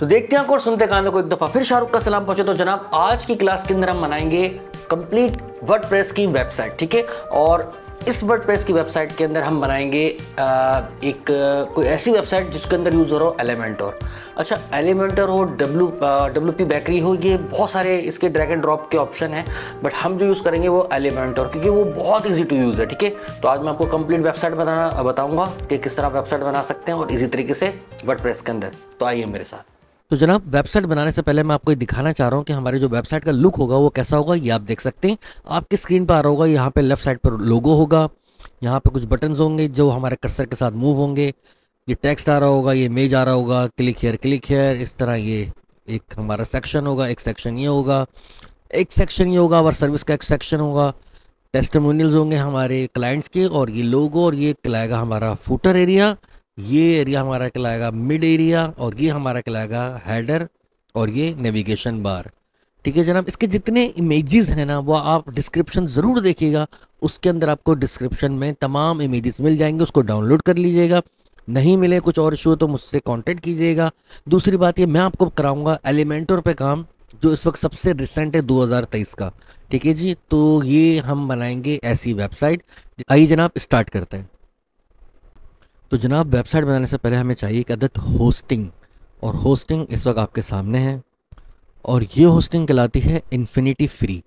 तो देखते हैं और सुनते कानों को एक दफ़ा। फिर शाहरुख का सलाम पहुँचे तो जनाब, आज की क्लास के अंदर हम बनाएँगे कंप्लीट वर्ड की वेबसाइट, ठीक है? और इस वर्ड की वेबसाइट के अंदर हम बनाएँगे एक, कोई ऐसी वेबसाइट जिसके अंदर यूज़ हो रहा हो, एलिमेंटर। अच्छा एलिमेंटर हो, डब्लू डब्ल्यू पी बैकरी हो, ये बहुत सारे इसके ड्रैग एंड ड्रॉप के ऑप्शन हैं, बट हम जो यूज़ करेंगे वो एलिमेंटर, क्योंकि वो बहुत ईजी टू यूज़ है, ठीक है? तो आज मैं आपको कंप्लीट वेबसाइट बनाना, बताऊँगा कि किस तरह वेबसाइट बना सकते हैं और इसी तरीके से वर्ड के अंदर। तो आइए मेरे साथ। तो जनाब वेबसाइट बनाने से पहले मैं आपको ये दिखाना चाह रहा हूँ कि हमारी जो वेबसाइट का लुक होगा, वो कैसा होगा, ये आप देख सकते हैं। आपकी स्क्रीन पर आ रहा होगा, यहाँ पे लेफ़्ट साइड पर लोगो होगा, यहाँ पे कुछ बटन्स होंगे जो हमारे कर्सर के साथ मूव होंगे। ये टेक्स्ट आ रहा होगा, ये मेज आ रहा होगा क्लिक हेयर क्लिक हेयर इस तरह ये एक हमारा सेक्शन होगा, एक सेक्शन ये होगा, एक सेक्शन ये होगा, और सर्विस का एक सेक्शन होगा। टेस्टमोनियल्स होंगे हमारे क्लाइंट्स के, और ये लोगो और ये कहलाएगा हमारा फूटर एरिया ये एरिया हमारा कहलाएगा मिड एरिया और ये हमारा कहलाएगा हेडर और ये नेविगेशन बार ठीक है जनाब? इसके जितने इमेजेस हैं ना, वो आप डिस्क्रिप्शन ज़रूर देखिएगा। उसके अंदर आपको डिस्क्रिप्शन में तमाम इमेजेस मिल जाएँगे, उसको डाउनलोड कर लीजिएगा। नहीं मिले कुछ और इशू तो मुझसे कांटेक्ट कीजिएगा। दूसरी बात ये, मैं आपको कराऊँगा एलिमेंटर पे काम, जो इस वक्त सबसे रिसेंट है 2023 का। ठीक है जी? तो ये हम बनाएँगे ऐसी वेबसाइट आइए जनाब स्टार्ट करते हैं। तो जनाब, वेबसाइट बनाने से पहले हमें चाहिए एक अदद होस्टिंग और होस्टिंग इस वक्त आपके सामने है, और ये होस्टिंग कहलाती है इन्फिनिटी फ्री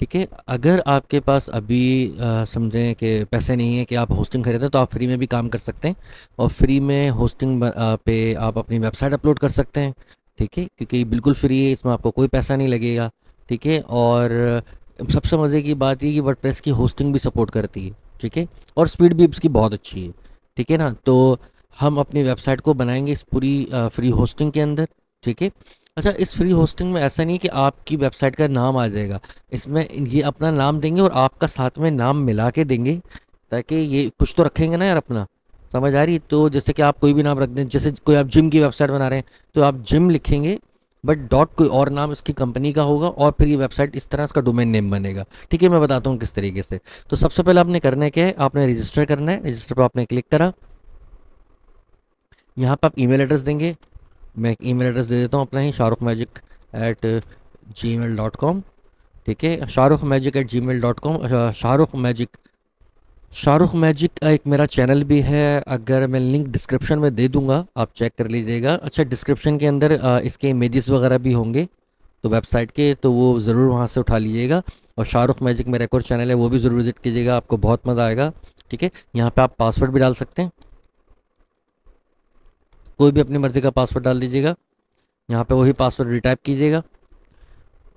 ठीक है? अगर आपके पास अभी समझें कि पैसे नहीं है कि आप होस्टिंग खरीदें तो आप फ्री में भी काम कर सकते हैं, और फ्री में होस्टिंग पे आप अपनी वेबसाइट अपलोड कर सकते हैं, ठीक है? क्योंकि बिल्कुल फ्री है, इसमें आपको कोई पैसा नहीं लगेगा, ठीक है? और सबसे मज़े की बात ये कि वर्ड की होस्टिंग भी सपोर्ट करती है, ठीक है? और स्पीड भी इसकी बहुत अच्छी है। ठीक है ना? तो हम अपनी वेबसाइट को बनाएँगे इस पूरी फ्री होस्टिंग के अंदर, ठीक है? अच्छा इस फ्री होस्टिंग में ऐसा नहीं कि आपकी वेबसाइट का नाम आ जाएगा। इसमें ये अपना नाम देंगे और आपका साथ में नाम मिला के देंगे, ताकि ये कुछ तो रखेंगे ना यार अपना। समझ आ रही? तो जैसे कि आप कोई भी नाम रख दें, जैसे कोई आप जिम की वेबसाइट बना रहे हैं तो आप जिम लिखेंगे बट डॉट कोई और नाम इसकी कंपनी का होगा और फिर ये वेबसाइट इस तरह इसका डोमेन नेम बनेगा। ठीक है, मैं बताता हूँ किस तरीके से। तो सबसे पहले आपने करना क्या है? आपने रजिस्टर करना है। रजिस्टर पर आपने क्लिक करा। यहाँ पर आप ईमेल एड्रेस देंगे। मैं एक ईमेल एड्रेस दे देता हूँ अपना ही Shahrukh magic at gmail dot com ठीक है Shahrukh magic at gmail dot com Shahrukh magic Shahrukh magic एक मेरा चैनल भी है, अगर मैं लिंक डिस्क्रिप्शन में दे दूँगा, आप चेक कर लीजिएगा। अच्छा डिस्क्रिप्शन के अंदर इसके इमेजेस वगैरह भी होंगे तो वेबसाइट के तो वो ज़रूर वहाँ से उठा लीजिएगा। और शाहरुख मैजिक मेरा एक और चैनल है, वो भी ज़रूर विज़िट कीजिएगा, आपको बहुत मज़ा आएगा, ठीक है? यहाँ पर आप पासवर्ड भी डाल सकते हैं। कोई भी अपनी मर्ज़ी का पासवर्ड डाल दीजिएगा। यहाँ पर वही पासवर्ड रिटाइप कीजिएगा।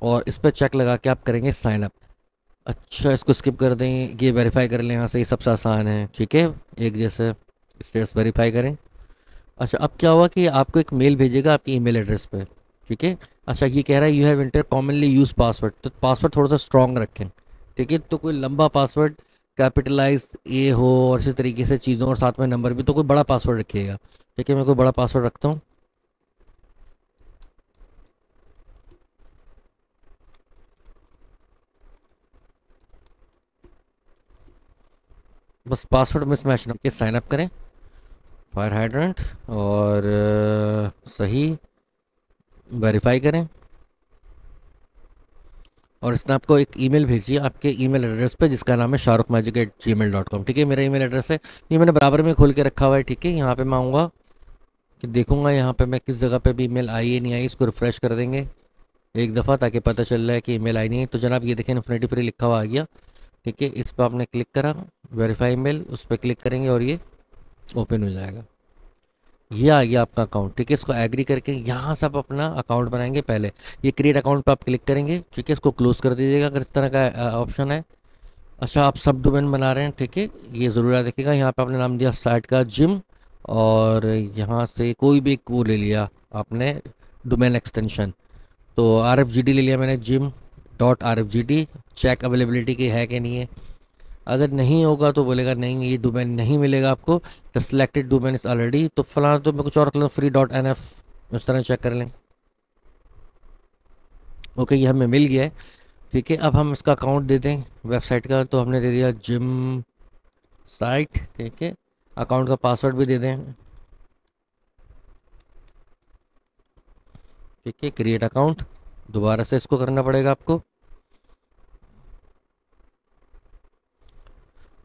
और इस पर चेक लगा के आप करेंगे साइन अप अच्छा इसको स्किप कर दें, ये वेरीफाई कर लें, यहाँ से ये सबसे आसान है, ठीक है? एक जैसे स्टेटस वेरीफाई करें। अच्छा अब क्या हुआ कि आपको एक मेल भेजेगा आपकी ईमेल एड्रेस पे, ठीक है? अच्छा ये कह रहा है you have enter commonly use password तो पासवर्ड थोड़ा सा स्ट्रॉन्ग रखें, ठीक है? तो कोई लंबा पासवर्ड कैपिटलाइज ए हो, और इसी तरीके से चीज़ों, और साथ में नंबर भी तो कोई बड़ा पासवर्ड रखिएगा, ठीक है? मैं कोई बड़ा पासवर्ड रखता हूँ। बस पासवर्ड मिस मैच के साइन अप करें। फायर हाइड्रेंट और सही वेरीफाई करें। और इसने आपको एक ईमेल भेजी आपके ईमेल एड्रेस पे, जिसका नाम है Shahrukh magic at gmail dot com ठीक है, मेरा ईमेल एड्रेस है। ये मैंने बराबर में खोल के रखा हुआ है, ठीक है। यहाँ पे मैं आऊँगा कि देखूँगा यहाँ पे मैं किस जगह पे भी ईमेल आई है, नहीं आई, इसको रिफ़्रेश कर देंगे एक दफ़ा ताकि पता चल रहा है कि ईमेल आई नहीं है। तो जनाब, ये देखें इन्फिनिटी फ्री लिखा हुआ आ गया। ठीक है, इस पर आपने क्लिक करा। वेरीफाई मेल उस पर क्लिक करेंगे और ये ओपन हो जाएगा। ये आ गया आपका अकाउंट ठीक है? इसको एग्री करके यहाँ से आप अपना अकाउंट बनाएँगे पहले। ये क्रिएट अकाउंट पर आप क्लिक करेंगे, ठीक है? इसको क्लोज कर दीजिएगा अगर इस तरह का ऑप्शन है। अच्छा आप सब डोमेन बना रहे हैं, ठीक है? ये ज़रूर याद रखिएगा, यहाँ पे आपने नाम दिया साइट का जिम और यहाँ से कोई भी एक वो ले लिया आपने डोमेन एक्सटेंशन तो आरएफजीडी ले लिया मैंने gym dot R check availability की है कि नहीं है। अगर नहीं होगा तो बोलेगा, नहीं, ये डोमेन नहीं मिलेगा आपको the selected domain is already तो फ़िलहाल तो मैं कुछ और कर फ्री डॉट एन एफ़ उस तरह चेक कर लें। ओके ये हमें मिल गया है। ठीक है, अब हम इसका अकाउंट दे दें वेबसाइट का। तो हमने दे दिया जिम साइट ठीक है। अकाउंट का पासवर्ड भी दे दें। ठीक है क्रिएट अकाउंट दोबारा से इसको करना पड़ेगा आपको।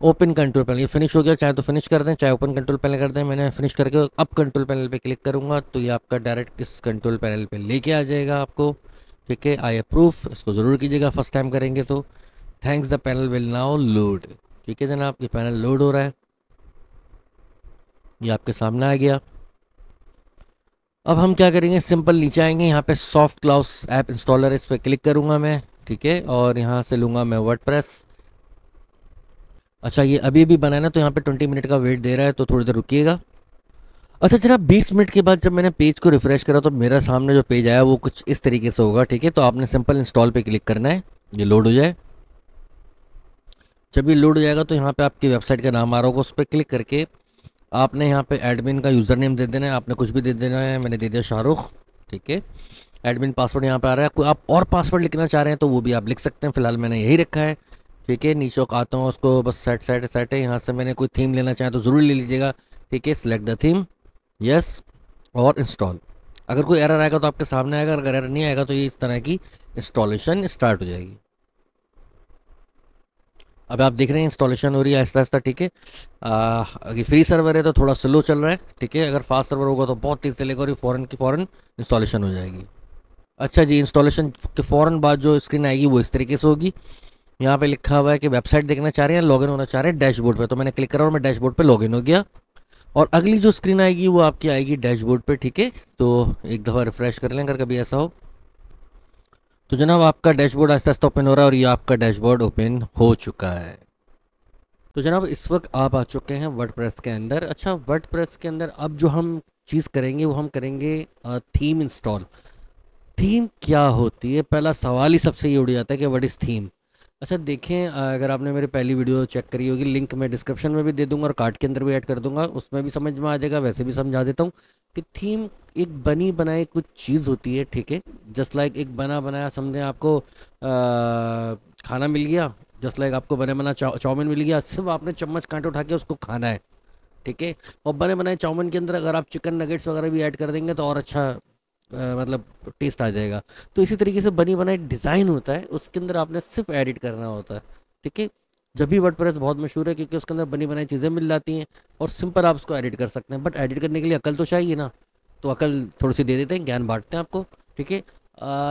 Open control panel. ये फिनिश हो गया, चाहे तो फिनिश कर दें, चाहे ओपन कंट्रोल पैनल कर दें। मैंने फिनिश करके अब कंट्रोल पैनल पे क्लिक करूँगा तो ये आपका डायरेक्ट इस कंट्रोल पैनल पे लेके आ जाएगा आपको। ठीक है? आई अप्रूव इसको ज़रूर कीजिएगा फ़र्स्ट टाइम करेंगे तो। Thanks the panel will now load ठीक है जनाब? ये पैनल लोड हो रहा है। ये आपके सामने आ गया। अब हम क्या करेंगे? सिंपल नीचे आएँगे। यहाँ पे सॉफ्ट क्लाउस ऐप इंस्टॉलर इस पर क्लिक करूँगा मैं। ठीक है? और यहाँ से लूँगा मैं वर्ड अच्छा ये अभी अभी बनाना तो यहाँ पे 20 मिनट का वेट दे रहा है तो थोड़ी देर रुकिएगा। अच्छा जनाब 20 मिनट के बाद जब मैंने पेज को रिफ़्रेश करा तो मेरा सामने जो पेज आया, वो कुछ इस तरीके से होगा, ठीक है? तो आपने सिंपल इंस्टॉल पे क्लिक करना है, ये लोड हो जाए। जब ये लोड हो जाएगा तो यहाँ पे आपकी वेबसाइट का नाम आ रहा होगा, उस पर क्लिक करके आपने यहाँ पे एडमिन का यूज़र नेम दे देना है, आपने कुछ भी दे देना है, मैंने दे दिया शाहरुख, ठीक है? एडमिन पासवर्ड यहाँ पे आ रहा है आप और पासवर्ड लिखना चाह रहे हैं तो वो भी आप लिख सकते हैं, फ़िलहाल मैंने यही रखा है। ठीक है, नीचे आता हूँ, उसको बस सेट सेट सेट है। यहाँ से मैंने कोई थीम लेना चाहें तो ज़रूर ले लीजिएगा। ठीक है सिलेक्ट द थीम यस और इंस्टॉल अगर कोई एरर आएगा तो आपके सामने आएगा, अगर एरर नहीं आएगा तो ये इस तरह की इंस्टॉलेशन स्टार्ट हो जाएगी। अब आप देख रहे हैं इंस्टॉलेशन हो रही है, आहिस्ता आहिस्ता, ठीक है। अगर फ्री सर्वर है तो थोड़ा स्लो चल रहा है, ठीक है। अगर फास्ट सर्वर होगा तो बहुत तेज़ चलेगा और ये फ़ौरन की फ़ौरन इंस्टॉलेशन हो जाएगी। अच्छा जी इंस्टॉलेशन के फ़ौरन बाद जो स्क्रीन आएगी वो इस तरीके से होगी। यहाँ पे लिखा हुआ है कि वेबसाइट देखना चाह रहे हैं लॉगिन होना चाह रहे हैं डैशबोर्ड पे। तो मैंने क्लिक करा और मैं डैशबोर्ड पे लॉगिन हो गया। और अगली जो स्क्रीन आएगी, वो आपकी आएगी डैशबोर्ड पे, ठीक है? तो एक दफ़ा रिफ्रेश कर लें, अगर कभी ऐसा हो। तो जनाब, आपका डैशबोर्ड आस्ते आस्ते ओपन हो रहा है और ये आपका डैशबोर्ड ओपन हो चुका है। तो जनाब, इस वक्त आप आ चुके हैं वर्ड के अंदर। अच्छा वर्ड के अंदर अब जो हम चीज़ करेंगे, वो हम करेंगे थीम इंस्टॉल। थीम क्या होती है? पहला सवाल ही सबसे ये उड़ जाता है कि वट इज़ थीम अच्छा देखें अगर आपने मेरी पहली वीडियो चेक करी होगी लिंक मैं डिस्क्रिप्शन में भी दे दूँगा और कार्ड के अंदर भी ऐड कर दूँगा उसमें भी समझ में आ जाएगा वैसे भी समझा देता हूँ कि थीम एक बनी बनाई कुछ चीज़ होती है ठीक है? जस्ट लाइक एक बना बनाया समझें आपको आ, खाना मिल गया जस्ट लाइक आपको बने बना चाउमिन मिल गया सिर्फ़ आपने चम्मच कांटे उठा के उसको खाना है ठीक है? और बने बनाए चाउमिन के अंदर अगर आप चिकन नगेट्स वगैरह भी ऐड कर देंगे तो और अच्छा मतलब टेस्ट आ जाएगा। तो इसी तरीके से बनी बनाई डिज़ाइन होता है, उसके अंदर आपने सिर्फ़ एडिट करना होता है। ठीक है? जब भी वर्ड बहुत मशहूर है, क्योंकि उसके अंदर बनी बनाई चीज़ें मिल जाती हैं और सिंपल आप उसको एडिट कर सकते हैं। बट एडिट करने के लिए अकल तो चाहिए ना। तो अकल थोड़ी सी दे देते हैं, ज्ञान बांटते हैं आपको। ठीक है?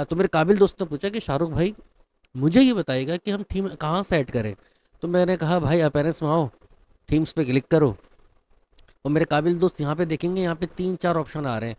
तो मेरे काबिल दोस्त ने पूछा कि शाहरुख भाई, मुझे ये बताइएगा कि हम थीम कहाँ से ऐड करें? तो मैंने कहा, भाई अपेरेंस में आओ थीम्स पे क्लिक करो। और मेरे काबिल दोस्त यहाँ पे देखेंगे, यहाँ पे तीन चार ऑप्शन आ रहे हैं।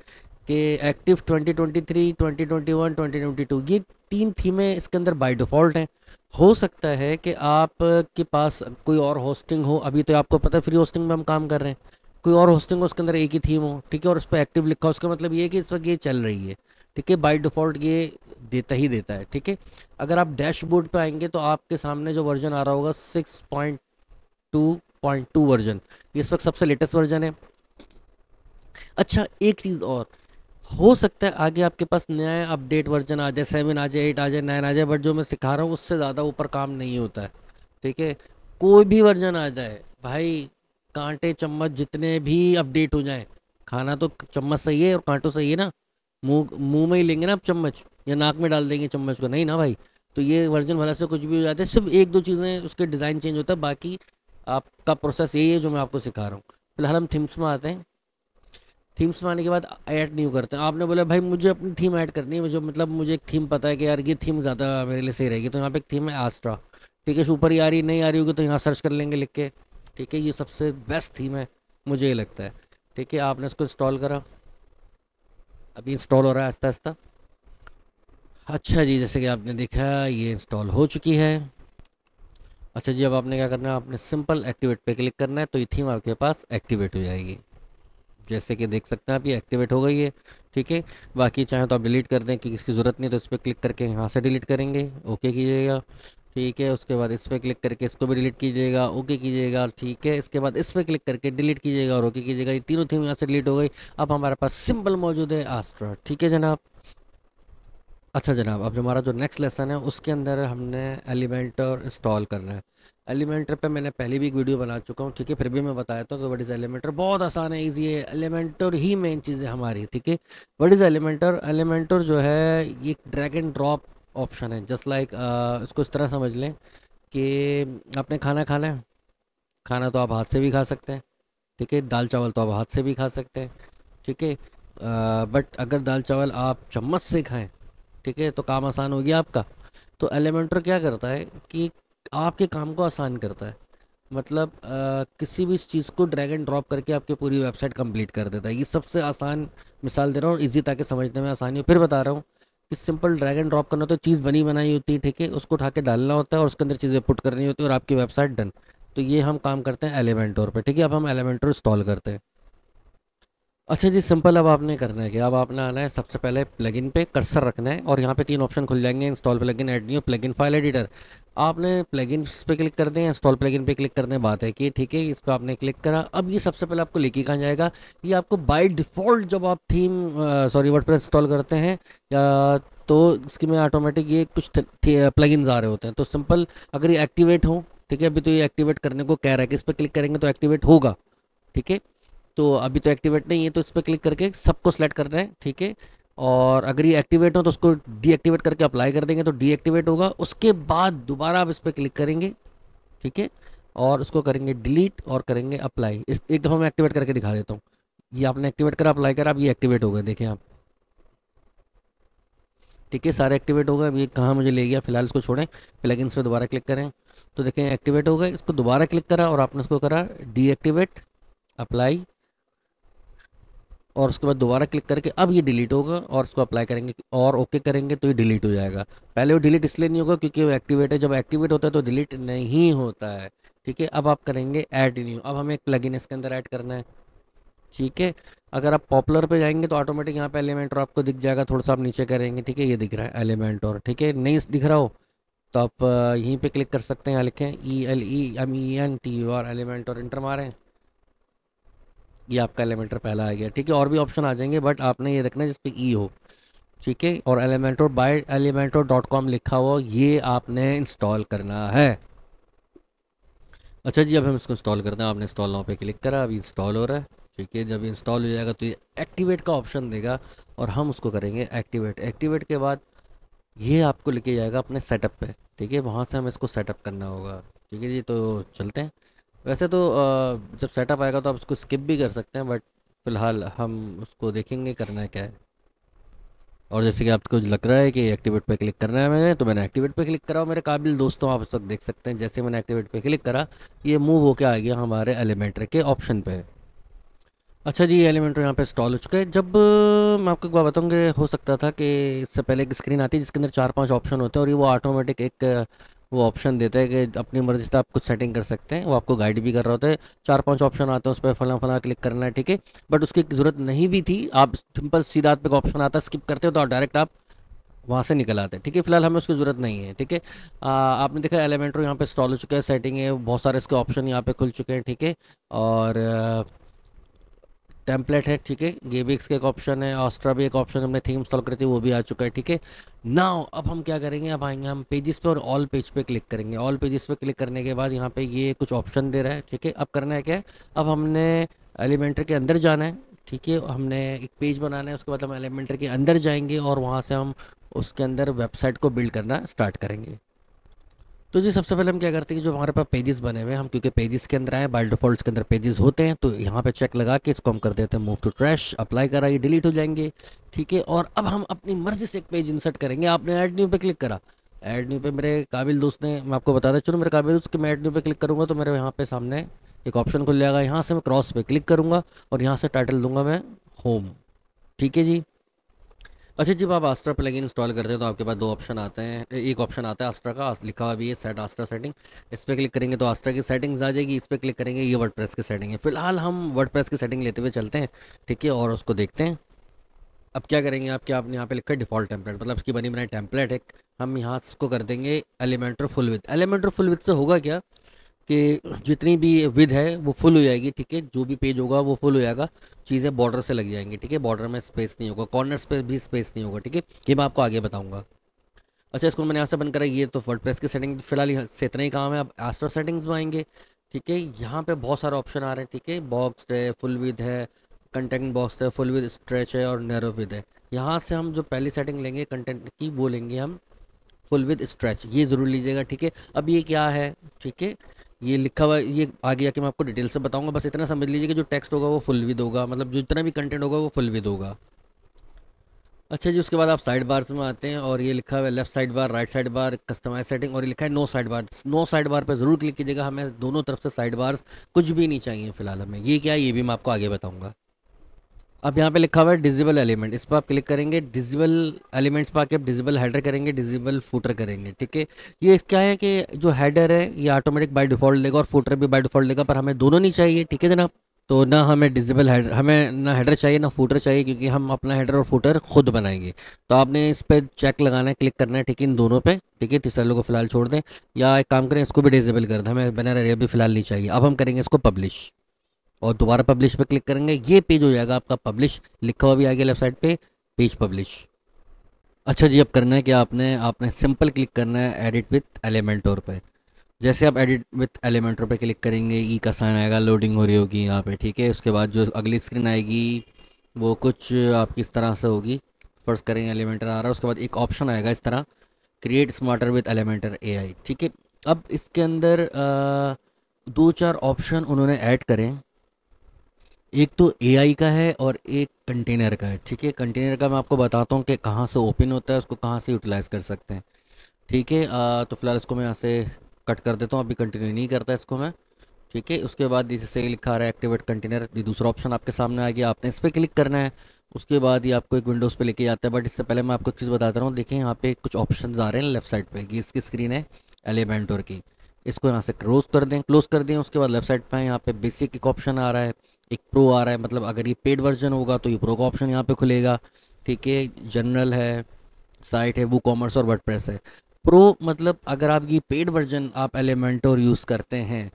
कि एक्टिव 2023, 2021, 2022 ये तीन थीमें इसके अंदर बाय डिफ़ॉल्ट हैं। हो सकता है कि आप के पास कोई और होस्टिंग हो अभी तो आपको पता है फ्री होस्टिंग में हम काम कर रहे हैं। कोई और होस्टिंग हो उसके अंदर एक ही थीम हो ठीक है? और उस पर एक्टिव लिखा उसका मतलब ये है कि इस वक्त ये चल रही है ठीक है? बाई डिफ़ॉल्ट ये देता ही देता है ठीक है? अगर आप डैशबोर्ड पे आएँगे तो आपके सामने जो वर्जन आ रहा होगा six point two point two version इस वक्त सबसे लेटेस्ट वर्जन है। अच्छा एक चीज़ और हो सकता है आगे आपके पास नया अपडेट वर्जन आ जाए सेवन आ जाए एट आ जाए नाइन आ जाए बट जो मैं सिखा रहा हूँ, उससे ज़्यादा ऊपर काम नहीं होता है। ठीक है? कोई भी वर्जन आ जाए, भाई, कांटे, चम्मच, जितने भी अपडेट हो जाए, खाना तो चम्मच सही है और कांटों सही है ना? मुँह मुँह में ही लेंगे ना आप चम्मच, या नाक में डाल देंगे चम्मच को, नहीं ना भाई? तो ये वर्जन वाला से कुछ भी हो जाता है, सिर्फ़ एक दो चीज़ें, उसके डिज़ाइन चेंज होता है, बाकी आपका प्रोसेस यही है जो मैं आपको सिखा रहा हूँ। फ़िलहाल हम थिम्स में आते हैं। थीम्स में आने के बाद ऐड नहीं करते आपने बोला, भाई, मुझे अपनी थीम ऐड करनी है, मुझे मतलब मुझे एक थीम पता है कि यार ये थीम ज़्यादा मेरे लिए सही रहेगी। तो यहाँ पे एक थीम है आस्ट्रा ठीक है ऊपर ही आ रही, नहीं आ रही होगी तो यहाँ सर्च कर लेंगे लिख के। ठीक है, ये सबसे बेस्ट थीम है, मुझे ये लगता है। ठीक है, आपने इसको इंस्टॉल करा। अभी इंस्टॉल हो रहा है आस्ता आस्ता अच्छा जी, जैसे कि आपने देखा, ये इंस्टॉल हो चुकी है। अच्छा जी, अब आपने क्या करना है, आपने सिंपल एक्टिवेट पे क्लिक करना है तो ये थीम आपके पास एक्टिवेट हो जाएगी। जैसे कि देख सकते हैं आप, ये एक्टिवेट हो गई है। ठीक है, बाकी चाहे तो आप डिलीट कर दें कि इसकी ज़रूरत नहीं तो इस पर क्लिक करके यहाँ से डिलीट करेंगे। ओके कीजिएगा। ठीक है, उसके बाद इस पर क्लिक करके इसको भी डिलीट कीजिएगा। ओके कीजिएगा। ठीक है, इसके बाद इस पर क्लिक करके डिलीट कीजिएगा और ओके कीजिएगा। ये तीनों थीम यहाँ से डिलीट हो गई। अब हमारे पास सिंपल मौजूद है आस्ट्रा ठीक है जनाब। अच्छा जनाब, अब हमारा जो नेक्स्ट लेसन है, उसके अंदर हमने एलिमेंटर इंस्टॉल करना है। एलिमेंटर पे मैंने पहले भी एक वीडियो बना चुका हूँ ठीक है? फिर भी मैं बताया था कि वट इज़ एलिमेंटर बहुत आसान है ईजी है। एलिमेंटर ही मेन चीज़ है हमारी ठीक है? वट इज़ एलिमेंटर एलिमेंटर जो है ये ड्रैग एंड ड्रॉप ऑप्शन है। जस्ट लाइक like, इसको इस तरह समझ लें कि आपने खाना खाना है खाना तो आप हाथ से भी खा सकते हैं ठीक है? दाल चावल तो आप हाथ से भी खा सकते हैं ठीक है? बट अगर दाल चावल आप चम्मच से खाएँ ठीक है? तो काम आसान हो गया आपका। तो एलिमेंटर क्या करता है कि आपके काम को आसान करता है। मतलब आ, किसी भी चीज़ को ड्रैग एंड ड्रॉप करके आपकी पूरी वेबसाइट कंप्लीट कर देता है। ये सबसे आसान मिसाल दे रहा हूँ इजी ताकि समझने में आसानी हो। फिर बता रहा हूँ कि सिंपल ड्रैग एंड ड्रॉप करना तो चीज़ बनी बनाई होती है ठीक है? उसको उठा के डालना होता है और उसके अंदर चीज़ें पुट करनी होती है और आपकी वेबसाइट डन तो ये हम काम करते हैं एलिमेंटोर पर ठीक है? अब हम एलिमेंटोर इंस्टॉल करते हैं। अच्छा जी सिंपल अब आपने करना है कि अब आपने आना है, सबसे पहले प्लगइन पे कर्सर रखना है और यहाँ पे तीन ऑप्शन खुल जाएँगे install plugin add new plugin file editor आपने प्लगइन पे क्लिक कर दें इंस्टॉल प्लगइन पे क्लिक करने बात है कि ठीक है, इस पर आपने क्लिक करा। अब ये सबसे पहले आपको लेके कहाँ जाएगा? ये आपको बाय डिफ़ॉल्ट जब आप थीम सॉरी वर्ड इंस्टॉल करते हैं, या तो इसकी में ऑटोमेटिक ये कुछ प्लगइन्स आ रहे होते हैं। तो सिंपल अगर ये एक्टिवेट हो, ठीक है, अभी तो ये एक्टिवेट करने को कह रहा है कि इस पर क्लिक करेंगे तो एक्टिवेट होगा, ठीक है? तो अभी तो एक्टिवेट नहीं है तो इस पर क्लिक करके सबको सेलेक्ट करना है, ठीक है? और अगर ये एक्टिवेट हो तो उसको डीएक्टिवेट करके अप्लाई कर देंगे तो डीएक्टिवेट होगा। उसके बाद दोबारा आप इस पर क्लिक करेंगे, ठीक है? और उसको करेंगे डिलीट और करेंगे अप्लाई इस, एक दफ़ा मैं एक्टिवेट करके दिखा देता हूँ। ये आपने एक्टिवेट करा अप्लाई करा, अब ये एक्टिवेट हो गए, देखें आप। ठीक है, सारे एक्टिवेट हो गए, अब ये कहाँ मुझे ले गया, फ़िलहाल इसको छोड़ें प्लगइन्स पे दोबारा क्लिक करें। तो देखें एक्टिवेट हो गए, इसको दोबारा क्लिक करा और आपने इसको करा डीएक्टिवेट अप्लाई और उसके बाद दोबारा क्लिक करके अब ये डिलीट होगा और उसको अप्लाई करेंगे और ओके करेंगे तो ये डिलीट हो जाएगा। पहले वो डिलीट इसलिए नहीं होगा क्योंकि वो एक्टिवेट है। जब एक्टिवेट होता है तो डिलीट नहीं होता है। ठीक है, अब आप करेंगे ऐड न्यू। अब हमें एक प्लगइन इसके अंदर ऐड करना है। ठीक है, अगर आप पॉपुलर पे जाएँगे तो ऑटोमेटिक यहाँ पे एलिमेंट और आपको दिख जाएगा। थोड़ा सा आप नीचे करेंगे। ठीक है, ये दिख रहा है एलिमेंट और। ठीक है, नहीं दिख रहा हो तो आप यहीं पे क्लिक कर सकते हैं। यहाँ लिखें E L E M E N T U R element और इंटर मारें। ये आपका एलिमेंटर पहला आ गया। ठीक है, और भी ऑप्शन आ जाएँगे बट आपने ये देखना है जिसपे ई हो। ठीक है, और Elementor by Elementor dot com लिखा हुआ, ये आपने इंस्टॉल करना है। अच्छा जी, अब हम इसको इंस्टॉल करते हैं। आपने इंस्टॉल नाउ पे क्लिक करा, अभी इंस्टॉल हो रहा है। ठीक है, जब इंस्टॉल हो जाएगा तो ये एक्टिवेट का ऑप्शन देगा, और हम उसको करेंगे एक्टिवेट एक्टिवेट के बाद ये आपको लेके जाएगा अपने सेटअप पे। ठीक है, वहाँ से हमें इसको सेटअप करना होगा। ठीक है जी तो चलते हैं। वैसे तो जब सेटअप आएगा तो आप उसको स्किप भी कर सकते हैं बट फ़िलहाल हम उसको देखेंगे करना है क्या है। और जैसे कि आपको लग रहा है कि एक्टिवेट पे क्लिक करना है मैंने तो मैंने एक्टिवेट पे क्लिक करा मेरे काबिल दोस्तों आप इस वक्त देख सकते हैं, जैसे मैंने एक्टिवेट पे क्लिक करा, ये मूव होके आ गया हमारे एलिमेंटर के ऑप्शन पे। अच्छा जी एलिमेंटर यहाँ पे इंस्टॉल हो चुका है। जब मैं आपको एक बात बताऊँगा, हो सकता था कि इससे पहले एक स्क्रीन आती है जिसके अंदर चार पाँच ऑप्शन होते हैं और ये वो ऑटोमेटिक एक वो ऑप्शन देता है कि अपनी मर्ज़ी से आप कुछ सेटिंग कर सकते हैं। वो आपको गाइड भी कर रहा होता है। चार पाँच ऑप्शन आते हैं, उस पर फला फला क्लिक करना है, ठीक है? बट उसकी ज़रूरत नहीं भी थी। आप सिंपल सीधा पे ऑप्शन आता है स्किप करते हो तो डायरेक्ट आप वहाँ से निकल आते हैं, ठीक है? फ़िलहाल हमें उसकी ज़रूरत नहीं है, ठीक है? आपने देखा एलिमेंट्रो यहाँ पे इंस्टॉल हो चुका है सेटिंग है, बहुत सारे इसके ऑप्शन यहाँ पे खुल चुके हैं, ठीक है? और टेम्पलेट है, ठीक है? ये भी एक ऑप्शन है ऑस्ट्रा भी एक ऑप्शन हमने थीम इंस्टॉल करी थी, वो भी आ चुका है, ठीक है? नाउ अब हम क्या करेंगे? अब आएँगे हम पेजेस पे और ऑल पेज पे क्लिक करेंगे। ऑल पेजेस पे क्लिक करने के बाद यहाँ पे ये कुछ ऑप्शन दे रहा है, ठीक है? अब करना है क्या? अब हमने एलिमेंटर के अंदर जाना है, ठीक है? हमने एक पेज बनाना है, उसके बाद हम एलिमेंटर के अंदर जाएँगे और वहाँ से हम उसके अंदर वेबसाइट को बिल्ड करना स्टार्ट करेंगे। तो जी, सबसे पहले हम क्या करते हैं जो हमारे पास पेजेस बने हुए हैं, हम क्योंकि पेजेस के अंदर आए बाय डिफ़ॉल्ट के अंदर पेजेस होते हैं तो यहाँ पे चेक लगा के इसको हम कर देते हैं मूव टू ट्रैश अप्लाई करा, ये डिलीट हो जाएँगे, ठीक है? और अब हम अपनी मर्ज़ी से एक पेज इंसर्ट करेंगे, आपने ऐड न्यू पे क्लिक करा। ऐड न्यू पे मेरे काबिल दोस्त ने, मैं आपको बता दें चलो मेरे काबिल दोस्त कि मैं ऐड न्यू पे क्लिक करूँगा तो मेरे यहाँ पे सामने एक ऑप्शन खुल जाएगा, यहाँ से मैं क्रॉस पे क्लिक करूँगा और यहाँ से टाइटल दूँगा मैं होम ठीक है जी? अच्छा जब आप आस्ट्रा प्लगइन इंस्टॉल करते हैं तो आपके पास दो ऑप्शन आते हैं। एक ऑप्शन आता है आस्ट्रा का लिखा हुआ भी है सेट आस्ट्रा सेटिंग इस पर क्लिक करेंगे तो आस्ट्रा की सेटिंग्स आ जाएगी। इस पर क्लिक करेंगे, ये वर्ड की सेटिंग है। फ़िलहाल हम वर्ड की सेटिंग लेते हुए चलते हैं, ठीक है, और उसको देखते हैं। अब क्या करेंगे आप क्या आपने यहाँ पे लिखा है डिफ़ॉल्ट टेम्पलेट मतलब इसकी बनी बनाई टेम्पलेट है हम यहाँ इसको कर देंगे Elementor full with Elementor full with से होगा क्या? कि जितनी भी विद है, वो फुल हो जाएगी, ठीक है? जो भी पेज होगा, वो फुल हो जाएगा। चीज़ें बॉर्डर से लग जाएँगी, ठीक है? बॉर्डर में स्पेस नहीं होगा कॉर्नर्स पे भी स्पेस नहीं होगा, ठीक है? ये मैं आपको आगे बताऊँगा। अच्छा इसको मैंने यहाँ से बंद करा, ये तो वर्ड की सेटिंग फ़िलहाल से इतना ही काम है। अब एस्ट्रो सेटिंग्स में आएँगे, ठीक है? यहाँ पे बहुत सारे ऑप्शन आ रहे हैं, ठीक है? बॉक्स है फुल विद है कंटेंट बॉक्स है फुल विद स्ट्रेच है और नैरो विद है। यहाँ से हम जो पहली सेटिंग लेंगे कंटेंट की, वो लेंगे हम फुल विद स्ट्रेच ये ज़रूर लीजिएगा, ठीक है? अब ये क्या है, ठीक है? ये लिखा हुआ ये आगे आके मैं आपको डिटेल से बताऊँगा। बस इतना समझ लीजिए कि जो टेक्स्ट होगा वो फुल विद होगा। मतलब जो जितना भी कंटेंट होगा वो फुल विद होगा। अच्छा जी, उसके बाद आप साइड बार्स में आते हैं और ये लिखा हुआ है left side bar right side bar customize setting और ये लिखा है no side bar no side bar पर ज़रूर क्लिक कीजिएगा। हमें दोनों तरफ़ से साइड बार्स कुछ भी नहीं चाहिए फ़िलहाल हमें। ये क्या है? ये भी मैं आपको आगे बताऊँगा। अब यहाँ पे लिखा हुआ है डिजिबल एलिमेंट। इस पर आप क्लिक करेंगे, डिजिबल एलिमेंट्स पर आके आप डिजिबल हेडर करेंगे, डिजिबल फूटर करेंगे, ठीक है? ये क्या है कि जो हेडर है, ये ऑटोमेटिक बाय डिफ़ॉल्ट देगा और फूटर भी बाय डिफ़ॉल्ट देगा, पर हमें दोनों नहीं चाहिए, ठीक है जनाब? तो ना हमें डिजिबल हेडर, हमें ना हेडर चाहिए, ना फूटर चाहिए, क्योंकि हम अपना हेडर और फूटर खुद बनाएँगे। तो आपने इस पर चेक लगाना है, क्लिक करना है, ठीक है, इन दोनों पे, ठीक है? तीसरे लोग को फ़िलहाल छोड़ दें। या एक काम करें, इसको भी डिजेबल कर दें। हमें बना रहे अभी फ़िलहाल नहीं चाहिए। अब हम करेंगे इसको पब्लिश और दोबारा पब्लिश पे क्लिक करेंगे ये पेज हो जाएगा आपका पब्लिश लिखा हुआ भी आ गया लेफ़्ट साइड पे पेज पब्लिश अच्छा जी अब करना है कि आपने आपने सिंपल क्लिक करना है एडिट विथ एलिमेंटोर पे. जैसे आप एडिट विथ एलिमेंटोर पे क्लिक करेंगे ई का साइन आएगा लोडिंग हो रही होगी यहाँ पे ठीक है? उसके बाद जो अगली स्क्रीन आएगी वो कुछ आपकी इस तरह से होगी. फ़र्स्ट करेंगे एलिमेंटर आ रहा है उसके बाद एक ऑप्शन आएगा इस तरह. क्रिएट स्मार्टर विथ एलिमेंटर ए ठीक है? अब इसके अंदर आ, दो चार ऑप्शन उन्होंने ऐड करें. एक तो एआई का है और एक कंटेनर का है, ठीक है? कंटेनर का मैं आपको बताता हूँ कि कहाँ से ओपन होता है, उसको कहाँ से यूटिलाइज़ कर सकते हैं, ठीक है? तो फ़िलहाल इसको मैं यहाँ से कट कर देता हूँ, अभी कंटिन्यू नहीं करता इसको मैं, ठीक है? उसके बाद जिससे लिखा आ रहा है एक्टिवेट कंटेनर ये दूसरा ऑप्शन आपके सामने आ गया, आपने इस पर क्लिक करना है, उसके बाद ये आपको एक विंडोज़ पे लेके जाता है बट इससे पहले मैं आपको एक चीज़ बताता रहा हूँ देखें यहाँ पे कुछ ऑप्शन आ रहे हैं लेफ़्ट साइड पे, ये इसकी स्क्रीन है एलिमेंटोर की, इसको यहाँ से क्लोज कर दें क्लोज कर दें, उसके बाद लेफ़्ट साइड पर यहाँ पे बेसिक एक ऑप्शन आ रहा है एक प्रो आ रहा है मतलब अगर ये पेड वर्जन होगा तो ये प्रो का ऑप्शन यहाँ पे खुलेगा। ठीक है जनरल है साइट है, वो कॉमर्स और वर्ड है। प्रो मतलब अगर आप ये पेड वर्जन आप एलिमेंट और यूज़ करते हैं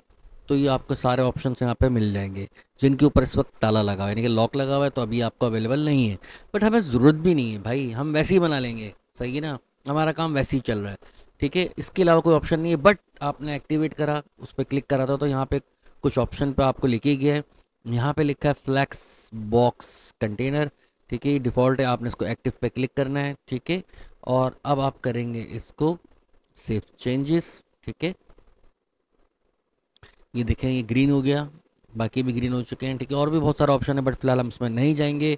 तो ये आपको सारे ऑप्शन यहाँ पे मिल जाएँगे, जिनके ऊपर इस वक्त ताला लगा हुआ है। यानी कि लॉक लगा हुआ है तो अभी आपको अवेलेबल नहीं है। बट हमें ज़रूरत भी नहीं है भाई, हम वैसे ही बना लेंगे। सही है ना? हमारा काम वैसे ही चल रहा है। ठीक है, इसके अलावा कोई ऑप्शन नहीं है बट आपने एक्टिवेट करा, उस पर क्लिक करा था तो यहाँ पर कुछ ऑप्शन पर आपको लिखे गया है। यहाँ पे लिखा है फ्लैक्स बॉक्स कंटेनर ठीक है डिफ़ॉल्ट है, आपने इसको एक्टिव पे क्लिक करना है, ठीक है, और अब आप करेंगे इसको सेव चेंजेस ठीक है। ये देखें, ये ग्रीन हो गया, बाकी भी ग्रीन हो चुके हैं, ठीक है, और भी बहुत सारे ऑप्शन है बट फ़िलहाल हम इसमें नहीं जाएँगे,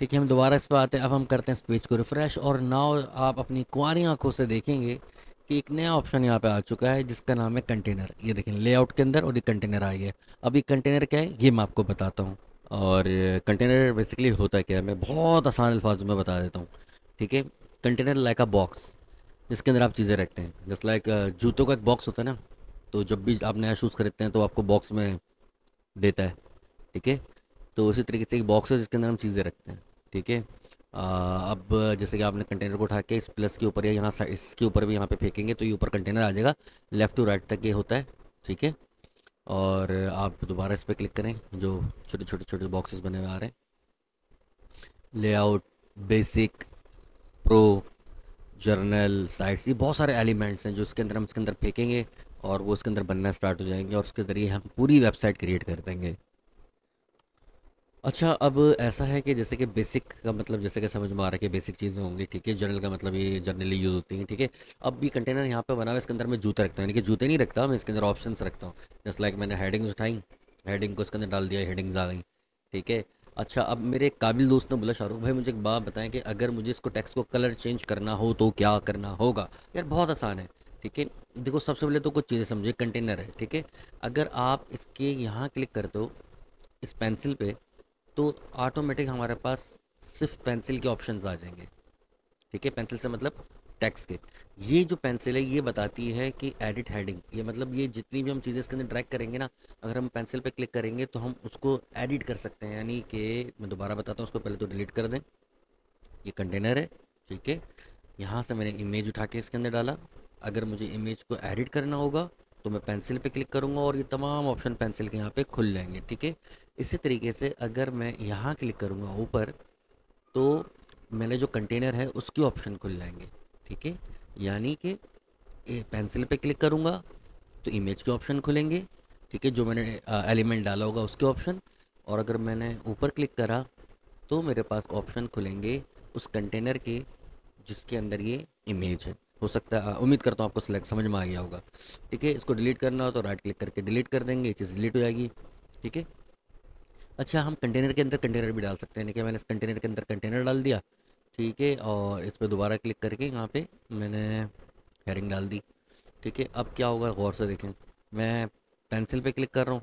ठीक है, हम दोबारा इस पर आते हैं, अब हम करते हैं इस पेज को रिफ़्रेश और नाव आप अपनी कुंवारी आँखों से देखेंगे कि एक नया ऑप्शन यहाँ पे आ चुका है, जिसका नाम है कंटेनर। ये देखें, लेआउट के अंदर और ये कंटेनर आ गया अब ये कंटेनर क्या है, ये मैं आपको बताता हूँ। और कंटेनर बेसिकली होता क्या है, मैं बहुत आसान अल्फाज में बता देता हूँ। ठीक है? कंटेनर लाइक अ बॉक्स जिसके अंदर आप चीज़ें रखते हैं। जस्ट लाइक जूतों का एक बॉक्स होता है ना तो जब भी आप नया शूज़ खरीदते हैं तो आपको बॉक्स में देता है। ठीक है? तो उसी तरीके से एक बॉक्स है जिसके अंदर हम चीज़ें रखते हैं। ठीक है? अब जैसे कि आपने कंटेनर को उठा के इस प्लस के ऊपर या यहाँ इसके ऊपर भी यहाँ पे फेंकेंगे तो ये ऊपर कंटेनर आ जाएगा। लेफ़्ट टू राइट तक ये होता है, ठीक है? और आप दोबारा इस पर क्लिक करें, जो छोटे छोटे छोटे बॉक्सेस बने हुए आ रहे हैं। Layout basic pro general sites ये बहुत सारे एलिमेंट्स हैं जो इसके अंदर हम इसके अंदर फेंकेंगे और वो इसके अंदर बनना स्टार्ट हो जाएँगे और उसके ज़रिए हम पूरी वेबसाइट क्रिएट कर देंगे। अच्छा अब ऐसा है कि जैसे कि बेसिक का मतलब जैसे कि समझ में आ रहा है कि बेसिक चीज़ें होंगी, ठीक है? जनरल का मतलब ये जनरली यूज़ होती हैं, ठीक है? अब भी कंटेनर यहाँ पे बना हुआ है, इसके अंदर मैं जूते रखता हूँ, यानी कि जूते नहीं रखता, मैं इसके अंदर ऑप्शन रखता हूँ। जस्ट लाइक मैंने हेडिंग्स उठाई हेडिंग को इसके अंदर डाल दिया हेडिंग्स आ गई, ठीक है? अच्छा अब मेरे काबिल दोस्त ने बोला, शाहरुख भाई, मुझे एक बात बताएँ कि अगर मुझे इसको टेक्स्ट को कलर चेंज करना हो तो क्या करना होगा? यार, बहुत आसान है, ठीक है? देखो, सबसे पहले तो कुछ चीज़ें समझिए कंटेनर है, ठीक है? अगर आप इसके यहाँ क्लिक करते हो, इस पेंसिल पे तो ऑटोमेटिक हमारे पास सिर्फ़ पेंसिल के ऑप्शन आ जाएँगे। ठीक है? पेंसिल से मतलब टेक्स्ट के। ये जो पेंसिल है, ये बताती है कि एडिट हेडिंग ये मतलब ये जितनी भी हम चीज़ें इसके अंदर ड्रैग करेंगे ना, अगर हम पेंसिल पे क्लिक करेंगे तो हम उसको एडिट कर सकते हैं। यानी कि मैं दोबारा बताता हूँ उसको पहले तो डिलीट कर दें। ये कंटेनर है, ठीक है? यहाँ से मैंने इमेज उठा के इसके अंदर डाला। अगर मुझे इमेज को एडिट करना होगा तो मैं पेंसिल पे क्लिक करूँगा और ये तमाम ऑप्शन पेंसिल के यहाँ पे खुल जाएँगे। ठीक है? इसी तरीके से अगर मैं यहाँ क्लिक करूँगा ऊपर तो मैंने जो कंटेनर है उसके ऑप्शन खुल जाएँगे, ठीक है? यानी कि पेंसिल पे क्लिक करूँगा तो इमेज के ऑप्शन खुलेंगे, ठीक है? जो मैंने एलिमेंट डाला होगा उसके ऑप्शन। और अगर मैंने ऊपर क्लिक करा तो मेरे पास ऑप्शन खुलेंगे उस कंटेनर के, जिसके अंदर ये इमेज है। हो सकता है उम्मीद करता हूँ आपको सिलेक्ट समझ में आ गया होगा। ठीक है? इसको डिलीट करना हो तो राइट क्लिक करके डिलीट कर देंगे, ये चीज़ डिलीट हो जाएगी, ठीक है? अच्छा हम कंटेनर के अंदर कंटेनर भी डाल सकते हैं। देखिए, मैंने इस कंटेनर के अंदर कंटेनर डाल दिया, ठीक है, और इस पर दोबारा क्लिक करके यहाँ पे मैंने हेरिंग डाल दी, ठीक है। अब क्या होगा, गौर से देखें, मैं पेंसिल पे क्लिक कर रहा हूँ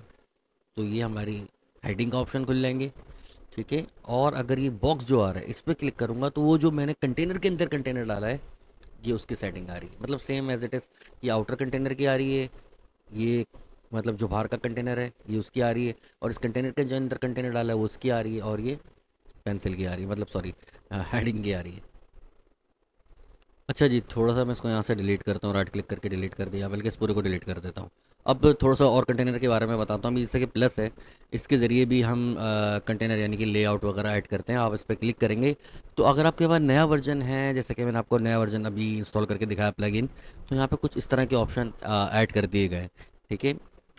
तो ये हमारी हेडिंग का ऑप्शन खुल जाएँगे, ठीक है। और अगर ये बॉक्स जो आ रहा है, इस पर क्लिक करूँगा तो वो जो मैंने कंटेनर के अंदर कंटेनर डाला है, ये उसकी सेटिंग आ रही है। मतलब सेम एज इट इज़ ये आउटर कंटेनर की आ रही है, ये मतलब जो बाहर का कंटेनर है, ये उसकी आ रही है और इस कंटेनर के जो अंदर कंटेनर डाला है, वो उसकी आ रही है और ये पेंसिल की आ रही है मतलब सॉरी हेडिंग की आ रही है। अच्छा जी, थोड़ा सा मैं इसको यहाँ से डिलीट करता हूँ राइट क्लिक करके डिलीट कर दिया, बल्कि इस पूरे को डिलीट कर देता हूँ। अब थोड़ा सा और कंटेनर के बारे में बताता हूँ जैसे कि प्लस है, इसके ज़रिए भी हम कंटेनर यानी कि लेआउट वगैरह ऐड करते हैं, आप इस पर क्लिक करेंगे। तो अगर आपके पास नया वर्जन है, जैसे कि मैंने आपको नया वर्जन अभी इंस्टॉल करके दिखाया प्लगइन तो यहाँ पे कुछ इस तरह के ऑप्शन ऐड कर दिए गए ठीक है?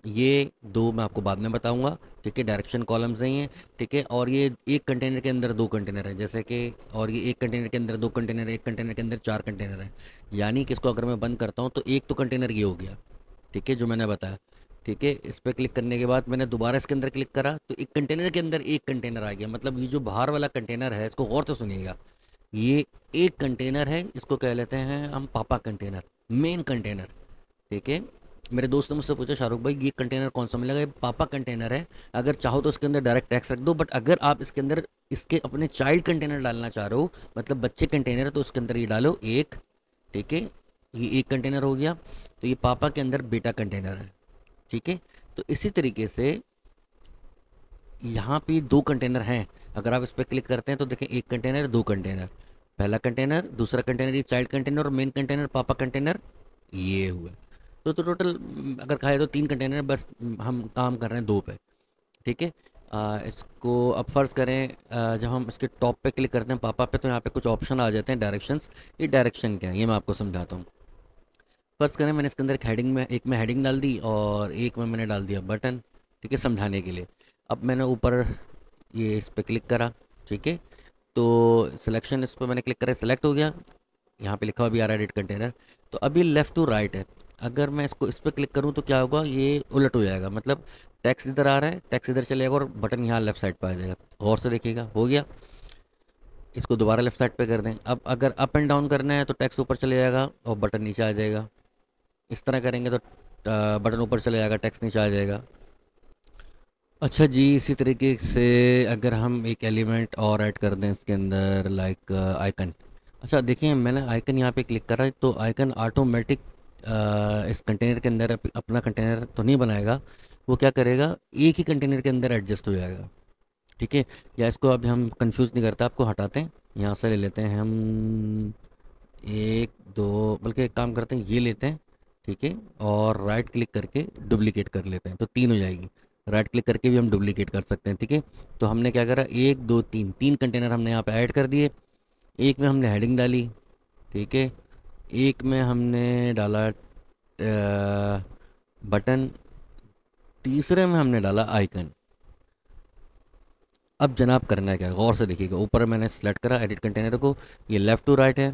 ये दो मैं आपको बाद में बताऊँगा, ठीक है? डायरेक्शन कॉलम्स नहीं है, ठीक है? और ये एक कंटेनर के अंदर दो कंटेनर है, जैसे कि, और ये एक कंटेनर के अंदर दो कंटेनर एक कंटेनर के अंदर चार कंटेनर है। यानी कि इसको अगर मैं बंद करता हूँ तो एक तो कंटेनर ये हो गया, ठीक है? जो मैंने बताया, ठीक है? इस पर क्लिक करने के बाद मैंने दोबारा इसके अंदर क्लिक करा तो एक कंटेनर के अंदर एक कंटेनर आ गया। मतलब ये जो बाहर वाला कंटेनर है, इसको गौर से सुनिएगा, ये एक कंटेनर है, इसको कह लेते हैं हम पापा कंटेनर मेन कंटेनर ठीक है? मेरे दोस्त ने मुझसे पूछा, शाहरुख भाई, ये कंटेनर कौन सा मिलेगा? ये पापा कंटेनर है। अगर चाहो तो इसके अंदर डायरेक्ट टैक्स रख दो बट अगर आप इसके अंदर, इसके अपने चाइल्ड कंटेनर डालना चाह रहे हो मतलब बच्चे कंटेनर है तो उसके अंदर ये डालो, एक, ठीक है? ये एक कंटेनर हो गया तो ये पापा के अंदर बेटा कंटेनर है, ठीक है? तो इसी तरीके से यहाँ पे दो कंटेनर हैं। अगर आप इस पर क्लिक करते हैं तो देखें, एक कंटेनर दो कंटेनर पहला कंटेनर दूसरा कंटेनर ये चाइल्ड कंटेनर और मेन कंटेनर पापा कंटेनर ये हुआ। तो तो टोटल अगर कहे तो तीन कंटेनर बस हम काम कर रहे हैं दो पे, ठीक है? इसको अब फ़र्ज़ करें जब हम इसके टॉप पे क्लिक करते हैं पापा पे तो यहाँ पे कुछ ऑप्शन आ जाते हैं डायरेक्शंस ये डायरेक्शन क्या है? ये मैं आपको समझाता हूँ। फ़र्ज़ करें मैंने इसके अंदर एक हेडिंग में, एक में हेडिंग डाल दी और एक में मैंने डाल दिया बटन ठीक है? समझाने के लिए। अब मैंने ऊपर ये इस पर क्लिक करा, ठीक है? तो सिलेक्शन इस पर मैंने क्लिक करा सिलेक्ट हो गया। यहाँ पे लिखा हुआ भी आ रहा है एडिट कंटेनर तो अभी लेफ़्ट टू राइट है। अगर मैं इसको इस पर क्लिक करूँ तो क्या होगा? ये उलट हो जाएगा। मतलब टैक्स इधर आ रहा है टैक्स इधर चलेगा और बटन यहाँ लेफ़्ट साइड पर आ जाएगा। और से देखिएगा, हो गया। इसको दोबारा लेफ़्ट साइड पे कर दें। अब अगर अप एंड डाउन करना है तो टैक्स ऊपर चले जाएगा और बटन नीचे आ जाएगा। इस तरह करेंगे तो बटन ऊपर चले जाएगा टैक्स नीचे आ जाएगा। अच्छा जी, इसी तरीके से अगर हम एक एलिमेंट और ऐड कर दें इसके अंदर लाइक आइकन अच्छा देखिए, मैंने आइकन यहाँ पे क्लिक करा तो आइकन ऑटोमेटिक इस कंटेनर के अंदर अपना कंटेनर तो नहीं बनाएगा, वो क्या करेगा, एक ही कंटेनर के अंदर एडजस्ट हो जाएगा, ठीक है? या इसको अभी हम कंफ्यूज नहीं करते, आपको हटाते हैं, यहाँ से ले लेते हैं हम, एक, दो, बल्कि एक काम करते हैं, ये लेते हैं, ठीक है? और राइट क्लिक करके डुप्लीकेट कर लेते हैं तो तीन हो जाएगी राइट क्लिक करके भी हम डुप्लीकेट कर सकते हैं, ठीक है? तो हमने क्या करा, एक, दो, तीन तीन कंटेनर हमने यहाँ पे ऐड कर दिए, एक में हमने हेडिंग डाली, ठीक है? एक में हमने डाला बटन, तीसरे में हमने डाला आइकन। अब जनाब करना है? क्या गौर से देखिएगा, ऊपर मैंने सेलेक्ट करा एडिट कंटेनर को। ये लेफ़्ट टू राइट है,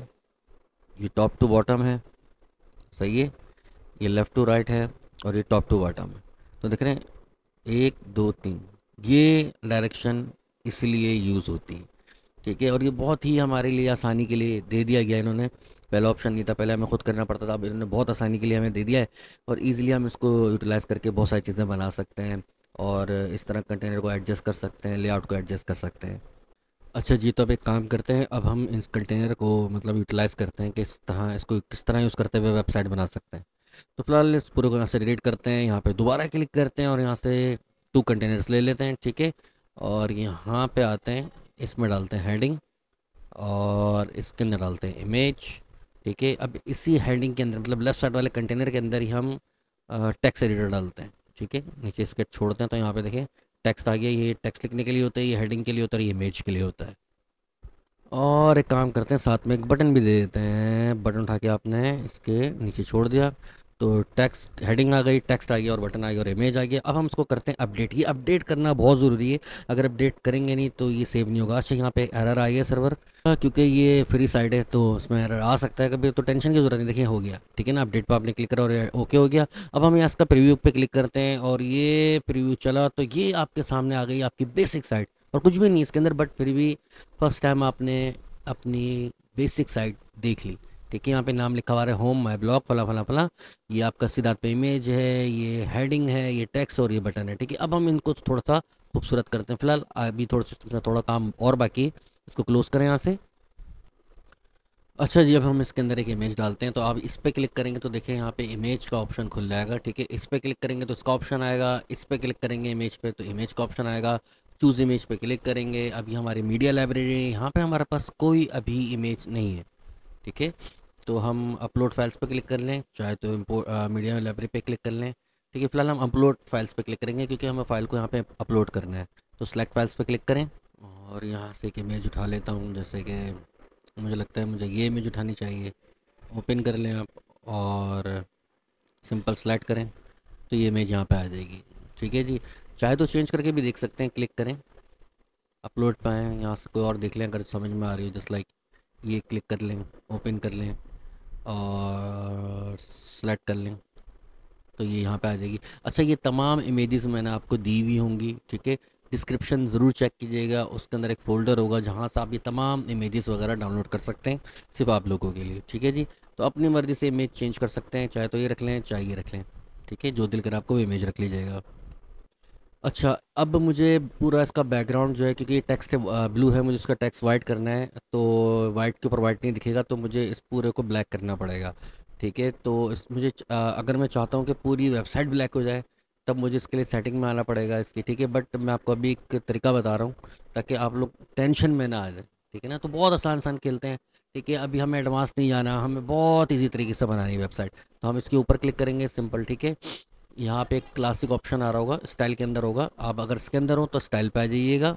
ये टॉप टू बॉटम है, सही है? ये लेफ़्ट टू राइट है और ये टॉप टू बॉटम है। तो देख रहे हैं, एक, दो, तीन, ये डायरेक्शन इसलिए यूज़ होती है, ठीक है? और ये बहुत ही हमारे लिए आसानी के लिए दे दिया गया इन्होंने। पहला ऑप्शन नहीं था, पहले हमें खुद करना पड़ता था, अब इन्होंने बहुत आसानी के लिए हमें दे दिया है और ईज़िली हम इसको यूटिलाइज़ करके बहुत सारी चीज़ें बना सकते हैं और इस तरह कंटेनर को एडजस्ट कर सकते हैं लेआउट को एडजस्ट कर सकते हैं। अच्छा जी तो अब एक काम करते हैं, अब हम इस कंटेनर को मतलब यूटिलाइज़ करते हैं किस तरह इसको किस तरह यूज़ करते हुए वेबसाइट बना सकते हैं। तो फ़िलहाल इस पूरे को यहाँ से डिलीट करते हैं, यहाँ पे दोबारा क्लिक करते हैं और यहाँ से टू कंटेनर्स ले लेते हैं, ठीक है? और यहाँ पे आते हैं, इसमें डालते हैं हेडिंग और इसके अंदर डालते हैं इमेज ठीक है? अब इसी हेडिंग के अंदर मतलब लेफ़्ट साइड वाले कंटेनर के अंदर ही हम टैक्स एडिटर डालते हैं, ठीक है? नीचे इसके छोड़ते हैं तो यहाँ पे देखें टेक्स्ट आ गया, ये टेक्स्ट लिखने के लिए होता है, ये हेडिंग के लिए होता है ये इमेज के लिए होता है। और एक काम करते हैं, साथ में एक बटन भी दे देते हैं। बटन उठा के आपने इसके नीचे छोड़ दिया तो टेक्स्ट हेडिंग आ गई टेक्स्ट आ गया, और बटन आ गया, और इमेज आ गया। अब हम इसको करते हैं अपडेट ये अपडेट करना बहुत ज़रूरी है। अगर अपडेट करेंगे नहीं तो ये सेव नहीं होगा। अच्छा यहाँ पे एरर आ गया सर्वर क्योंकि ये फ्री साइड है तो उसमें एरर आ सकता है कभी तो टेंशन की ज़रूरत नहीं। देखिए, हो गया, ठीक है ना? अपडेट पर आपने क्लिक करा और ओके हो गया। अब हम यहाँ इसका प्रीव्यू पे क्लिक करते हैं और ये प्रीव्यू चला तो ये आपके सामने आ गई आपकी बेसिक साइट और कुछ भी नहीं इसके अंदर बट फिर भी फ़र्स्ट टाइम आपने अपनी बेसिक साइट देख ली। ठीक है, यहाँ पे नाम लिखा हुआ है होम माई ब्लॉग फला फला फला। ये आपका सीधा पे इमेज है, ये हेडिंग है, ये टेक्स्ट और ये बटन है, ठीक है? अब हम इनको थोड़ा सा खूबसूरत करते हैं। फ़िलहाल अभी थोड़ा सा थोड़ा काम और बाकी इसको क्लोज करें यहाँ से। अच्छा जी, अब हम इसके अंदर एक इमेज डालते हैं तो आप इस पर क्लिक करेंगे तो देखिए यहाँ पे इमेज का ऑप्शन खुल जाएगा, ठीक है? इस पर क्लिक करेंगे तो इसका ऑप्शन आएगा, इस पर क्लिक करेंगे इमेज पे तो इमेज का ऑप्शन आएगा चूज़ इमेज पे क्लिक करेंगे। अभी हमारी मीडिया लाइब्रेरी है, यहाँ पे हमारे पास कोई अभी इमेज नहीं है, ठीक है? तो हम अपलोड फाइल्स पर क्लिक कर लें, चाहे तो मीडिया लाइब्रेरी पर क्लिक कर लें, ठीक है? फ़िलहाल हम अपलोड फाइल्स पर क्लिक करेंगे, क्योंकि हमें फ़ाइल को यहाँ पर अपलोड करना है तो सेलेक्ट फाइल्स पर क्लिक करें। और यहाँ से एक इमेज उठा लेता हूँ, जैसे कि मुझे लगता है मुझे ये इमेज उठानी चाहिए। ओपन कर लें आप और सिंपल सेलेक्ट करें तो ये इमेज यहाँ पे आ जाएगी। ठीक है जी? चाहे तो चेंज करके भी देख सकते हैं, क्लिक करें। अपलोड पाएँ यहाँ से कोई और देख लें, अगर समझ में आ रही हो, जस्ट लाइक ये क्लिक कर लें, ओपन कर लें और सेलेक्ट कर लें तो ये यहाँ पे आ जाएगी। अच्छा ये तमाम इमेजेस मैंने आपको दी हुई होंगी, ठीक है? डिस्क्रिप्शन ज़रूर चेक कीजिएगा, उसके अंदर एक फ़ोल्डर होगा जहाँ से आप ये तमाम इमेजेस वगैरह डाउनलोड कर सकते हैं, सिर्फ़ आप लोगों के लिए, ठीक है जी? तो अपनी मर्ज़ी से इमेज चेंज कर सकते हैं, चाहे तो ये रख लें, चाहे ये रख लें, ठीक है? जो दिल कर आपको इमेज रख लीजिएगा। अच्छा अब मुझे पूरा इसका बैकग्राउंड जो है, क्योंकि ये टेक्स्ट ब्लू है, मुझे उसका टेक्स्ट वाइट करना है तो वाइट के ऊपर वाइट नहीं दिखेगा तो मुझे इस पूरे को ब्लैक करना पड़ेगा, ठीक है? तो इस, मुझे अगर मैं चाहता हूँ कि पूरी वेबसाइट ब्लैक हो जाए तब मुझे इसके लिए सेटिंग में आना पड़ेगा इसकी, ठीक है? बट मैं आपको अभी एक तरीका बता रहा हूँ, ताकि आप लोग टेंशन में ना आ जाए, ठीक है ना? तो बहुत आसान आसान खेलते हैं, ठीक है? अभी हमें एडवांस नहीं जाना, हमें बहुत ईजी तरीके से बनानी है वेबसाइट तो हम इसके ऊपर क्लिक करेंगे सिंपल ठीक है? यहाँ पे एक क्लासिक ऑप्शन आ रहा होगा स्टाइल के अंदर होगा। आप अगर इसके अंदर हो तो स्टाइल पे आ जाइएगा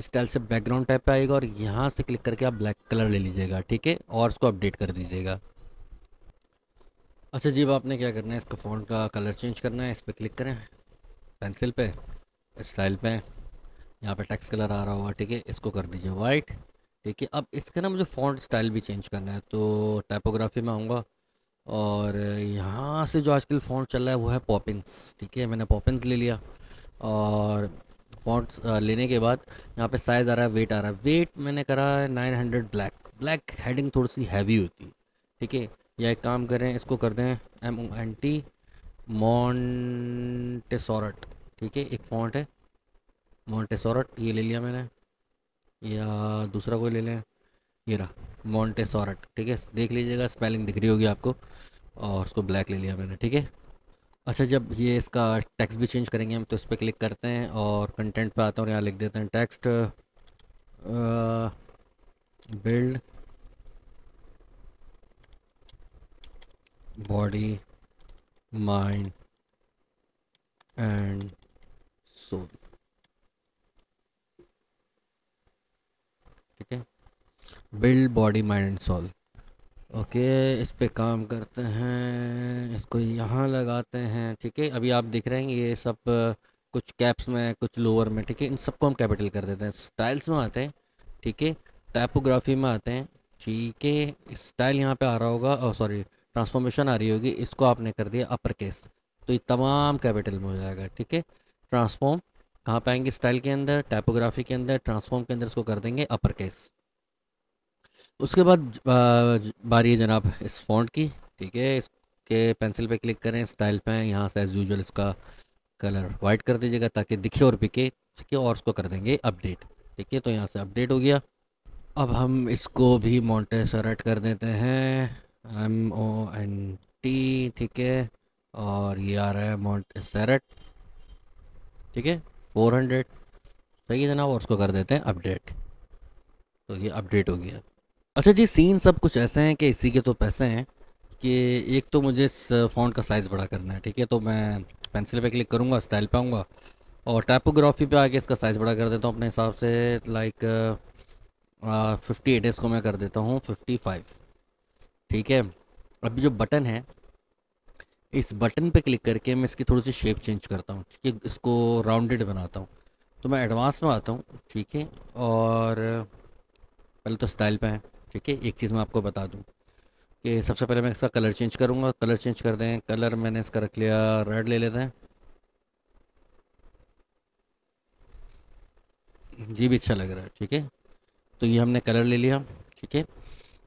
स्टाइल से बैकग्राउंड टाइप पे आएगा और यहाँ से क्लिक करके आप ब्लैक कलर ले लीजिएगा, ठीक है? और इसको अपडेट कर दीजिएगा। अच्छा जी, अब आपने क्या करना है? इसका फ़ोन का कलर चेंज करना है, इस पर क्लिक करें। पेंसिल पे स्टाइल पे। यहाँ पे टेक्स्ट कलर आ रहा होगा, ठीक है? इसको कर दीजिए वाइट ठीक है, अब इसका ना मुझे फ़ॉन्ट स्टाइल भी चेंज करना है तो टाइपोग्राफी में आऊँगा। और यहाँ से जो आजकल फ़ॉन्ट चल रहा है, वो है पॉपिंस ठीक है, मैंने पॉपिंस ले लिया। और फ़ॉन्ट्स लेने के बाद यहाँ पे साइज़ आ रहा है वेट आ रहा है। वेट मैंने करा है nine hundred black black heading थोड़ी सी हैवी होती है। ठीक है या एक काम करें, इसको कर दें M O N T Montserrat ठीक है? एक फ़ॉन्ट है मॉन्टेसोरट ये ले लिया मैंने। या दूसरा कोई ले लें, ये रहा मॉन्टेसोरट ठीक है? देख लीजिएगा स्पेलिंग दिख रही होगी आपको, और उसको ब्लैक ले लिया मैंने, ठीक है? अच्छा जब ये इसका टेक्स्ट भी चेंज करेंगे हम तो इस पर क्लिक करते हैं, और कंटेंट पे आता हूँ यहाँ लिख देते हैं text build body mind and soul ठीक है? Build body mind and soul okay इस पे काम करते हैं, इसको यहाँ लगाते हैं, ठीक है? अभी आप देख रहे हैं, ये सब कुछ कैप्स में, कुछ लोअर में, ठीक है? इन सबको हम कैपिटल कर देते हैं। स्टाइल्स में आते हैं, ठीक है? टाइपोग्राफी में आते हैं, ठीक है? स्टाइल यहाँ पे आ रहा होगा और सॉरी ट्रांसफॉर्मेशन आ रही होगी, इसको आपने कर दिया अपर केस तो ये तमाम कैपिटल में हो जाएगा, ठीक है? ट्रांसफॉर्म कहाँ पाएँगे स्टाइल के अंदर टाइपोग्राफी के अंदर ट्रांसफॉर्म के अंदर इसको कर देंगे अपर केस उसके बाद बारी है जनाब इस फॉन्ट की, ठीक है? इसके पेंसिल पे क्लिक करें स्टाइल पे यहाँ से एज़ यूजल इसका कलर वाइट कर दीजिएगा ताकि दिखे और बिके, ठीक है? और उसको कर देंगे अपडेट ठीक है? तो यहाँ से अपडेट हो गया। अब हम इसको भी मोन्टेसरेट कर देते हैं। एम ओ एन टी ठीक है? और ये आ रहा है मोन्टेसरेट ठीक है? फोर हंड्रेड सही है जनाब? और उसको कर देते हैं अपडेट तो ये अपडेट हो गया। अच्छा जी सीन सब कुछ ऐसे हैं कि इसी के तो पैसे हैं कि एक तो मुझे इस फ़ॉन्ट का साइज़ बड़ा करना है, ठीक है? तो मैं पेंसिल पे क्लिक करूँगा स्टाइल पे आऊँगा और टाइपोग्राफी पे आके इसका साइज़ बड़ा कर देता हूँ। अपने हिसाब से लाइक फिफ्टी एट इसको मैं कर देता हूँ फिफ्टी फाइव ठीक है? अभी जो बटन है, इस बटन पे क्लिक करके मैं इसकी थोड़ी सी शेप चेंज करता हूँ, ठीक है? इसको राउंडेड बनाता हूँ। तो मैं एडवांस में आता हूँ, ठीक है? और पहले तो स्टाइल पे है, ठीक है? एक चीज़ मैं आपको बता दूँ कि सबसे पहले मैं इसका कलर चेंज करूँगा। कलर चेंज कर दें कलर मैंने इसका रख लिया रेड ले लेते हैं। जी, भी अच्छा लग रहा है, ठीक है? तो ये हमने कलर ले लिया, ठीक है?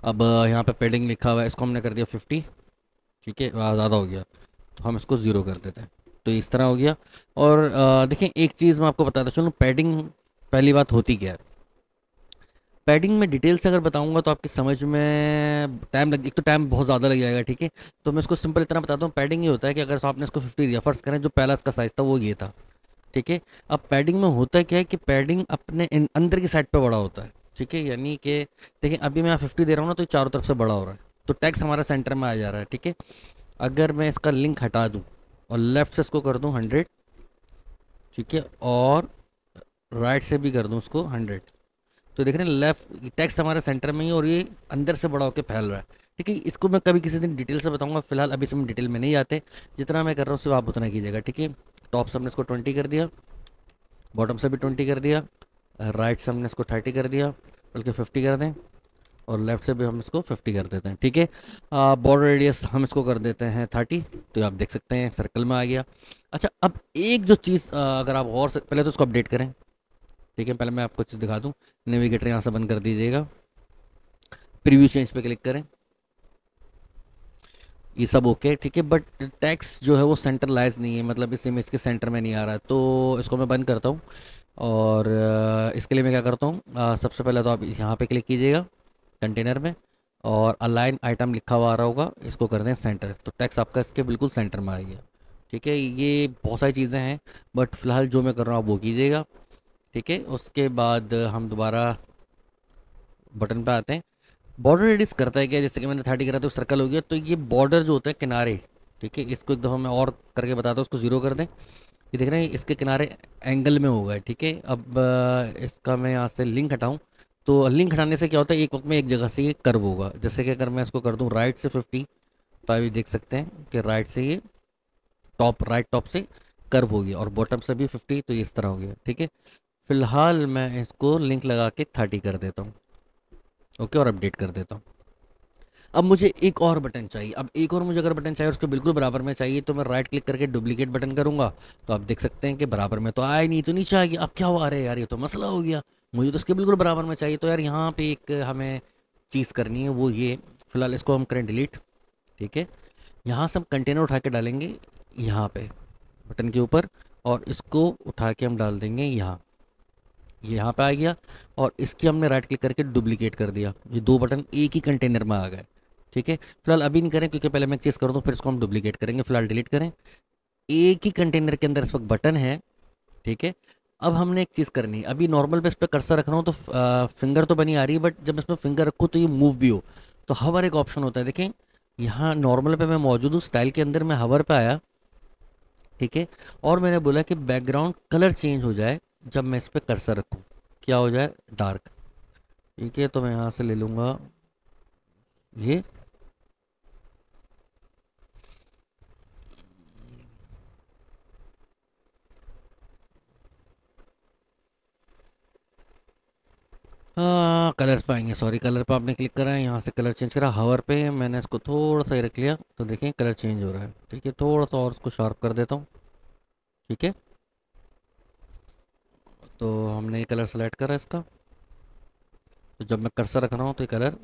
अब यहाँ पे पेडिंग लिखा हुआ है, इसको हमने कर दिया फिफ्टी ठीक है ज़्यादा हो गया तो हम इसको ज़ीरो कर देते हैं तो इस तरह हो गया, और देखें एक चीज़ मैं आपको बताता चलूँ, पैडिंग पहली बात होती क्या है? पैडिंग में डिटेल से अगर बताऊँगा तो आपकी समझ में टाइम लग, एक तो टाइम बहुत ज़्यादा लग जाएगा, ठीक है तो मैं इसको सिंपल इतना बताता हूँ, पैडिंग ये होता है कि अगर आपने इसको फिफ्टी फ़र्स्ट करें, जो पहला इसका साइज़ था वो ये था, ठीक है, अब पैडिंग में होता है क्या है कि पैडिंग अपने अंदर की साइड पे बड़ा होता है ठीक है? यानी कि देखिए, अभी मैं फिफ्टी दे रहा हूँ ना तो चारों तरफ़ से बड़ा हो रहा है। तो टैक्स हमारा सेंटर में आ जा रहा है, ठीक है? अगर मैं इसका लिंक हटा दूँ और लेफ़्ट से इसको कर दूँ हंड्रेड ठीक है? और राइट से भी कर दूँ उसको हंड्रेड तो देख रहे हैं लेफ़्ट टैक्स हमारे सेंटर में ही और ये अंदर से बड़ा होकर फैल रहा है। ठीक है, इसको मैं कभी किसी दिन डिटेल से बताऊँगा, फ़िलहाल अभी इसमें डिटेल में नहीं आते। जितना मैं कर रहा हूँ, सिर्फ़ आप उतना कीजिएगा, ठीक है? टॉप से हमने इसको ट्वेंटी कर दिया बॉटम से भी ट्वेंटी कर दिया। राइट से हमने इसको थर्टी कर दिया, बल्कि फिफ्टी कर दें, और लेफ़्ट से भी हम इसको फिफ्टी कर देते हैं, ठीक है? बॉर्डर रेडियस हम इसको कर देते हैं थर्टी तो आप देख सकते हैं सर्कल में आ गया। अच्छा अब एक जो चीज़ अगर आप और से, पहले तो उसको अपडेट करें, ठीक है? पहले मैं आपको चीज़ दिखा दूँ नेविगेटर यहाँ से बंद कर दीजिएगा। प्रीव्यू चेंज पर क्लिक करें। ये सब ओके ठीक है? बट टैक्स जो है वो सेंट्रलाइज नहीं है मतलब इस इमेज के सेंटर में नहीं आ रहा है तो इसको मैं बंद करता हूँ। और इसके लिए मैं क्या करता हूँ सबसे पहले तो आप यहाँ पे क्लिक कीजिएगा, कंटेनर में, और अलाइन आइटम लिखा हुआ आ रहा होगा, इसको कर दें सेंटर तो टैक्स आपका इसके बिल्कुल सेंटर में आ गया ठीक है? ये बहुत सारी चीज़ें हैं, बट फ़िलहाल जो मैं कर रहा हूँ आप वो कीजिएगा, ठीक है? उसके बाद हम दोबारा बटन पर आते हैं। बॉर्डर रेडिस करता है क्या? जैसे कि मैंने थर्टी करा तो सर्कल हो गया तो ये बॉर्डर जो होता है किनारे, ठीक है? इसको एक दफ़ा मैं और करके बताता हूँ, उसको ज़ीरो कर दें। ये देख रहे हैं, इसके किनारे एंगल में होगा, ठीक है? अब इसका मैं यहाँ से लिंक हटाऊँ। तो लिंक हटाने से क्या होता है, एक वक्त में एक जगह से ये कर्व होगा। जैसे कि अगर मैं इसको कर दूँ राइट से फिफ्टी तो अभी देख सकते हैं कि राइट से ये टॉप राइट टॉप से कर्व हो गया और बॉटम से भी फिफ्टी तो इस तरह हो गया, ठीक है? फ़िलहाल मैं इसको लिंक लगा के थर्टी कर देता हूँ। ओके? और अपडेट कर देता हूँ। अब मुझे एक और बटन चाहिए। अब एक और मुझे अगर बटन चाहिए उसके बिल्कुल बराबर में चाहिए तो मैं राइट क्लिक करके डुप्लीकेट बटन करूँगा। तो आप देख सकते हैं कि बराबर में तो आए नहीं तो नीचे आ गया। अब क्या हुआ? अरे यार, ये तो मसला हो गया। मुझे तो उसके बिल्कुल बराबर में चाहिए। तो यार, यहाँ पे एक हमें चीज़ करनी है, वो ये। फ़िलहाल इसको हम करें डिलीट ठीक है? यहाँ से हम कंटेनर उठा के डालेंगे, यहाँ पे, बटन के ऊपर, और इसको उठा के हम डाल देंगे यहाँ। ये यहाँ पे आ गया, और इसकी हमने राइट क्लिक करके डुप्लीकेट कर दिया। ये दो बटन एक ही कंटेनर में आ गए। ठीक है? फ़िलहाल अभी नहीं करें, क्योंकि पहले मैं एक चीज़ कर दूँ फिर इसको हम डुप्लीकेट करेंगे, फ़िलहाल डिलीट करें। एक ही कंटेनर के अंदर इस वक्त बटन है, ठीक है? अब हमने एक चीज़ करनी है। अभी नॉर्मल पे इस पर कर्सर रख रहा हूँ तो फिंगर तो बनी आ रही है बट जब इसमें फिंगर रखूँ तो ये मूव भी हो। तो हवर एक ऑप्शन होता है, देखें। यहाँ नॉर्मल पे मैं मौजूद हूँ स्टाइल के अंदर मैं हवर पे आया, ठीक है? और मैंने बोला कि बैकग्राउंड कलर चेंज हो जाए जब मैं इस पर कर्सर रखूँ। क्या हो जाए? डार्क ठीक है तो मैं यहाँ से ले लूँगा ये। हाँ कलर्स पाएँगे। सॉरी, कलर पे आपने क्लिक करा है, यहाँ से कलर चेंज करा। हवर पे मैंने इसको थोड़ा सा ही रख लिया तो देखें कलर चेंज हो रहा है। ठीक है थोड़ा सा और उसको शार्प कर देता हूँ। ठीक है? तो हमने ये कलर सेलेक्ट करा इसका। तो जब मैं कर्सर रख रहा हूँ तो ये कलर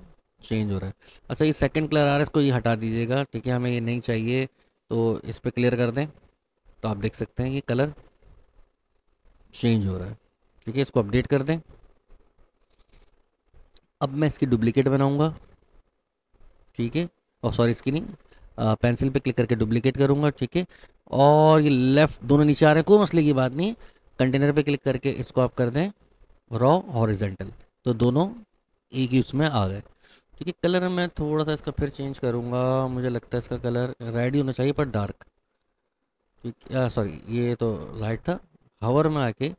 चेंज हो रहा है। अच्छा ये सेकंड कलर आ रहा है, इसको ये हटा दीजिएगा। ठीक है, हमें ये नहीं चाहिए तो इस पर क्लियर कर दें। तो आप देख सकते हैं, ये कलर चेंज हो रहा है। ठीक है, इसको अपडेट कर दें। अब मैं इसकी डुप्लीकेट बनाऊँगा। ठीक है? और सॉरी इसकी नहीं। पेंसिल पे क्लिक करके डुप्लीकेट करूँगा, ठीक है? और ये लेफ़्ट दोनों नीचे आ रहे हैं, कोई मसले की बात नहीं। कंटेनर पे क्लिक करके इसको आप कर दें रॉ हॉरिजेंटल तो दोनों एक ही उसमें आ गए। ठीक है कलर मैं थोड़ा सा इसका फिर चेंज करूँगा। मुझे लगता है इसका कलर रेड ही होना चाहिए, पर डार्क ठीक सॉरी ये तो लाइट था। हवर में आके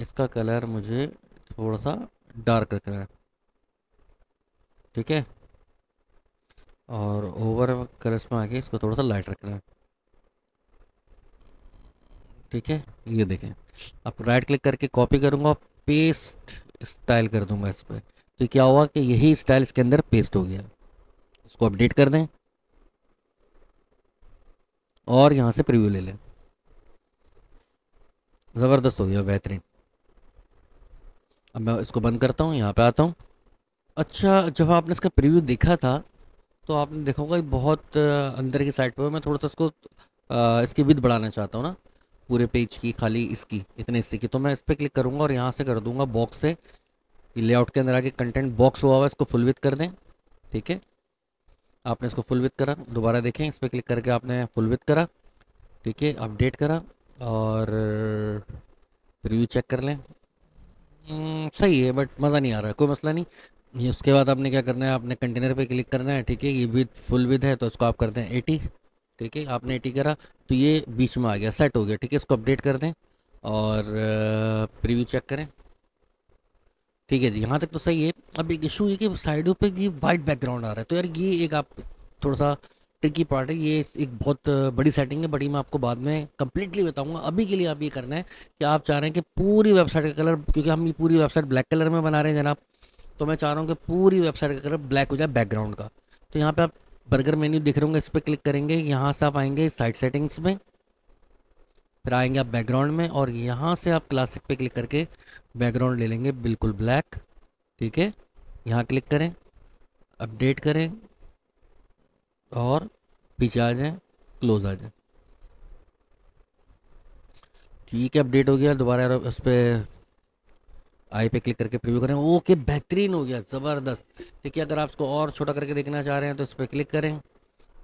इसका कलर मुझे थोड़ा सा डार्क रखना है। ठीक है? और ओवर कलर्स में आके इसको थोड़ा सा लाइट रखना है। ठीक है? ये देखें। अब राइट क्लिक करके कॉपी करूँगा पेस्ट स्टाइल कर दूँगा इस पर तो क्या हुआ कि यही स्टाइल इसके अंदर पेस्ट हो गया। इसको अपडेट कर दें। और यहाँ से प्रीव्यू ले लें। ज़बरदस्त हो गया, बेहतरीन। अब मैं इसको बंद करता हूँ, यहाँ पे आता हूँ। अच्छा जब आपने इसका प्रीव्यू देखा था तो आपने देखा होगा बहुत अंदर की साइड पर मैं थोड़ा सा इसको इसकी विद बढ़ाना चाहता हूँ ना, पूरे पेज की, खाली इसकी, इतने हिस्से की। तो मैं इस पर क्लिक करूँगा और यहाँ से कर दूँगा बॉक्स से। लेआउट के अंदर आके कंटेंट बॉक्स हुआ हुआ इसको फुल विथ कर दें, ठीक है? आपने इसको फुल विथ करा, दोबारा देखें, इस पर क्लिक करके आपने फुल विथ करा, ठीक है? अपडेट करा और रिव्यू चेक कर लें। सही है बट मज़ा नहीं आ रहा है कोई मसला नहीं। ये उसके बाद आपने क्या करना है, आपने कंटेनर पे क्लिक करना है, ठीक है, ये विद फुल विद है तो इसको आप करते हैं एटी ठीक है, आपने एटी करा तो ये बीच में आ गया सेट हो गया, ठीक है, इसको अपडेट कर दें और प्रीव्यू चेक करें। ठीक है जी, यहाँ तक तो सही है। अब एक इशू है कि साइडों पे ये वाइट बैकग्राउंड आ रहा है तो यार ये एक आप थोड़ा सा ट्रिकी पार्ट है। ये एक बहुत बड़ी सेटिंग है, बड़ी मैं आपको बाद में कम्प्लीटली बताऊँगा। अभी के लिए आप ये करना है कि आप चाह रहे हैं कि पूरी वेबसाइट का कलर क्योंकि हम ये पूरी वेबसाइट ब्लैक कलर में बना रहे हैं जनाब तो मैं चाह रहा हूँ कि पूरी वेबसाइट का कलर ब्लैक हो जाए बैकग्राउंड का। तो यहाँ पर आप बर्गर मेन्यू दिख रहे होंगे, इस पर क्लिक करेंगे, यहाँ से आप आएँगे साइड सेटिंग्स में, फिर आएँगे आप बैकग्राउंड में, और यहाँ से आप क्लासिक पे क्लिक करके बैकग्राउंड ले लेंगे, बिल्कुल ब्लैक ठीक है? यहाँ क्लिक करें अपडेट करें, और पीछे आ जाए क्लोज आ जाए। ठीक है अपडेट हो गया। दोबारा उस पर आई पे क्लिक करके प्रीव्यू करें। ओके, बेहतरीन हो गया, ज़बरदस्त। ठीक है अगर आप इसको और छोटा करके देखना चाह रहे हैं तो इस पर क्लिक करें।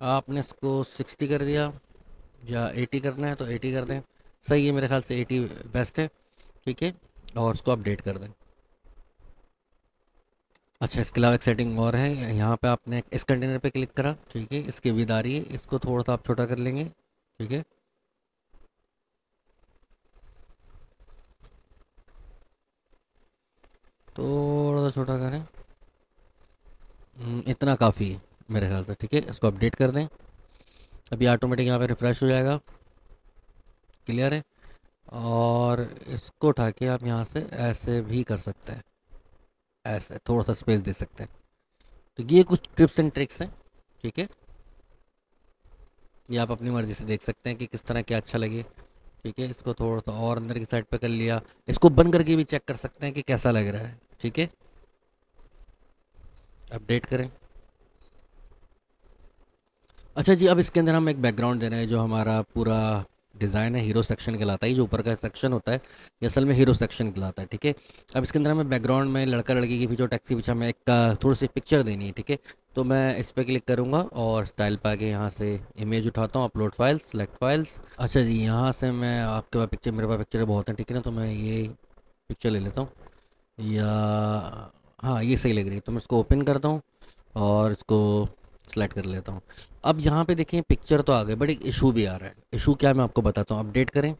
आपने इसको सिक्सटी कर दिया, या एटी करना है तो एटी कर दें। सही है, मेरे ख्याल से एटी बेस्ट है। ठीक है, और उसको अपडेट कर दें। अच्छा इसके अलावा एक सेटिंग और है। यहाँ पे आपने इस कंटेनर पे क्लिक करा ठीक है? इसकी विद आ रही है। इसको थोड़ा सा आप छोटा कर लेंगे ठीक है? थोड़ा सा छोटा करें। हम्म, इतना काफ़ी है मेरे ख्याल से ठीक है? इसको अपडेट कर दें। अभी ऑटोमेटिक यहाँ पे रिफ़्रेश हो जाएगा। क्लियर है? और इसको उठा के आप यहाँ से ऐसे भी कर सकते हैं। ऐसे थोड़ा सा स्पेस दे सकते हैं। तो ये कुछ टिप्स एंड ट्रिक्स हैं, ठीक है? ये आप अपनी मर्ज़ी से देख सकते हैं कि किस तरह क्या अच्छा लगे, ठीक है? इसको थोड़ा सा और अंदर की साइड पे कर लिया। इसको बंद करके भी चेक कर सकते हैं कि कैसा लग रहा है, ठीक है? अपडेट करें। अच्छा जी, अब इसके अंदर हम एक बैकग्राउंड दे रहे हैं जो हमारा पूरा डिज़ाइन है, हीरो सेक्शन कहलाता है जो ऊपर का सेक्शन होता है, ये असल में हीरो सेक्शन कहलाता है, ठीक है? अब इसके अंदर हमें बैकग्राउंड में लड़का लड़की की पीछे टैक्सी पीछे हमें एक थोड़ी सी पिक्चर देनी है, ठीक है? तो मैं इस पर क्लिक करूँगा और स्टाइल पे आके यहाँ से इमेज उठाता हूँ अपलोड फाइल्स सेलेक्ट फाइल्स अच्छा जी, यहाँ से मैं आपके पास पिक्चर मेरे पास पिक्चर बहुत हैं, ठीक है ना? तो मैं ये पिक्चर ले लेता हूँ. या हाँ ये सही लग रही है तो मैं इसको ओपन करता हूँ और इसको सेलेक्ट कर लेता हूँ। अब यहाँ पे देखें पिक्चर तो आ गए बट एक इशू भी आ रहा है। इशू क्या मैं आपको बताता हूँ। अपडेट करें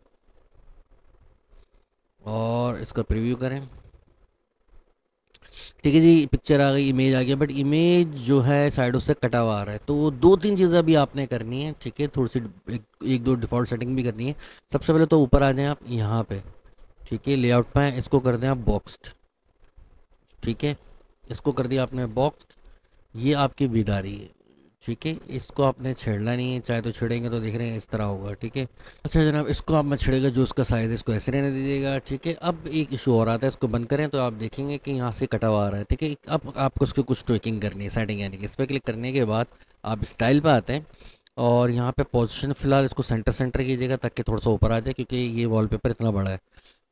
और इसका प्रीव्यू करें। ठीक है जी पिक्चर आ गई इमेज आ गया बट इमेज जो है साइडों से कटा हुआ आ रहा है। तो दो तीन चीज़ें अभी आपने करनी है ठीक है? थोड़ी सी एक, एक दो डिफ़ॉल्ट सेटिंग भी करनी है। सबसे पहले तो ऊपर आ जाएँ आप यहाँ पे। ठीक है लेआउट पे इसको कर दें आप बॉक्सड ठीक है इसको कर दिया आपने बॉक्स ये आपकी बिदारी है। ठीक है, इसको आपने छेड़ना नहीं है, चाहे तो छेड़ेंगे तो देख रहे हैं, इस तरह होगा, ठीक है? अच्छा जनाब, इसको आप मैं छेड़ेगा, जो उसका साइज़ है, इसको ऐसे रहने दीजिएगा, ठीक है? अब एक इशू हो रहा था इसको बंद करें तो आप देखेंगे कि यहाँ से कटा हुआ आ रहा है, ठीक है? अब आपको उसकी कुछ ट्विकिंग करनी है सेटिंग यानी कि इस पर क्लिक करने के बाद आप स्टाइल पर आते हैं, और यहाँ पे पोजीशन फ़िलहाल इसको सेंटर सेंटर कीजिएगा, ताकि थोड़ा सा ऊपर आ जाए, क्योंकि ये वॉलपेपर इतना बड़ा है,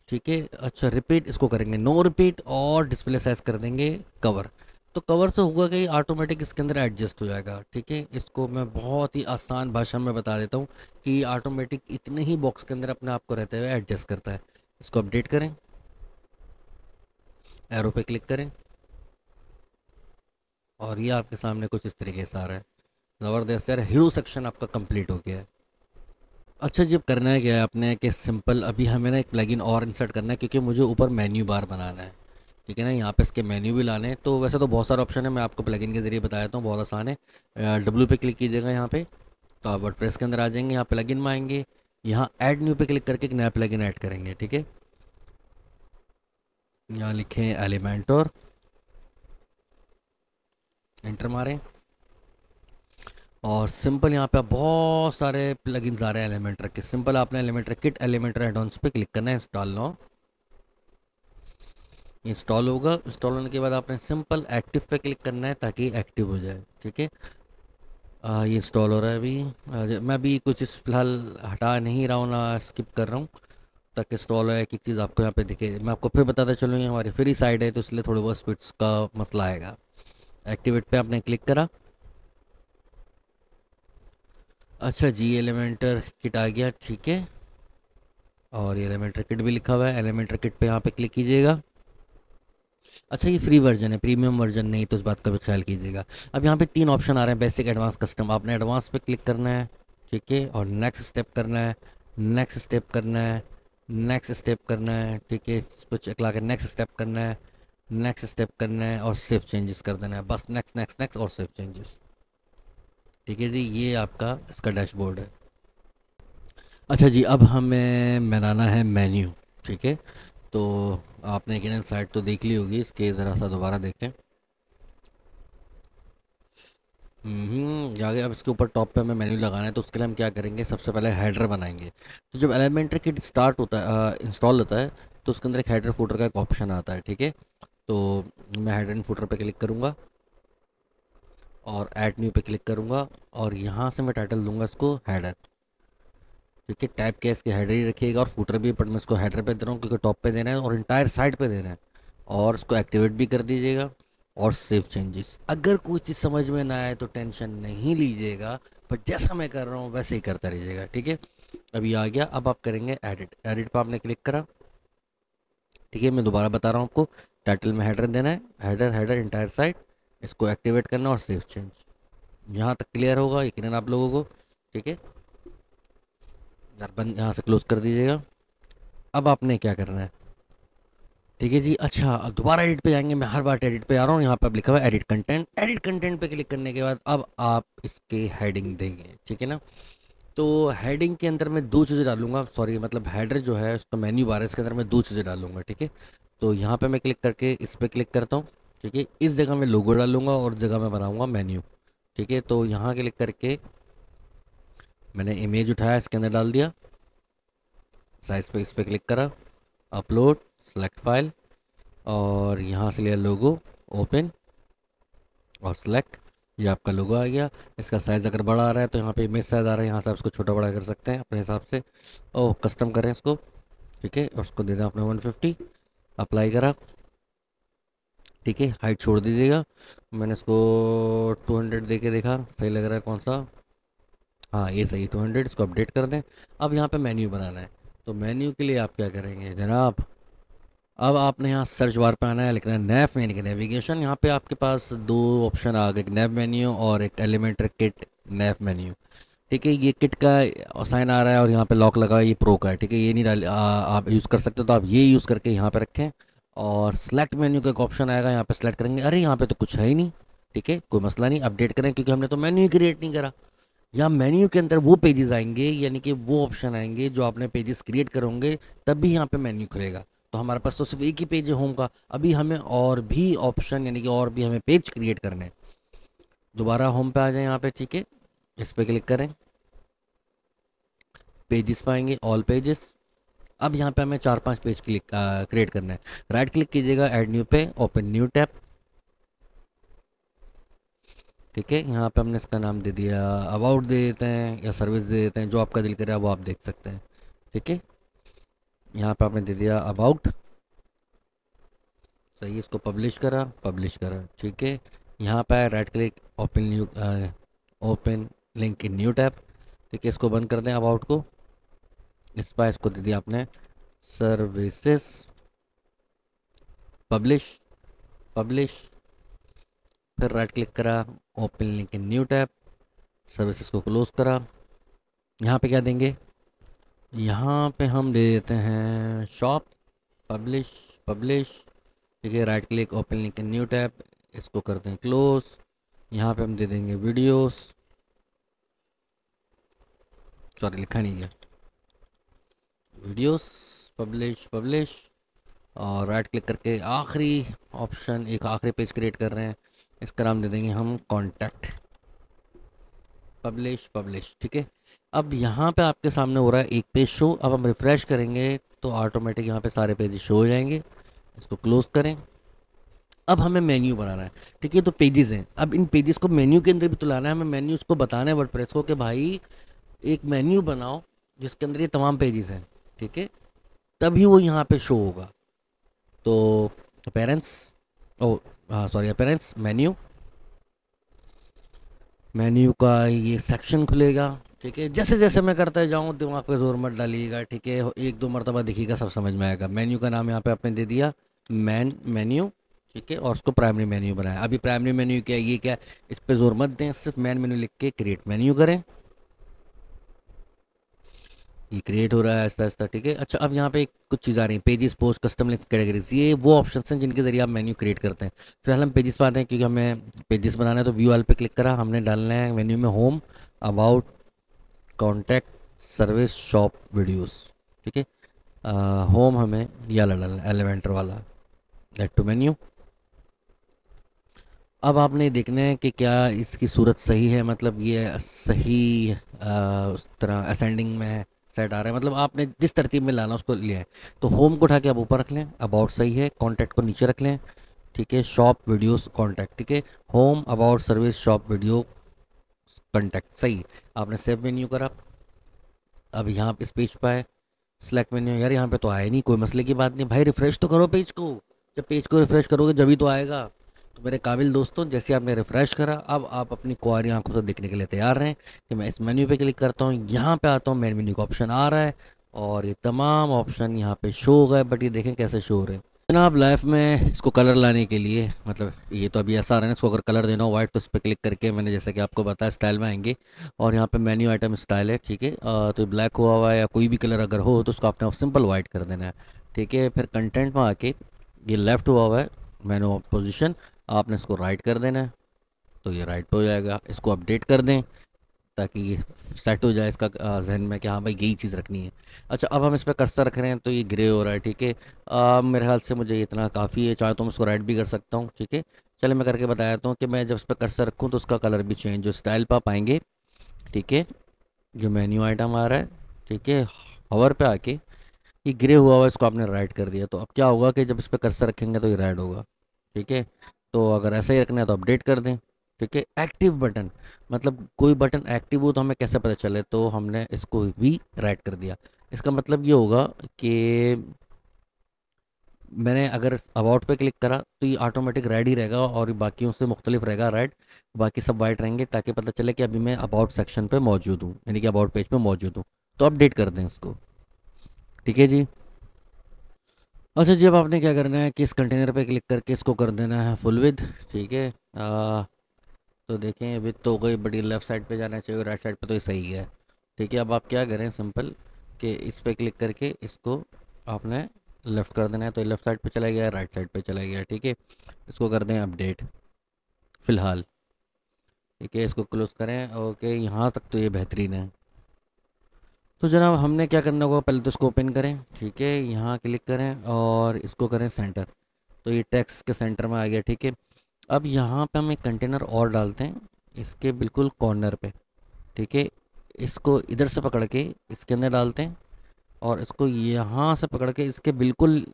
ठीक है? अच्छा रिपीट इसको करेंगे नो रिपीट और डिस्प्ले साइज़ कर देंगे कवर तो कवर से होगा कि ऑटोमेटिक इसके अंदर एडजस्ट हो जाएगा, ठीक है? इसको मैं बहुत ही आसान भाषा में बता देता हूँ कि ऑटोमेटिक इतने ही बॉक्स के अंदर अपने आप को रहते हुए एडजस्ट करता है। इसको अपडेट करें। एरो पे क्लिक करें। और ये आपके सामने कुछ इस तरीके से आ रहा है। ज़बरदस्त यार हीरो सेक्शन आपका कंप्लीट हो गया है। अच्छा जब करना है क्या है आपने कि सिंपल अभी हमें ना एक प्लगइन और इंसर्ट करना है, क्योंकि मुझे ऊपर मेन्यू बार बनाना है। ठीक है ना? यहाँ पे इसके मेन्यू भी लाने हैं। तो वैसे तो बहुत सारे ऑप्शन है, मैं आपको प्लगइन के ज़रिए बताया हूँ बहुत आसान है। डब्ल्यू पे क्लिक कीजिएगा यहाँ पे। तो आप वर्डप्रेस के अंदर आ जाएँगे, यहाँ प्लगइन में आएँगे। यहाँ ऐड न्यू पे क्लिक करके एक नया प्लगइन ऐड करेंगे, ठीक है? यहाँ लिखें एलिमेंट और एंटर मारें। और सिंपल यहाँ पे बहुत सारे प्लगइन्स आ रहे हैं एलिमेंटर के। सिंपल आपने एलिमेंटर किट एलिमेंटर एडॉन्स पे क्लिक करना है इंस्टॉल नो इंस्टॉल होगा। इंस्टॉल होने के बाद आपने सिंपल एक्टिव पे क्लिक करना है ताकि एक्टिव हो जाए, ठीक है? ये इंस्टॉल हो रहा है अभी। मैं अभी कुछ इस फ़िलहाल हटा नहीं रहा हूँ, ना स्किप कर रहा हूँ, ताकि इंस्टॉल हो एक चीज़ आपको यहाँ पे दिखे। मैं आपको फिर बताता चलूँगी हमारी फ्री साइड है तो इसलिए थोड़ी बहुत स्पीड्स का मसला आएगा। एक्टिवेट पे आपने क्लिक करा। अच्छा जी, एलिमेंटर किट आ गया, ठीक है। और ये एलिमेंटर किट भी लिखा हुआ है। एलिमेंटर किट पे यहाँ पे क्लिक कीजिएगा। अच्छा ये फ्री वर्जन है प्रीमियम वर्जन नहीं तो इस बात का भी ख्याल कीजिएगा। अब यहाँ पे तीन ऑप्शन आ रहे हैं बेसिक एडवांस कस्टम आपने एडवांस पे क्लिक करना है, ठीक है? और नेक्स्ट स्टेप करना है नेक्स्ट स्टेप करना है नेक्स्ट स्टेप करना है, ठीक है? इस पर चला के नेक्स्ट स्टेप करना है नेक्स्ट स्टेप करना है, और सेफ़ चेंजेस कर देना है। बस नेक्स्ट नेक्स्ट नेक्स्ट और सेफ़ चेंजेस ठीक है जी, ये आपका इसका डैशबोर्ड है। अच्छा जी, अब हमें बनाना है मेन्यू ठीक है? तो आपने किरण साइट तो देख ली होगी, इसके ज़रा सा दोबारा देखें। हम्म जाके अब इसके ऊपर टॉप पे हमें मेन्यू लगाना है तो उसके लिए हम क्या करेंगे, सबसे पहले हेडर बनाएँगे। तो जब एलिमेंटर किट स्टार्ट होता है इंस्टॉल होता है तो उसके अंदर एक हेडर फुटर का एक ऑप्शन आता है, ठीक है? तो मैं हेडर एंड फुटर पे क्लिक करूँगा, और ऐड न्यू पे क्लिक करूँगा, और यहाँ से मैं टाइटल दूँगा इसको हेडर ठीक है टाइप के इसके हेडर ही रखिएगा और फूटर भी बट मैं इसको हेडर पे दे रहा हूँ क्योंकि टॉप पे देना है और इंटायर साइड पे देना है। और इसको एक्टिवेट भी कर दीजिएगा और सेव चेंजेस अगर कोई चीज़ समझ में ना आए तो टेंशन नहीं लीजिएगा बट जैसा मैं कर रहा हूँ वैसे ही करता रहिएगा, ठीक है? अभी आ गया, अब आप करेंगे एडिट एडिट पर आपने क्लिक करा, ठीक है? मैं दोबारा बता रहा हूँ आपको टाइटल में हेडर देना है हेडर हेडर इंटायर साइड इसको एक्टिवेट करना और सेव चेंज यहाँ तक क्लियर होगा यकीन आप लोगों को, ठीक है? बंद यहाँ से क्लोज कर दीजिएगा। अब आपने क्या करना है? ठीक है जी अच्छा अब दोबारा एडिट पे जाएँगे। मैं हर बार एडिट पे आ रहा हूँ। यहाँ पे अब लिखा हुआ है एडिट कंटेंट एडिट कंटेंट पे क्लिक करने के बाद अब आप इसके हेडिंग देंगे, ठीक है ना? तो हेडिंग के अंदर मैं दो चीज़ें डालूँगा। सॉरी मतलब हेडर जो है, उसका मेन्यू बार है, इसके अंदर मैं दो चीज़ें डालूँगा, ठीक है? तो यहाँ पर मैं क्लिक करके इस पर क्लिक करता हूँ, ठीक है? इस जगह मैं लोगो डालूँगा और जगह में बनाऊँगा मेन्यू ठीक है? तो यहाँ क्लिक करके मैंने इमेज उठाया, इसके अंदर डाल दिया। साइज़ पे इस पर क्लिक करा। अपलोड सेलेक्ट फ़ाइल और यहाँ से लिया लोगो ओपन और सेलेक्ट ये आपका लोगो आ गया। इसका साइज़ अगर बड़ा आ रहा है तो यहाँ पे इमेज साइज़ आ रहा है। यहाँ से आप इसको छोटा बड़ा कर सकते हैं अपने हिसाब से। ओह कस्टम करें इसको। ठीक है? और उसको दे दें आपने 150 अप्लाई करा। ठीक है? हाइट छोड़ दीजिएगा। मैंने इसको 200 दे के देखा। सही लग रहा है कौन सा? हाँ ये सही 200 इसको अपडेट कर दें। अब यहाँ पे मेन्यू बनाना है। तो मेन्यू के लिए आप क्या करेंगे जनाब? अब आपने यहाँ सर्च बार पे आना है, लिखना है नैफ यानी कि नेविगेशन यहाँ पे आपके पास दो ऑप्शन आ गए, एक नैफ मेन्यू और एक एलिमेंटर किट नैफ मेन्यू ठीक है, ये किट का साइन आ रहा है और यहाँ पे लॉक लगा है, ये प्रो का है। ठीक है, ये नहीं डाल आप यूज़ कर सकते हो तो आप ये यूज़ करके यहाँ पे रखें। और सेलेक्ट मेन्यू का एक ऑप्शन आएगा, यहाँ पे सेलेक्ट करेंगे। अरे, यहाँ पे तो कुछ है ही नहीं। ठीक है, कोई मसला नहीं अपडेट करें, क्योंकि हमने तो मेन्यू क्रिएट नहीं करा। या मेन्यू के अंदर वो पेजेस आएँगे, यानी कि वो ऑप्शन आएँगे जो आपने पेजेस क्रिएट करोगे तब भी यहाँ पे मेन्यू खुलेगा। तो हमारे पास तो सिर्फ़ एक ही पेज है होम का। अभी हमें और भी ऑप्शन यानी कि और भी हमें पेज क्रिएट करने हैं। दोबारा होम पे आ जाए यहाँ पे, ठीक है? इस पर क्लिक करें। पेजेस पाएँगे ऑल पेजेस अब यहाँ पे हमें चार पाँच पेज क्लिक क्रिएट करना है। राइट क्लिक कीजिएगा ऐड न्यू पे ओपन न्यू टैब ठीक है? यहाँ पे हमने इसका नाम दे दिया अबाउट दे देते हैं या सर्विस दे देते हैं, जो आपका दिल करे वो आप देख सकते हैं, ठीक है? यहाँ पे आपने दे दिया अबाउट सही इसको पब्लिश करा पब्लिश करा, ठीक है? यहाँ पे right click open new open link in new tab ठीक है? इसको बंद कर दें अबाउट को। इस पर इसको दे दिया आपने सर्विसेस पब्लिश पब्लिश फिर राइट क्लिक करा open link in new tab services को क्लोज करा। यहाँ पे क्या देंगे? यहाँ पे हम दे देते हैं शॉप पब्लिश पब्लिश ठीक है right click open link in new tab इसको कर दें क्लोज यहाँ पे हम दे देंगे वीडियोस सॉरी लिखा नहीं गया। वीडियोस पब्लिश पब्लिश और राइट क्लिक करके आखिरी ऑप्शन एक आखिरी पेज क्रिएट कर रहे हैं। इसका नाम दे देंगे हम कॉन्टैक्ट पब्लिश पब्लिश ठीक है? अब यहाँ पे आपके सामने हो रहा है एक पेज शो अब हम रिफ़्रेश करेंगे तो ऑटोमेटिक यहाँ पे सारे पेज शो हो जाएँगे. इसको क्लोज करें. अब हमें मेन्यू बनाना है, ठीक है? तो पेजेस हैं. अब इन पेजेस को मेन्यू के अंदर भी तो लाना है. हमें मेन्यू उसको बताना है वर्डप्रेस को कि भाई एक मेन्यू बनाओ जिसके अंदर ये तमाम पेजेस हैं, ठीक है? तभी वो यहाँ पे शो होगा. तो पेरेंट्स ओ हाँ सॉरी पेरेंट्स मेन्यू मेन्यू का ये सेक्शन खुलेगा, ठीक है? जैसे जैसे मैं करता जाऊँ, दिमाग पे ज़ोर मत डालिएगा, ठीक है? एक दो मरतबा दिखेगा, सब समझ में आएगा। मेन्यू का नाम यहाँ पे आपने दे दिया मैन मेन्यू ठीक है? और उसको प्राइमरी मेन्यू बनाया। अभी प्राइमरी मेन्यू क्या है? ये क्या इस पर ज़ोर मत दें, सिर्फ़ मैन मेन्यू लिख के क्रिएट मेन्यू करें। ये क्रिएट हो रहा है ऐसा ऐसा ठीक है? अच्छा अब यहाँ पे कुछ चीज़ आ रही है। Pages post custom links categories ये वो ऑप्शन हैं जिनके ज़रिए आप मेन्यू क्रिएट करते हैं। फ़िलहाल हम पेजेस पर आते हैं क्योंकि हमें पेजेस बनाना है तो व्यू वाल पे क्लिक करा हमने डालना है मेन्यू में home about contact service shop videos ठीक है? होम हमें ये वाला डालना है एलिवेंटर वाला गेट टू मेन्यू अब आपने देखना है कि क्या इसकी सूरत सही है मतलब ये सही आ, उस तरह असेंडिंग में है। सेट आ रहा है। मतलब आपने जिस तरतीब में लाना उसको लिया है। तो होम को उठा के आप ऊपर रख लें। अबाउट सही है। कॉन्टैक्ट को नीचे रख लें। ठीक है? Shop videos contact. ठीक है? Home, about service, shop video contact. सही। आपने सेव मेन्यू करा। अब यहाँ इस पेज पर आए। सेलेक्ट मेन्यू यार यहाँ पे तो आया नहीं। कोई मसले की बात नहीं। भाई रिफ़्रेश तो करो पेज को। जब पेज को रिफ़्रेश करोगे, जब तो आएगा। तो मेरे काबिल दोस्तों, जैसे आपने रिफ़्रेश करा, अब आप अपनी क्वारी आँखों से देखने के लिए तैयार रहें कि मैं इस मेन्यू पे क्लिक करता हूँ, यहाँ पे आता हूँ मेन मेन्यू का ऑप्शन आ रहा है, और ये तमाम ऑप्शन यहाँ पे शो हो गए बट ये देखें कैसे शो हो रहे हैं। जनाब लाइफ में इसको कलर लाने के लिए मतलब ये तो अभी ऐसा आ रहा है इसको अगर कलर देना हो वाइट तो इस पर क्लिक करके मैंने जैसे कि आपको बताया स्टाइल में आएँगे। और यहाँ पे मेन्यू आइटम स्टाइल है, ठीक है? तो ब्लैक हुआ हुआ है, या कोई भी कलर अगर हो तो उसको आपने सिंपल वाइट कर देना है, ठीक है? फिर कंटेंट में आके ये लेफ़्ट हुआ हुआ है मैनो पोजिशन आपने इसको राइट कर देना है। तो ये राइट हो जाएगा। इसको अपडेट कर दें ताकि ये सेट हो जाए इसका जहन में कि हाँ भाई यही चीज़ रखनी है। अच्छा अब हम इस पर कर्सर रख रहे हैं तो ये ग्रे हो रहा है, ठीक है? मेरे ख्याल से मुझे इतना काफ़ी है, चाहे तो मैं इसको राइट भी कर सकता हूँ, ठीक है? चले मैं करके बताता हूँ कि मैं जब इस पर कर्सर रखूँ तो उसका कलर भी चेंज जो स्टाइल पर आप आएँगे, ठीक है? जो मेन्यू आइटम आ रहा है, ठीक है? हवर पे आके ये ग्रे हुआ हुआ इसको आपने राइट कर दिया। तो अब क्या होगा कि जब इस पर कर्सर रखेंगे तो ये राइट होगा, ठीक है? तो अगर ऐसा ही रखना है तो अपडेट कर दें। ठीक है? एक्टिव बटन मतलब कोई बटन एक्टिव हो तो हमें कैसे पता चले? तो हमने इसको भी राइट कर दिया। इसका मतलब ये होगा कि मैंने अगर अबाउट पे क्लिक करा तो ये ऑटोमेटिक रेड ही रहेगा और बाकियों से मुख्तलिफ़ रहेगा रेड बाकी सब वाइट रहेंगे ताकि पता चले कि अभी मैं अबाउट सेक्शन पे मौजूद हूँ, यानी कि अबाउट पेज पे मौजूद हूँ। तो अपडेट कर दें इसको। ठीक है जी? अच्छा जी, अब आपने क्या करना है कि इस कंटेनर पे क्लिक करके इसको कर देना है फुल विद ठीक है? तो देखें विद तो गई, बड़ी लेफ़्ट साइड पे जाना चाहिए राइट साइड पे तो ये सही है। ठीक है, अब आप क्या करें सिंपल कि इस पर क्लिक करके इसको आपने लेफ़्ट कर देना है। तो लेफ़्ट साइड पे चला गया राइट साइड पे चला गया, ठीक है? इसको कर दें अपडेट फ़िलहाल। ठीक है, इसको क्लोज़ करें ओके यहाँ तक तो ये बेहतरीन है। तो जनाब, हमने क्या करना होगा? पहले तो इसको ओपन करें, ठीक है? यहाँ क्लिक करें और इसको करें सेंटर तो ये टेक्स्ट के सेंटर में आ गया, ठीक है? अब यहाँ पे हम एक कंटेनर और डालते हैं, इसके बिल्कुल कॉर्नर पे, ठीक है? इसको इधर से पकड़ के इसके अंदर डालते हैं और इसको यहाँ से पकड़ के इसके बिल्कुल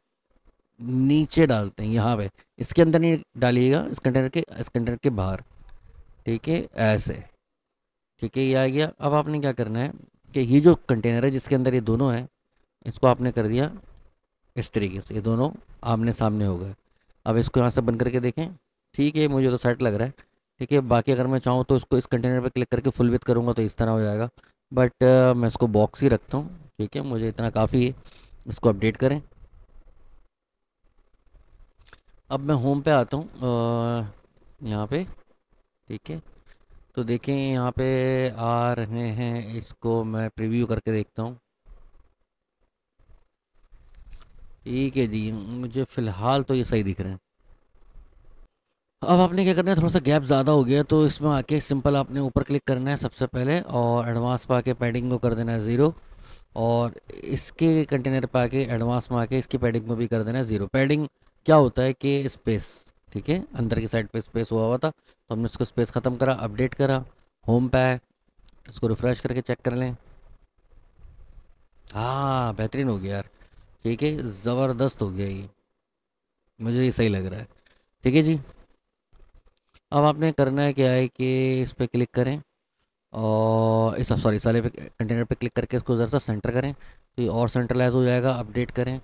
नीचे डालते हैं, यहाँ पे। इसके अंदर नहीं डालिएगा, इस कंटेनर के, इस कंटेनर के बाहर, ठीक है? ऐसे, ठीक है? ये आ गया। अब आपने क्या करना है? कि ये जो कंटेनर है जिसके अंदर ये दोनों हैं इसको आपने कर दिया इस तरीके से। ये दोनों आमने सामने हो गए। अब इसको यहाँ से बंद करके देखें। ठीक है मुझे तो सेट लग रहा है। ठीक है बाकी अगर मैं चाहूँ तो इसको इस कंटेनर पर क्लिक करके फुल विथ करूँगा तो इस तरह हो जाएगा। बट uh, मैं इसको बॉक्स ही रखता हूँ। ठीक है मुझे इतना काफ़ी है इसको अपडेट करें। अब मैं होम पे आता हूँ। यहाँ पे। ठीक है। तो देखें यहाँ पे आ रहे हैं, इसको मैं प्रीव्यू करके देखता हूँ। ठीक है जी, मुझे फ़िलहाल तो ये सही दिख रहे हैं। अब आपने क्या करना है, थोड़ा सा गैप ज़्यादा हो गया तो इसमें आके सिंपल आपने ऊपर क्लिक करना है सबसे पहले, और एडवांस पे आके पैडिंग को कर देना है ज़ीरो, और इसके कंटेनर पे आके एडवांस में आके इसकी पैडिंग को भी कर देना है ज़ीरो। पैडिंग क्या होता है कि स्पेस। ठीक है? अंदर की साइड पे स्पेस हुआ हुआ था तो हमने उसको स्पेस ख़त्म करा अपडेट करा होम पे इसको रिफ़्रेश करके चेक कर लें। हाँ बेहतरीन हो गया यार। ठीक है, ज़बरदस्त हो गया ये। मुझे ये सही लग रहा है। ठीक है जी। अब आपने करना है क्या है कि इस पर क्लिक करें और इस सॉरी साले पे कंटेनर पे क्लिक करके इसको ज़रा सा सेंटर करें तो ये और सेंट्रलाइज हो जाएगा अपडेट करें।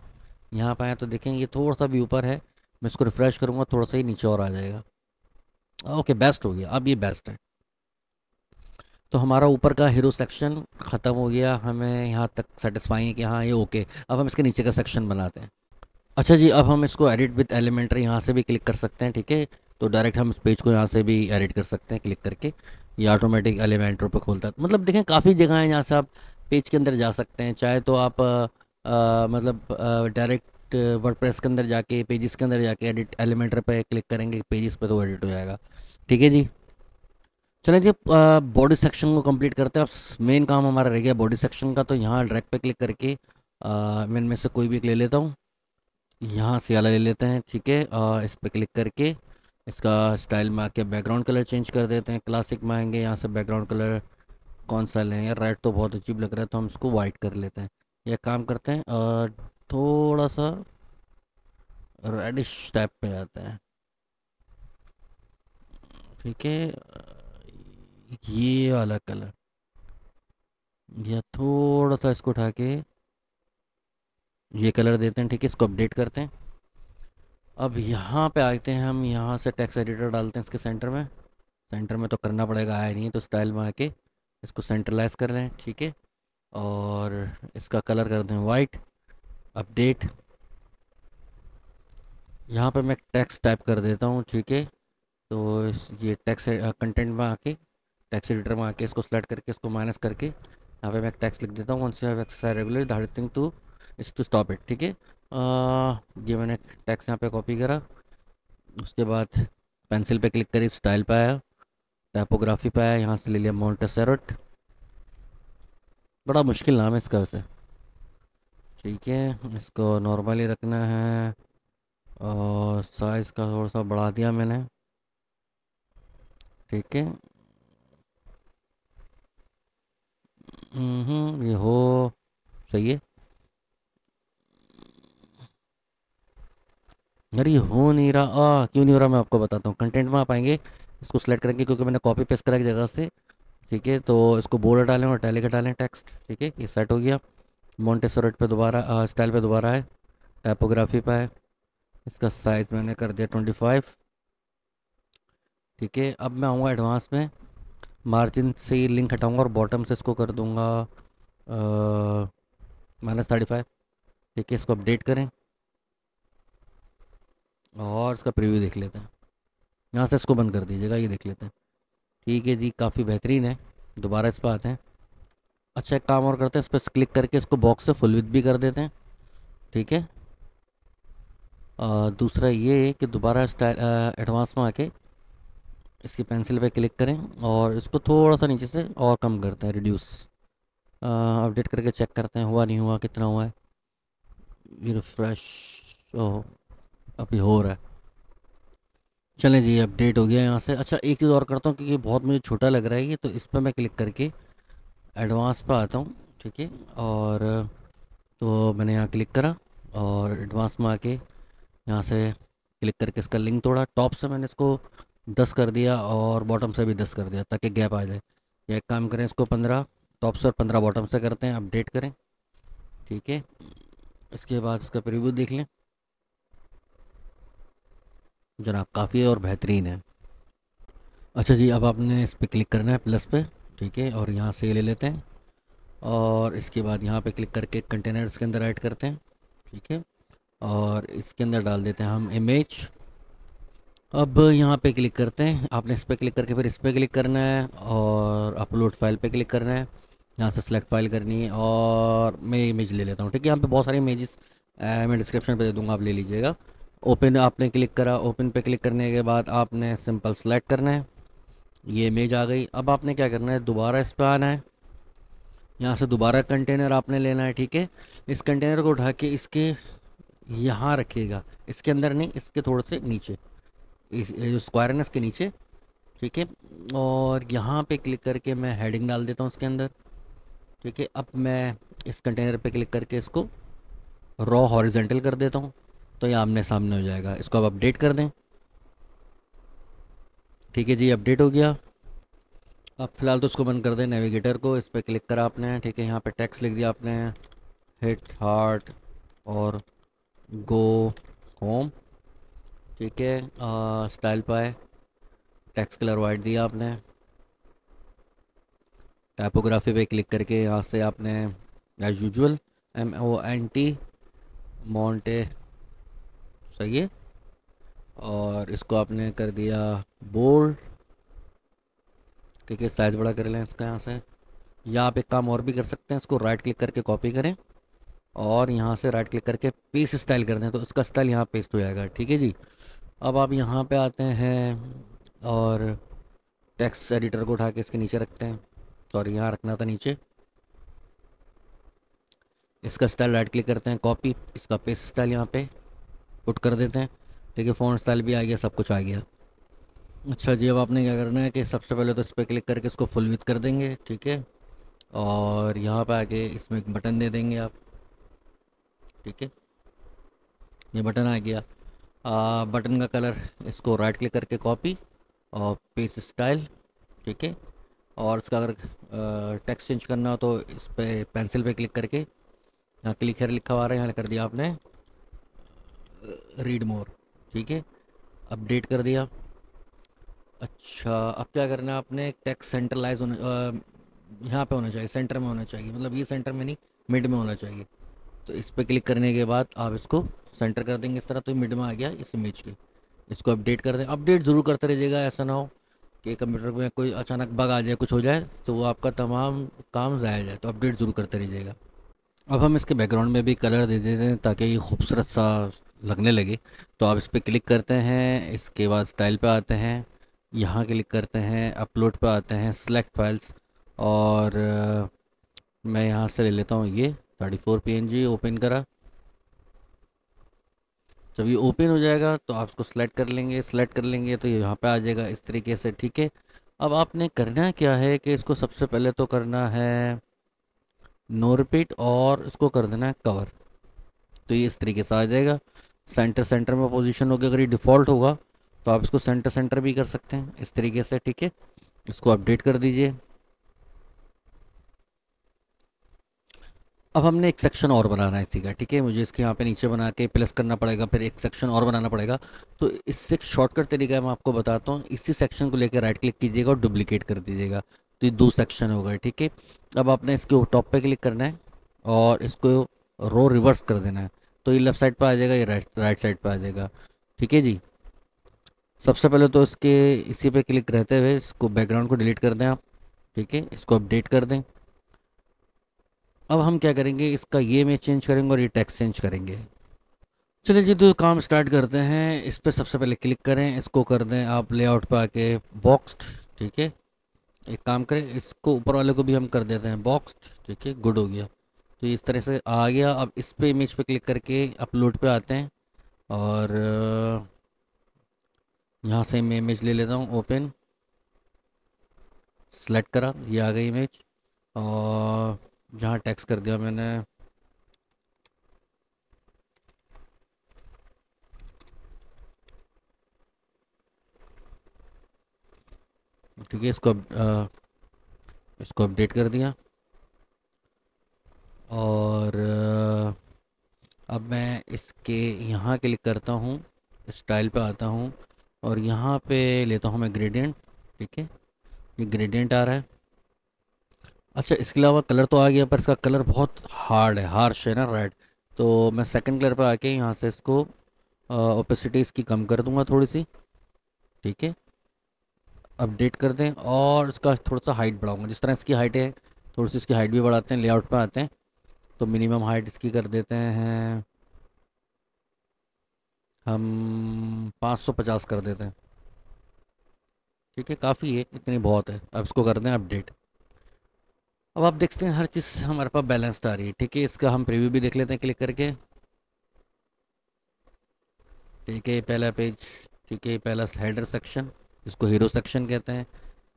यहाँ पर आए तो देखें, ये थोड़ा सा भी ऊपर है मैं इसको रिफ़्रेश करूँगा थोड़ा सा ही नीचे और आ जाएगा। ओके बेस्ट हो गया। अब ये बेस्ट है। तो हमारा ऊपर का हीरो सेक्शन ख़त्म हो गया। हमें यहाँ तक सेटिस्फाई है कि हाँ ये ओके अब हम इसके नीचे का सेक्शन बनाते हैं। अच्छा जी अब हम इसको एडिट विद एलिमेंटर यहाँ से भी क्लिक कर सकते हैं ठीक है? तो डायरेक्ट हम इस पेज को यहाँ से भी एडिट कर सकते हैं क्लिक करके। ये ऑटोमेटिक एलिमेंटर पर खोलता है। मतलब देखें काफ़ी जगह हैं जहाँ से आप पेज के अंदर जा सकते हैं। चाहे तो आप आ, आ, मतलब डायरेक्ट वर्डप्रेस के अंदर जाके, पेजेस के अंदर जाके एडिट एलिमेंटर पे क्लिक करेंगे, पेजेस पे तो एडिट हो जाएगा। ठीक है जी? चलें जी बॉडी सेक्शन को कंप्लीट करते हैं। अब मेन काम हमारा रह गया बॉडी सेक्शन का तो यहाँ ड्रैग पे क्लिक करके मैं इनमें से कोई भी एक ले लेता हूँ। यहाँ से वाला ले लेते हैं, ठीक है? इस पर क्लिक करके, इसका स्टाइल में आके बैकग्राउंड कलर चेंज कर देते हैं। क्लासिक में आएँगे, यहाँ से बैकग्राउंड कलर कौन सा लें? यार रेड तो बहुत अजीब लग रहा है तो हम इसको वाइट कर लेते हैं। यह काम करते हैं और थोड़ा सा रेडिश टाइप पे आते हैं। ठीक है, ये वाला कलर या थोड़ा सा इसको उठा के ये कलर देते हैं, ठीक है, इसको अपडेट करते हैं। अब यहाँ पे आते हैं, हम यहाँ से टेक्स्ट एडिटर डालते हैं इसके सेंटर में। सेंटर में तो करना पड़ेगा, आया नहीं है तो स्टाइल में आके इसको सेंट्रलाइज कर लें, ठीक है। और इसका कलर कर दें वाइट अपडेट। यहाँ पे मैं टैक्स टाइप कर देता हूँ, ठीक है? तो ये टैक्स कंटेंट में आके, टैक्स एडिटर में आके इसको सेलेक्ट करके, इसको माइनस करके, यहाँ पे मैं टैक्स लिख देता हूँ। Regular is thing to is to stop it ठीक है? ये मैंने टैक्स यहाँ पे कॉपी करा। उसके बाद पेंसिल पे क्लिक करी, स्टाइल पे आया, टाइपोग्राफी पे आया, यहाँ से ले लिया मोन्टेसरोट बड़ा मुश्किल नाम है इसका वैसे। ठीक है, इसको नॉर्मली रखना है और साइज़ का थोड़ा सा बढ़ा दिया मैंने। ठीक है। हम्म ये हो, सही है। अरे, हो नहीं रहा। आ, क्यों नहीं हो रहा मैं आपको बताता हूँ। कंटेंट में आप आएँगे, इसको सेलेक्ट करेंगे क्योंकि मैंने कॉपी पेस्ट करा एक जगह से। ठीक है तो इसको बोर्ड डालें और टैली का डालें टेक्स्ट ठीक है, ये सेट हो गया। मोन्टेसोरेट पे दोबारा स्टाइल पे दोबारा है। टाइपोग्राफी पे है। इसका साइज़ मैंने कर दिया ट्वेंटी फाइव ठीक है, अब मैं आऊँगा एडवांस में। मार्जिन से ही लिंक हटाऊँगा और बॉटम से इसको कर दूँगा माइनस थर्टी फाइव ठीक है, इसको अपडेट करें। और इसका प्रीव्यू देख लेते हैं। यहाँ से इसको बंद कर दीजिएगा, ये देख लेते हैं। ठीक है जी, काफ़ी बेहतरीन है। दोबारा इस पर आते हैं। अच्छा एक काम और करते हैं, इस पर क्लिक करके इसको बॉक्स से फुल विथ भी कर देते हैं। ठीक है? दूसरा ये है कि दोबारा स्टाइल एडवांस में आके इसकी पेंसिल पे क्लिक करें और इसको थोड़ा सा नीचे से और कम करते हैं रिड्यूस अपडेट करके चेक करते हैं, हुआ नहीं हुआ, कितना हुआ है। ये रिफ्रेश ओह, अभी हो रहा है। चलें जी अपडेट हो गया यहाँ से। अच्छा एक चीज़ और करता हूँ, क्योंकि बहुत मुझे छोटा लग रहा है ये तो इस पर मैं क्लिक करके एडवांस पर आता हूँ, ठीक है? और तो मैंने यहाँ क्लिक करा और एडवांस में आके यहाँ से क्लिक करके इसका लिंक तोड़ा। टॉप से मैंने इसको दस कर दिया और बॉटम से भी दस कर दिया ताकि गैप आ जाए। या एक काम करें इसको पंद्रह, टॉप से और पंद्रह बॉटम से करते हैं, अपडेट करें, ठीक है? इसके बाद इसका प्रीव्यू देख लें। जनाब, काफ़ी और बेहतरीन है। अच्छा जी, अब आपने इस पर क्लिक करना है प्लस पे। ठीक है, और यहाँ से ले लेते हैं। और इसके बाद यहाँ पे क्लिक करके कंटेनर्स के अंदर ऐड करते हैं, ठीक है। और इसके अंदर डाल देते हैं हम इमेज अब यहाँ पे क्लिक करते हैं, आपने इस पर क्लिक करके फिर इस पर क्लिक करना है, और अपलोड फ़ाइल पे क्लिक करना है। यहाँ से सेलेक्ट फ़ाइल करनी है, और मैं इमेज ले लेता हूँ, ठीक है। यहाँ पे बहुत सारी इमेजेस मैं डिस्क्रिप्शन पे दे दूँगा, आप ले लीजिएगा। ओपन आपने क्लिक करा ओपन पे क्लिक करने के बाद आपने सिंपल सेलेक्ट करना है। ये इमेज आ गई। अब आपने क्या करना है? दोबारा इस पर आना है। यहाँ से दोबारा कंटेनर आपने लेना है, ठीक है? इस कंटेनर को उठा के इसके यहाँ रखिएगा। इसके अंदर नहीं, इसके थोड़े से नीचे। इस जो स्क्वायर है इसके नीचे, ठीक है? और यहाँ पे क्लिक करके मैं हेडिंग डाल देता हूँ उसके अंदर, ठीक है? अब मैं इस कंटेनर पे क्लिक करके इसको रॉ हॉरिजेंटल कर देता हूँ। तो ये आमने सामने हो जाएगा। इसको अब अपडेट कर दें। ठीक है जी अपडेट हो गया। अब फ़िलहाल तो उसको बंद कर दें नेविगेटर को, इस पर क्लिक करा आपने, ठीक है, यहाँ पे टैक्स लिख दिया आपने हिट हार्ट और गो होम ठीक है स्टाइल पाए टैक्स कलर वाइट दिया आपने। टाइपोग्राफी पे क्लिक करके यहाँ से आपने as usual M O N T Monte सही है? और इसको आपने कर दिया बोल्ड ठीक है साइज़ बड़ा कर लें इसका यहाँ से। या आप एक काम और भी कर सकते हैं, इसको राइट क्लिक करके कॉपी करें और यहाँ से राइट क्लिक करके पेस्ट स्टाइल कर दें तो इसका स्टाइल यहाँ पेस्ट हो जाएगा, ठीक है जी? अब आप यहाँ पे आते हैं और टेक्स्ट एडिटर को उठा के इसके नीचे रखते हैं। सॉरी यहाँ रखना था नीचे। इसका स्टाइल राइट क्लिक करते हैं कॉपी इसका पेस्ट स्टाइल यहाँ पे पुट कर देते हैं। ठीक है फ़ोन स्टाइल भी आ गया सब कुछ आ गया। अच्छा जी अब आपने क्या करना है कि सबसे पहले तो इस पर क्लिक करके इसको फुल विथ कर देंगे ठीक है? और यहाँ पे आके इसमें एक बटन दे देंगे आप ठीक है? ये बटन आ गया। आ, बटन का कलर इसको राइट क्लिक करके कॉपी और पेस स्टाइल ठीक है? और इसका अगर टेक्स्ट चेंज करना हो तो इस पर पेंसिल पे क्लिक करके यहाँ क्लिक हेयर लिखा हुआ रहा है यहाँ कर दिया आपने रीड मोर ठीक है? अपडेट कर दिया। अच्छा अब क्या करना है आपने? टैक्स सेंट्रलाइज होने यहाँ पे होना चाहिए सेंटर में होना चाहिए। मतलब ये सेंटर में नहीं मिड में होना चाहिए। तो इस पर क्लिक करने के बाद आप इसको सेंटर कर देंगे इस तरह तो मिड में आ गया, इस इमेज के। इसको अपडेट कर दें। अपडेट ज़रूर करते रहिएगा, ऐसा ना हो कि कंप्यूटर में कोई अचानक बग आ जाए, कुछ हो जाए तो वो आपका तमाम काम ज़ाया जाए। तो अपडेट ज़रूर करते रहिएगा। अब हम इसके बैकग्राउंड में भी कलर दे देते हैं ताकि ये खूबसूरत सा लगने लगे। तो आप इस पर क्लिक करते हैं, इसके बाद स्टाइल पे आते हैं, यहाँ क्लिक करते हैं, अपलोड पे आते हैं सेलेक्ट फाइल्स और मैं यहाँ से ले लेता हूँ ये थर्टी फोर पी ओपन करा। जब ये ओपन हो जाएगा तो आप इसको सेलेक्ट कर लेंगे सेलेक्ट कर लेंगे तो ये यहाँ पे आ जाएगा इस तरीके से, ठीक है? अब आपने करना क्या है कि इसको सबसे पहले तो करना है नो रिपीट और इसको कर देना है कवर तो ये इस तरीके से आ जाएगा। सेंटर सेंटर में पोजीशन होगी, अगर ये डिफ़ॉल्ट होगा तो आप इसको सेंटर सेंटर भी कर सकते हैं। इस तरीके से, ठीक है? इसको अपडेट कर दीजिए। अब हमने एक सेक्शन और बनाना है इसी का, ठीक है? मुझे इसके यहाँ पे नीचे बना के प्लस करना पड़ेगा, फिर एक सेक्शन और बनाना पड़ेगा। तो इससे एक शॉर्टकट तरीका है, मैं आपको बताता हूँ। इसी सेक्शन को लेकर राइट क्लिक कीजिएगा और डुप्लीकेट कर दीजिएगा। तो ये दो सेक्शन हो गए, ठीक है? अब आपने इसके टॉप पे क्लिक करना है और इसको रो रिवर्स कर देना है। तो ये लेफ़्ट साइड पर आ जाएगा, ये राइट राइट साइड पर आ जाएगा। ठीक है जी? सबसे पहले तो इसके, इसी पे क्लिक रहते हुए इसको बैकग्राउंड को डिलीट कर दें आप। ठीक है? इसको अपडेट कर दें। अब हम क्या करेंगे? इसका ये में चेंज करेंगे और ये टेक्स्ट चेंज करेंगे। चलिए जी तो काम स्टार्ट करते हैं। इस पर सबसे पहले क्लिक करें। इसको कर दें आप लेआउट पर आके बॉक्स ठीक है? एक काम करें, इसको ऊपर वाले को भी हम कर देते हैं बॉक्स ठीक है? गुड हो गया। तो इस तरह से आ गया। अब इस पे इमेज पे क्लिक करके अपलोड पे आते हैं और यहाँ से मैं इमेज ले लेता हूँ ओपन सेलेक्ट करा ये आ गई इमेज और जहाँ टेक्स्ट कर दिया मैंने ठीक है इसको आ, इसको अपडेट कर दिया। और अब मैं इसके, यहाँ क्लिक करता हूँ, स्टाइल पे आता हूँ और यहाँ पे लेता हूँ मैं ग्रेडियंट ठीक है? ये ग्रेडियंट आ रहा है। अच्छा इसके अलावा कलर तो आ गया, पर इसका कलर बहुत हार्ड है, हार्श है ना, रेड। तो मैं सेकंड कलर पे आके यहाँ से इसको ओपेसिटी इसकी कम कर दूँगा थोड़ी सी ठीक है? अपडेट कर दें और इसका थोड़ा सा हाइट बढ़ाऊँगा। जिस तरह इसकी हाइट है थोड़ी सी इसकी हाइट भी बढ़ाते हैं, लेआउट पर आते हैं। तो मिनिमम हाइट इसकी कर देते हैं। हम 550 कर देते हैं। ठीक है, काफ़ी है, इतनी बहुत है। अब इसको कर दें अपडेट अब आप देखते हैं हर चीज़ हमारे पास बैलेंस्ड आ रही है। ठीक है, इसका हम प्रीव्यू भी देख लेते हैं क्लिक करके। ठीक है, पहला पेज ठीक है, पहला हेडर सेक्शन इसको हीरो सेक्शन कहते हैं।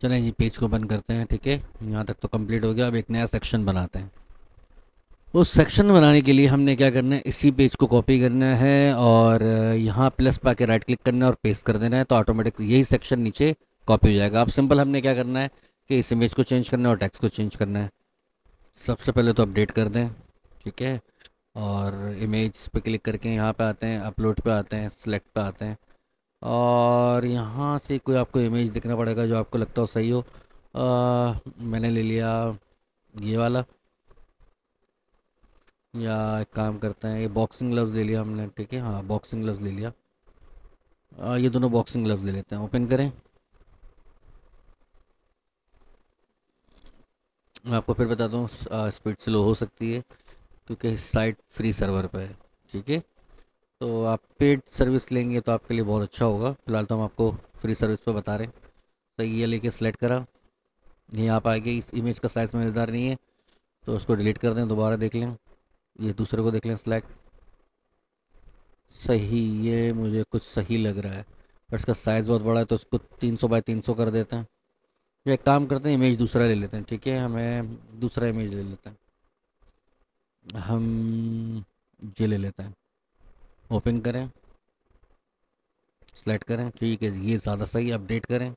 चलें जी पेज को बंद करते हैं, ठीक है। यहाँ तक तो कंप्लीट हो गया। अब एक नया सेक्शन बनाते हैं। उस सेक्शन बनाने के लिए हमने क्या करना है? इसी पेज को कॉपी करना है और यहाँ प्लस पा के राइट क्लिक करना है और पेस्ट कर देना है तो ऑटोमेटिक यही सेक्शन नीचे कॉपी हो जाएगा। अब सिंपल हमने क्या करना है कि इस इमेज को चेंज करना है और टेक्स्ट को चेंज करना है। सबसे पहले तो अपडेट कर दें ठीक है? और इमेज पे क्लिक करके यहाँ पे आते हैं अपलोड पे आते हैं सेलेक्ट पे आते हैं। और यहाँ से कोई आपको इमेज दिखना पड़ेगा जो आपको लगता हो सही हो। आ, मैंने ले लिया ये वाला। या एक काम करते हैं ये बॉक्सिंग ग्लव्स ले लिया हमने ठीक है? हाँ बॉक्सिंग ग्लव्स ले लिया। आ, ये दोनों बॉक्सिंग ग्लव्स ले लेते हैं। ओपन करें। मैं आपको फिर बता दूँ स्पीड स्लो हो सकती है क्योंकि साइट फ्री सर्वर पर है ठीक है? तो आप पेड सर्विस लेंगे तो आपके लिए बहुत अच्छा होगा। फ़िलहाल तो हम आपको फ्री सर्विस पर बता रहे हैं। तो ये लेके सेलेक्ट करा। ये आप आगे इस इमेज का साइज़ मज़ेदार नहीं है तो उसको डिलीट कर दें दोबारा देख लें। ये दूसरे को देख लें सेलेक्ट सही, ये मुझे कुछ सही लग रहा है। पर इसका साइज़ बहुत बड़ा है तो उसको 300 बाई 300 कर देते हैं। एक काम करते हैं इमेज दूसरा ले लेते हैं, ठीक है? हमें दूसरा इमेज ले लेते हैं। हम ये ले लेते हैं। ओपन करें। सेलेक्ट करें, ठीक है ये ज़्यादा सही अपडेट करें।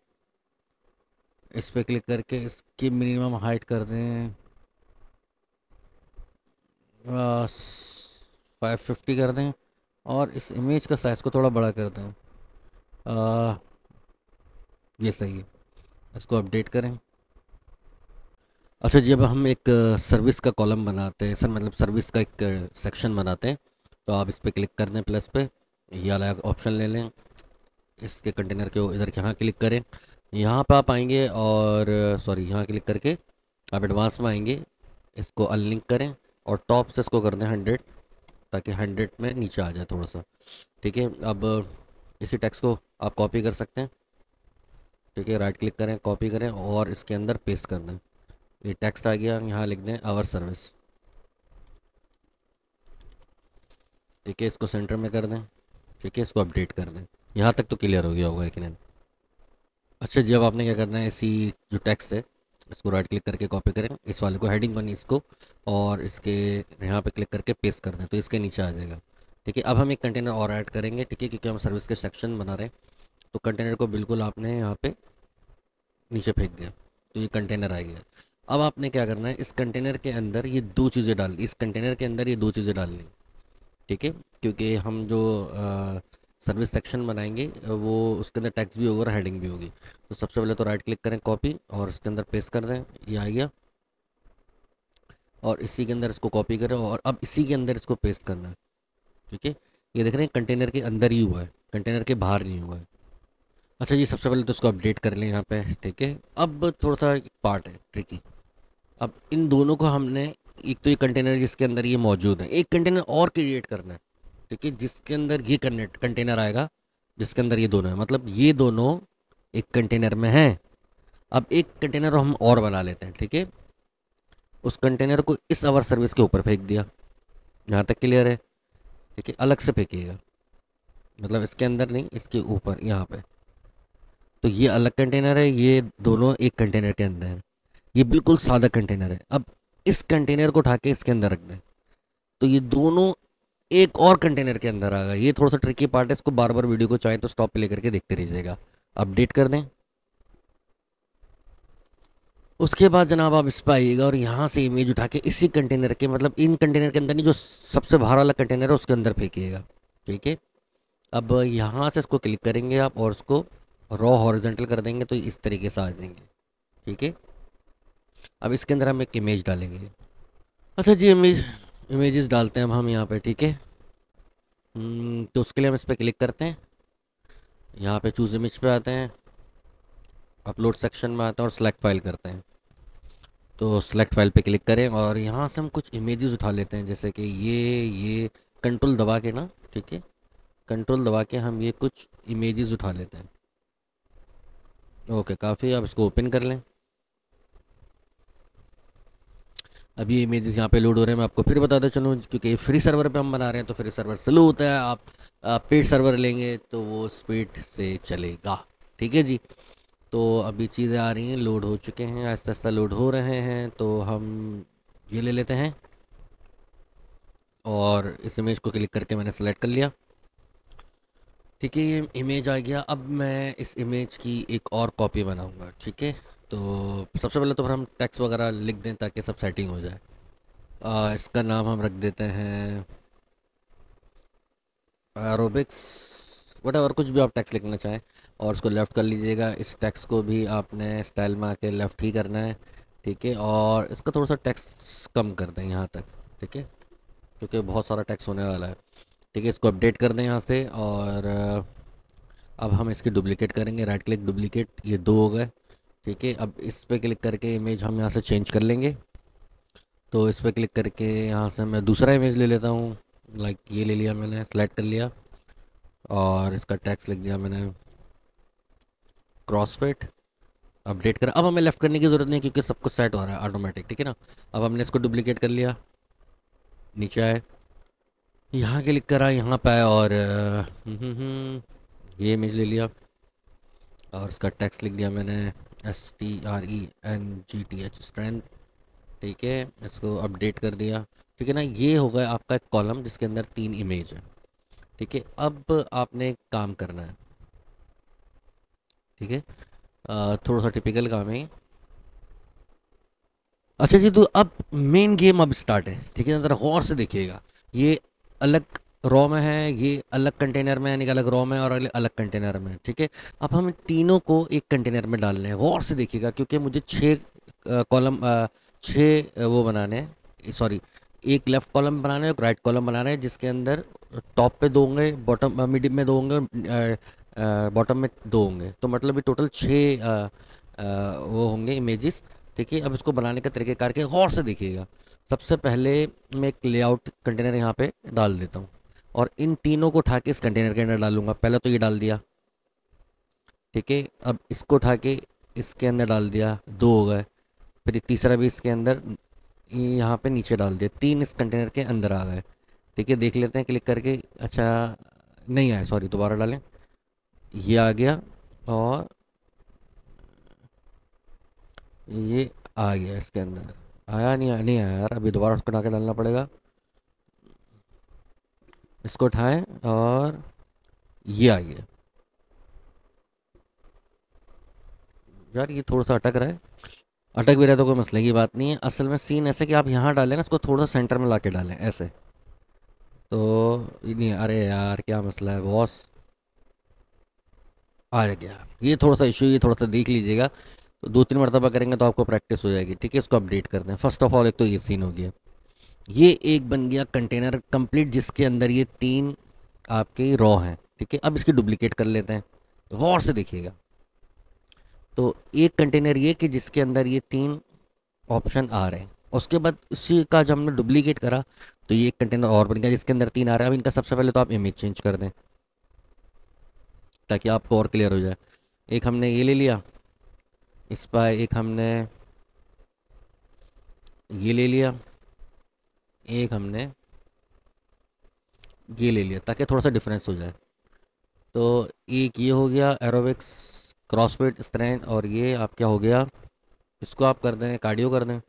इस पर क्लिक करके इसकी मिनिमम हाइट कर दें। फाइव फिफ्टी कर दें और इस इमेज का साइज़ को थोड़ा बड़ा कर दें। ये सही है। इसको अपडेट करें। अच्छा जब हम एक सर्विस का कॉलम बनाते हैं। सर मतलब सर्विस का एक सेक्शन बनाते हैं। तो आप इस पर क्लिक कर दें प्लस पे। ये अलग ऑप्शन ले लें। इसके कंटेनर के इधर यहाँ क्लिक करें। यहाँ पे आप आएँगे और सॉरी यहाँ क्लिक करके आप एडवांस में आएँगे। इसको अनलिंक करें। और टॉप से इसको कर दें हंड्रेड ताकि हंड्रेड में नीचे आ जाए थोड़ा सा। ठीक है, अब इसी टेक्स्ट को आप कॉपी कर सकते हैं। ठीक है राइट क्लिक करें कॉपी करें और इसके अंदर पेस्ट कर दें। ये टेक्स्ट आ गया, यहाँ लिख दें आवर सर्विस ठीक है, इसको सेंटर में कर दें। ठीक है, इसको अपडेट कर दें। यहाँ तक तो क्लियर हो गया होगा यकीन अच्छा जी, अब आपने क्या करना है, इसी जो टेक्स्ट है इसको राइट क्लिक करके कॉपी करें। इस वाले को हेडिंग बनी इसको और इसके यहाँ पे क्लिक करके पेस्ट कर दें तो इसके नीचे आ जाएगा। ठीक है अब हम एक कंटेनर और ऐड करेंगे ठीक है क्योंकि हम सर्विस के सेक्शन बना रहे हैं। तो कंटेनर को बिल्कुल आपने यहाँ पे नीचे फेंक दिया तो ये कंटेनर आ गया। अब आपने क्या करना है इस कंटेनर के अंदर ये दो चीज़ें डाल इस कंटेनर के अंदर ये दो चीज़ें डालनी। ठीक है क्योंकि हम जो आ, सर्विस सेक्शन बनाएँगे, वो उसके अंदर टैक्स भी होगा और हेडिंग भी होगी। तो सबसे पहले तो राइट क्लिक करें कॉपी और इसके अंदर पेस्ट कर दें, ये आ गया। और इसी के अंदर इसको कॉपी करें और अब इसी के अंदर इसको पेस्ट करना है, ठीक है? ये देख रहे हैं कंटेनर के अंदर ही हुआ है कंटेनर के बाहर नहीं हुआ है। अच्छा जी, सबसे पहले तो इसको अपडेट कर लें यहाँ पे, ठीक है? अब थोड़ा सा पार्ट है ट्रिकी अब इन दोनों को हमने, एक तो ये कंटेनर जिसके अंदर ये मौजूद है, एक कंटेनर और क्रिएट करना है। ठीक है जिसके अंदर ये कंटेनर आएगा, जिसके अंदर ये दोनों है। मतलब ये दोनों एक कंटेनर में हैं। अब एक कंटेनर हम और बना लेते हैं, ठीक है? उस कंटेनर को इस आवर सर्विस के ऊपर फेंक दिया। यहाँ तक क्लियर है, ठीक है? अलग से फेंकिएगा। मतलब इसके अंदर नहीं, इसके ऊपर, यहाँ पे। तो ये अलग कंटेनर है, ये दोनों एक कंटेनर के अंदर है। ये बिल्कुल सादा कंटेनर है। अब इस कंटेनर को उठा के इसके अंदर रख दें। तो ये दोनों एक और कंटेनर के अंदर आ गए ये थोड़ा सा ट्रिकी पार्ट है, इसको बार बार वीडियो को चाहें तो स्टॉप पे लेकर के देखते रहिएगा। अपडेट कर दें। उसके बाद जनाब आप इस पर आइएगा और यहाँ से इमेज उठा के इसी कंटेनर के मतलब इन कंटेनर के अंदर नहीं, जो सबसे बाहर वाला कंटेनर है, उसके अंदर फेंकिएगा। ठीक है? अब यहाँ से इसको क्लिक करेंगे आप और उसको रॉ हॉरिजेंटल कर देंगे तो इस तरीके से आ जाएँगे। ठीक है? अब इसके अंदर हम एक इमेज डालेंगे। अच्छा जी इमेज इमेजेस डालते हैं अब हम यहाँ पे ठीक है? हम्म, तो उसके लिए हम इस पर क्लिक करते हैं। यहाँ पे चूज़ इमेज पे आते हैं। अपलोड सेक्शन में आते हैं और सेलेक्ट फ़ाइल करते हैं। तो सेलेक्ट फ़ाइल पे क्लिक करें और यहाँ से हम कुछ इमेजेस उठा लेते हैं जैसे कि ये ये कंट्रोल दबा के ना ठीक है? कंट्रोल दबा के हम ये कुछ इमेजेस उठा लेते हैं। ओके काफ़ी आप इसको ओपन कर लें। अब ये इमेजेस यहाँ पे लोड हो रहे हैं मैं आपको फिर बताता चलूँ क्योंकि फ्री सर्वर पे हम बना रहे हैं तो फ्री सर्वर स्लो होता है आप, आप पेड सर्वर लेंगे तो वो स्पीड से चलेगा। ठीक है जी? तो अभी चीज़ें आ रही हैं लोड हो चुके हैं आहिस्ता आहिस्ता लोड हो रहे हैं तो हम ये ले लेते हैं। और इस इमेज को क्लिक करके मैंने सेलेक्ट कर लिया। ठीक है ये इमेज आ गया। अब मैं इस इमेज की एक और कॉपी बनाऊँगा ठीक है? तो सबसे पहले तो फिर हम टेक्स्ट वगैरह लिख दें ताकि सब सेटिंग हो जाए। आ, इसका नाम हम रख देते हैं एरोबिक्स वट कुछ भी आप टैक्स लिखना चाहें और उसको लेफ़्ट कर लीजिएगा। इस टैक्स को भी आपने स्टाइल में आके लेफ़्ट ही करना है ठीक है? और इसका थोड़ा सा टैक्स कम कर दें यहाँ तक ठीक है? क्योंकि बहुत सारा टैक्स होने वाला है। ठीक है इसको अपडेट कर दें यहाँ से और अब हम इसकी डुप्लिकेट करेंगे राइट क्लिक डुप्लिकेट ये दो हो गए। ठीक है अब इस पर क्लिक करके इमेज हम यहाँ से चेंज कर लेंगे। तो इस पर क्लिक करके यहाँ से मैं दूसरा इमेज ले लेता हूँ। लाइक ये ले लिया मैंने सेलेक्ट कर लिया और इसका टैक्स लिख दिया मैंने। क्रॉसफिट अपडेट करा। अब हमें लेफ़्ट करने की ज़रूरत नहीं क्योंकि सब कुछ सेट हो रहा है ऑटोमेटिक ठीक है ना? अब हमने इसको डुप्लीकेट कर लिया। नीचे आए। यहाँ क्लिक करा यहाँ पे और हम्म, हम्म, हम्म, ये इमेज ले लिया। और इसका टैक्स लिख दिया मैंने। S T R E N G T H strength ठीक है, इसको अपडेट कर दिया। ठीक है ना, ये हो गया आपका एक कॉलम जिसके अंदर तीन इमेज है। ठीक है, अब आपने काम करना है। ठीक है थोड़ा सा टिपिकल काम है अच्छा जी तो अब मेन गेम अब स्टार्ट है। ठीक है ना, ज़रा गौर से देखिएगा। ये अलग रॉ में है, ये अलग कंटेनर में यानी कि अलग रॉ में और अलग कंटेनर में ठीक है? अब हम तीनों को एक कंटेनर में डालने हैं। गौर से देखिएगा, क्योंकि मुझे छः कॉलम छः वो बनाने हैं सॉरी एक लेफ़्ट कॉलम बनाना है, एक राइट कॉलम बनाना है, जिसके अंदर टॉप पे दो होंगे बॉटम मिड में दो होंगे बॉटम में दो होंगे। तो मतलब ये टोटल छः वो होंगे इमेजेस ठीक है? अब इसको बनाने का तरीक़ेकार के, गौर से देखिएगा। सबसे पहले मैं एक लेआउट कंटेनर यहाँ पे डाल देता हूँ। और इन तीनों को उठा के इस कंटेनर के अंदर डालूँगा। पहले तो ये डाल दिया। ठीक है? अब इसको उठा के इसके अंदर डाल दिया। दो हो गए। फिर तीसरा भी इसके अंदर यहाँ पे नीचे डाल दिया। तीन इस कंटेनर के अंदर आ गए। ठीक है? देख लेते हैं, क्लिक करके। अच्छा नहीं आया। सॉरी, दोबारा डालें। ये आ गया और ये आ गया इसके अंदर। आया नहीं आया? नहीं आया यार। अभी दोबारा उसको उठा के डालना पड़ेगा। इसको उठाएँ और ये आइए। यार ये थोड़ा सा अटक रहा है। अटक भी रहा तो कोई मसले की बात नहीं है। असल में सीन ऐसे कि आप यहाँ डालें ना, इसको थोड़ा सा सेंटर में ला के डालें, ऐसे। तो नहीं, अरे यार, क्या मसला है बॉस आ गया। ये थोड़ा सा इशू ये थोड़ा सा देख लीजिएगा। तो दो तीन मरतबा करेंगे तो आपको प्रैक्टिस हो जाएगी, ठीक है? इसको अपडेट कर दें। फ़र्स्ट ऑफ़ ऑल एक तो ये सीन हो गया। ये एक बन गया कंटेनर कंप्लीट जिसके अंदर ये तीन आपके रॉ हैं, ठीक है? अब इसकी डुप्लीकेट कर लेते हैं। गौर से देखिएगा। तो एक कंटेनर ये कि जिसके अंदर ये तीन ऑप्शन आ रहे हैं। उसके बाद उसी का जब हमने डुप्लीकेट करा तो ये एक कंटेनर और बन गया, जिसके अंदर तीन आ रहा है। अब इनका सबसे पहले तो आप इमेज चेंज कर दें, ताकि आपको और क्लियर हो जाए। एक हमने ये ले लिया, इस पर एक हमने ये ले लिया। एक हमने ये ले लिया ताकि थोड़ा सा डिफरेंस हो जाए। तो एक ये हो गया एरोबिक्स क्रॉसफिट स्ट्रेंथ और ये आप क्या हो गया? इसको आप कर दें कार्डियो कर दें।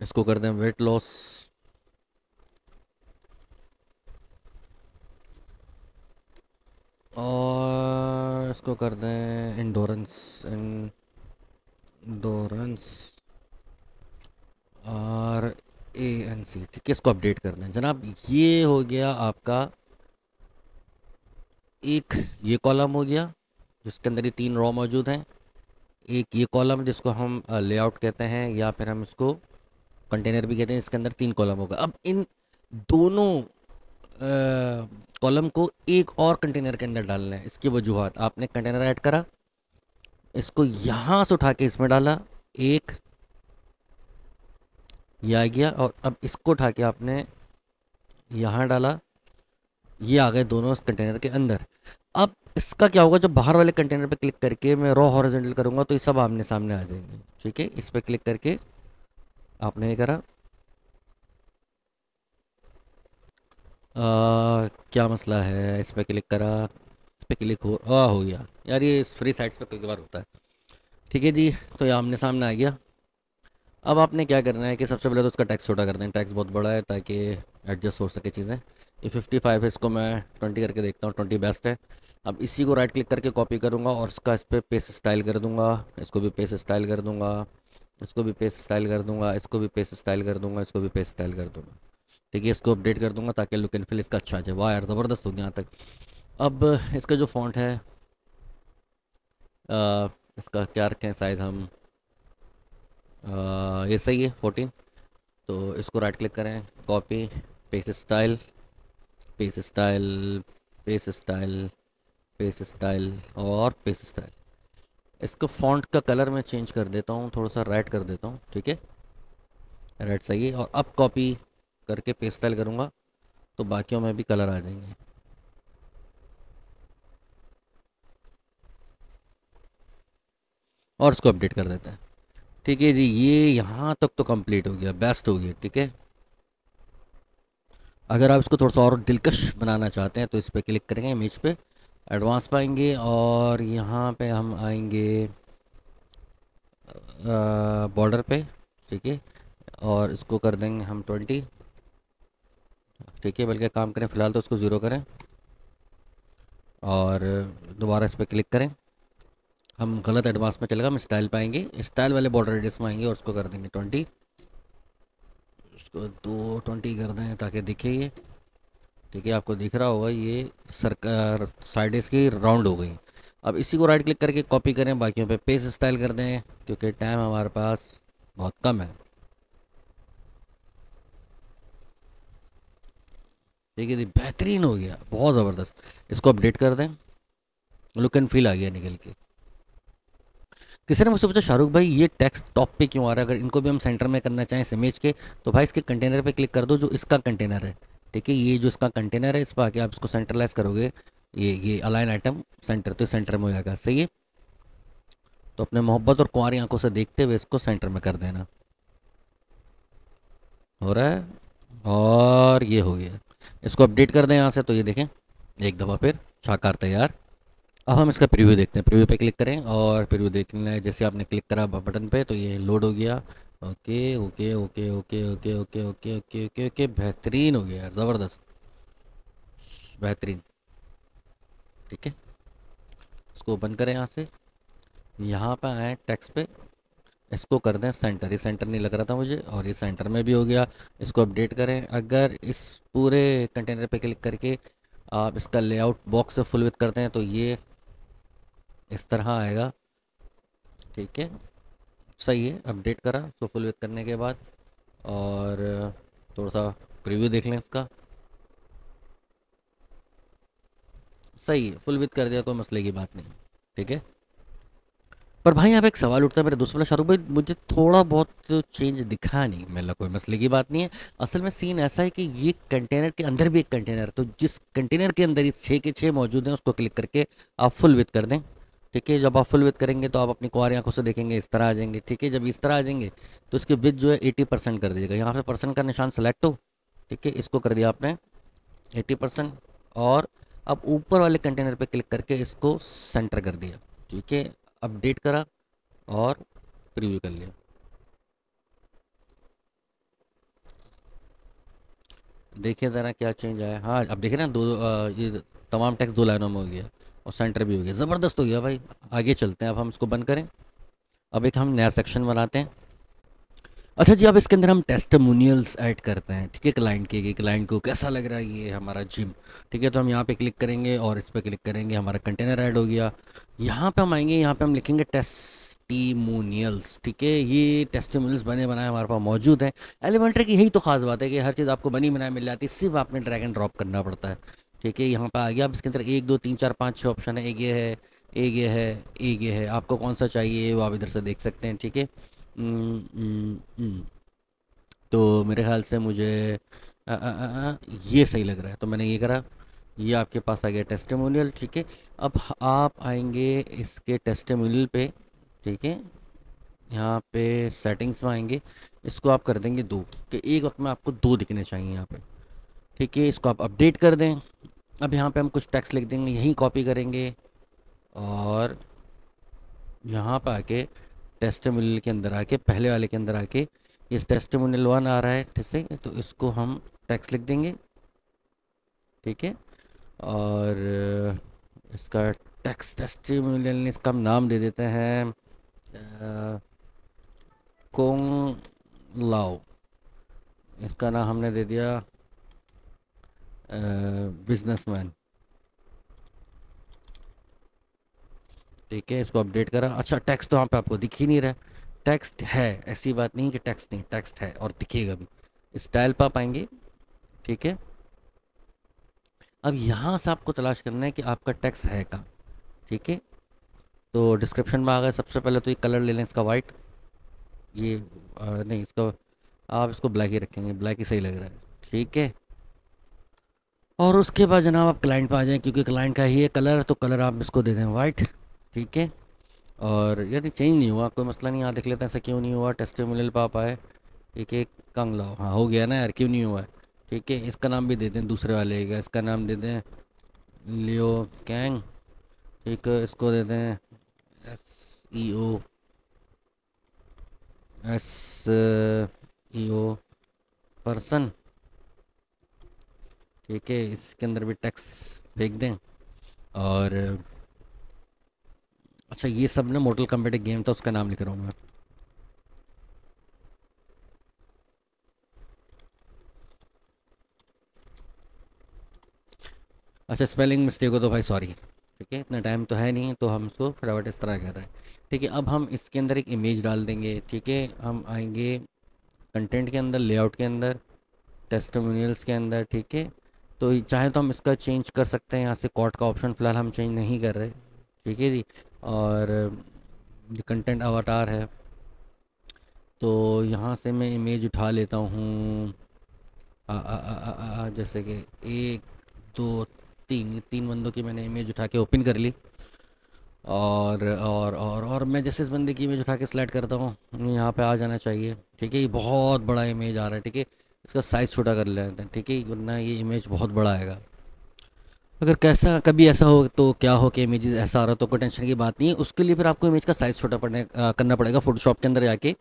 इसको कर दें वेट लॉस और इसको कर दें इंडोरेंस इंडोरेंस और ए एन सी ठीक है? इसको अपडेट कर दें जनाब, ये हो गया आपका एक, ये कॉलम हो गया, जिसके अंदर ये तीन रॉ मौजूद हैं। एक ये कॉलम जिसको हम लेआउट कहते हैं, या फिर हम इसको कंटेनर भी कहते हैं, इसके अंदर तीन कॉलम होगा। अब इन दोनों कॉलम को एक और कंटेनर के अंदर डालना है। इसकी वजूहत, आपने कंटेनर ऐड करा इसको यहाँ से उठा के इसमें डाला एक ये आ गया और अब इसको उठा के आपने यहाँ डाला ये आ गए दोनों इस कंटेनर के अंदर। अब इसका क्या होगा जब बाहर वाले कंटेनर पे क्लिक करके मैं रॉ हॉरिजेंटल करूँगा तो ये सब आमने सामने आ जाएँगे ठीक है? इस पर क्लिक करके आपने ये करा। आ, क्या मसला है? इस पर क्लिक करा। पर क्लिक हो, आ, हो गया। यार ये फ्री साइट्स पे कई बार होता है। ठीक है जी तो ये आमने सामने आ गया। अब आपने क्या करना है कि सबसे पहले तो उसका टैक्स छोटा कर दें। टैक्स बहुत बड़ा है ताकि एडजस्ट हो सके चीज़ें। ये फिफ्टी फाइव है, इसको मैं ट्वेंटी करके देखता हूँ ट्वेंटी बेस्ट है। अब इसी को राइट क्लिक करके कॉपी करूँगा और इसका इस पर पेस स्टाइल कर दूँगा। इसको भी पेस स्टाइल कर दूँगा। इसको भी पेस स्टाइल कर दूँगा। इसको भी पेस स्टाइल कर दूँगा। इसको भी पेस स्टाइल कर दूँगा। ठीक है, इसको अपडेट कर दूँगा ताकि लुक एंड फिल इसका अच्छा आ जाए। वाह यार, ज़बरदस्त हो गया यहाँ तक। अब इसका जो फॉन्ट है आ, इसका क्या रखें साइज़ हम? आ, ये सही है फोर्टीन तो इसको राइट क्लिक करें copy paste style paste style paste style paste style और पेस स्टाइल इसको फॉन्ट का कलर मैं चेंज कर देता हूँ थोड़ा सा रेड कर देता हूँ ठीक है? रेड सही है और अब कॉपी करके पेस स्टाइल करूँगा तो बाकियों में भी कलर आ जाएँगे. और इसको अपडेट कर देते हैं। ठीक है जी, ये यहाँ तक तो कंप्लीट हो गया बेस्ट हो गया, ठीक है? अगर आप इसको थोड़ा सा और दिलकश बनाना चाहते हैं तो इस पर क्लिक करेंगे इमेज पे एडवांस पाएँगे और यहाँ पे हम आएँगे बॉर्डर पे, ठीक है? और इसको कर देंगे हम ट्वेंटी ठीक है? बल्कि काम करें, फ़िलहाल तो उसको ज़ीरो करें, और दोबारा इस पर क्लिक करें। हम गलत एडवांस में चलेगा हम स्टाइल पाएँगे। स्टाइल वाले बॉर्डर रेडियस में आएँगे और उसको कर देंगे ट्वेंटी उसको दो ट्वेंटी कर दें ताकि दिखे ये। ठीक है आपको दिख रहा होगा ये सरकार साइड इसकी राउंड हो गई। अब इसी को राइट क्लिक करके कॉपी करें, बाकियों पे पेज स्टाइल कर दें, क्योंकि टाइम हमारे पास बहुत कम है। ठीक है जी बेहतरीन हो गया, बहुत ज़बरदस्त। इसको अपडेट कर दें। लुक एंड फील आ गया निकल के। किसी ने मुझसे पूछा, शाहरुख भाई, ये टेक्स्ट टॉप पे क्यों आ रहा है? अगर इनको भी हम सेंटर में करना चाहें इमेज के तो भाई इसके कंटेनर पे क्लिक कर दो जो इसका कंटेनर है। ठीक है, ये जो इसका कंटेनर है, इस पर आके आप इसको सेंट्रलाइज करोगे। ये ये अलाइन आइटम सेंटर तो सेंटर में हो जाएगा। सही है? तो अपने मोहब्बत और कुंवारी आँखों से देखते हुए इसको सेंटर में कर देना। हो रहा है? और ये हो गया। इसको अपडेट कर दें यहाँ से तो ये देखें। एक दफ़ा फिर छाकार तैयार। अब हम इसका प्रीव्यू देखते हैं। प्रीव्यू पे क्लिक करें और प्रीव्यू देखने जैसे आपने क्लिक करा बटन पे तो ये लोड हो गया। Okay okay okay okay okay okay okay okay okay okay बेहतरीन हो गया ज़बरदस्त। बेहतरीन। ठीक है? इसको ओपन करें यहाँ से। यहाँ पे आए टेक्स्ट पे। इसको कर दें सेंटर ये सेंटर नहीं लग रहा था मुझे और ये सेंटर में भी हो गया। इसको अपडेट करें। अगर इस पूरे कंटेनर पे क्लिक करके आप इसका लेआउट बॉक्स से फुल विथ करते हैं तो ये इस तरह आएगा। ठीक है? सही है अपडेट करा तो फुल विथ करने के बाद। और थोड़ा सा प्रीव्यू देख लें इसका। सही है फुल विथ कर दिया, कोई मसले की बात नहीं, ठीक है? पर भाई, यहाँ पे एक सवाल उठता है, मेरे दोस्त बोला शाहरुख भाई, मुझे थोड़ा बहुत चेंज दिखा नहीं मतलब कोई मसले की बात नहीं है। असल में सीन ऐसा है कि ये कंटेनर के अंदर भी एक कंटेनर है तो जिस कंटेनर के अंदर इस छः के छः मौजूद हैं, उसको क्लिक करके आप फुल विथ कर दें। ठीक है जब आप फुल विथ करेंगे तो आप अपनी कुआरी आँखों से देखेंगे इस तरह आ जाएँगे ठीक है जब इस तरह आ जाएँगे तो इसकी विथ जो है एटी परसेंट कर दीजिएगा। यहाँ पे परसेंट का निशान सेलेक्ट हो ठीक है इसको कर दिया आपने एटी परसेंट और अब ऊपर वाले कंटेनर पे क्लिक करके इसको सेंटर कर दिया ठीक है अपडेट करा और प्रीव्यू कर लिया। देखिए ज़रा क्या चेंज आया। हाँ अब देखिए ना दो आ, ये तमाम टैक्स दो लाइनों में हो गया। और सेंटर भी हो गया। ज़बरदस्त हो गया भाई। आगे चलते हैं। अब हम इसको बंद करें। अब एक हम नया सेक्शन बनाते हैं। अच्छा जी, अब इसके अंदर हम टेस्टमोनियल्स ऐड करते हैं, ठीक है क्लाइंट के क्लाइंट को कैसा लग रहा है ये हमारा जिम ठीक है तो हम यहाँ पे क्लिक करेंगे और इस पर क्लिक करेंगे। हमारा कंटेनर ऐड हो गया। यहाँ पे हम आएँगे, यहाँ पे हम लिखेंगे टेस्टिमोनियल्स ठीक है। ये टेस्टिमोनियल्स बने बनाए हमारे पास मौजूद हैं। एलिमेंट्री की यही तो खास बात है कि हर चीज़ आपको बनी बनाए मिल जाती है। सिर्फ़ आपने ड्रैग एंड ड्रॉप करना पड़ता है। ठीक है यहाँ पर आ गया। अब इसके अंदर एक दो तीन चार पाँच छः ऑप्शन है। एक ये है एक ये है एक ये है। आपको कौन सा चाहिए वो आप इधर से देख सकते हैं ठीक है? हम्म, हम्म, हम्म। तो मेरे ख्याल से मुझे आ, आ, आ, ये सही लग रहा है। तो मैंने ये करा। ये आपके पास आ गया टेस्टिमोनियल ठीक है? अब आप आएँगे इसके टेस्टिमोनियल पे ठीक है? यहाँ पे सेटिंग्स में आएँगे। इसको आप कर देंगे दो। कि एक वक्त में आपको दो दिखने चाहिए यहाँ पे। ठीक है इसको आप अपडेट कर दें। अब यहाँ पे हम कुछ टेक्स्ट लिख देंगे, यहीं कॉपी करेंगे और यहाँ पर आके टेस्टमोनियल के अंदर आके, पहले वाले के अंदर आके ये टेस्टमोनियल वन आ रहा है ठीक है तो इसको हम टैक्स लिख देंगे। ठीक है? और इसका टेक्स्ट टेस्टिमोनियल इसका हम नाम दे देते हैं कोंग लाओ। इसका नाम हमने दे दिया बिजनेसमैन ठीक है इसको अपडेट करा। अच्छा टेक्स्ट तो वहाँ पे आपको दिख ही नहीं रहा टेक्स्ट है ऐसी बात नहीं कि टेक्स्ट नहीं टेक्स्ट है और दिखेगा भी। स्टाइल पर आप आएँगे ठीक है? अब यहाँ से आपको तलाश करना है कि आपका टेक्स्ट है कहाँ ठीक है? तो डिस्क्रिप्शन में आ गए सबसे पहले तो ये कलर ले लें इसका वाइट ये आ, नहीं इसका आप इसको ब्लैक ही रखेंगे ब्लैक ही सही लग रहा है ठीक है? और उसके बाद जनाब आप क्लाइंट पर आ जाएँ, क्योंकि क्लाइंट का ही है कलर तो कलर आप इसको दे दें वाइट ठीक है? और यदि चेंज नहीं हुआ, कोई मसला नहीं, यहाँ देख लेते हैं ऐसा क्यों नहीं हुआ टेस्टिमोनियल पर आप आए, ठीक है? कंग लाओ। हाँ हो गया ना यार, क्यों नहीं हुआ? ठीक है, इसका नाम भी दे दें, दूसरे वाले का, इसका नाम दे दें लियो कैंग ठीक है? इसको दे दें S E O S E O person ठीक है इसके अंदर भी टैक्स फेंक दें। और अच्छा ये सब ना मोटल कम्पेटिव गेम था, उसका नाम लिख रहा हूँ मैं। अच्छा स्पेलिंग मिस्टेक हो तो भाई सॉरी ठीक है, इतना टाइम तो है नहीं तो हम इसको फटाफट इस तरह कर रहे हैं। ठीक है, अब हम इसके अंदर एक इमेज डाल देंगे। ठीक है, हम आएँगे कंटेंट के अंदर लेआउट के अंदर टेस्टमोनियल्स के अंदर। ठीक है तो चाहे तो हम इसका चेंज कर सकते हैं। यहाँ से कॉट का ऑप्शन फ़िलहाल हम चेंज नहीं कर रहे। ठीक है जी? और कंटेंट अवतार है। तो यहाँ से मैं इमेज उठा लेता हूँ। जैसे कि एक, दो, तीन तीन बंदों की मैंने इमेज उठा के ओपन कर ली। और और और और मैं जैसे इस बंदे की इमेज उठा के सिलेक्ट करता हूँ, यहाँ पे आ जाना चाहिए। ठीक है? ये बहुत बड़ा इमेज आ रहा है। ठीक है? इसका साइज़ छोटा कर लेते हैं ठीक है, वरना ये इमेज बहुत बड़ा आएगा। अगर कैसा, कभी ऐसा हो तो क्या हो कि इमेज ऐसा आ रहा तो कोई टेंशन की बात नहीं है। उसके लिए फिर आपको इमेज का साइज़ छोटा पड़ने करना पड़ेगा फोटोशॉप के अंदर जाके।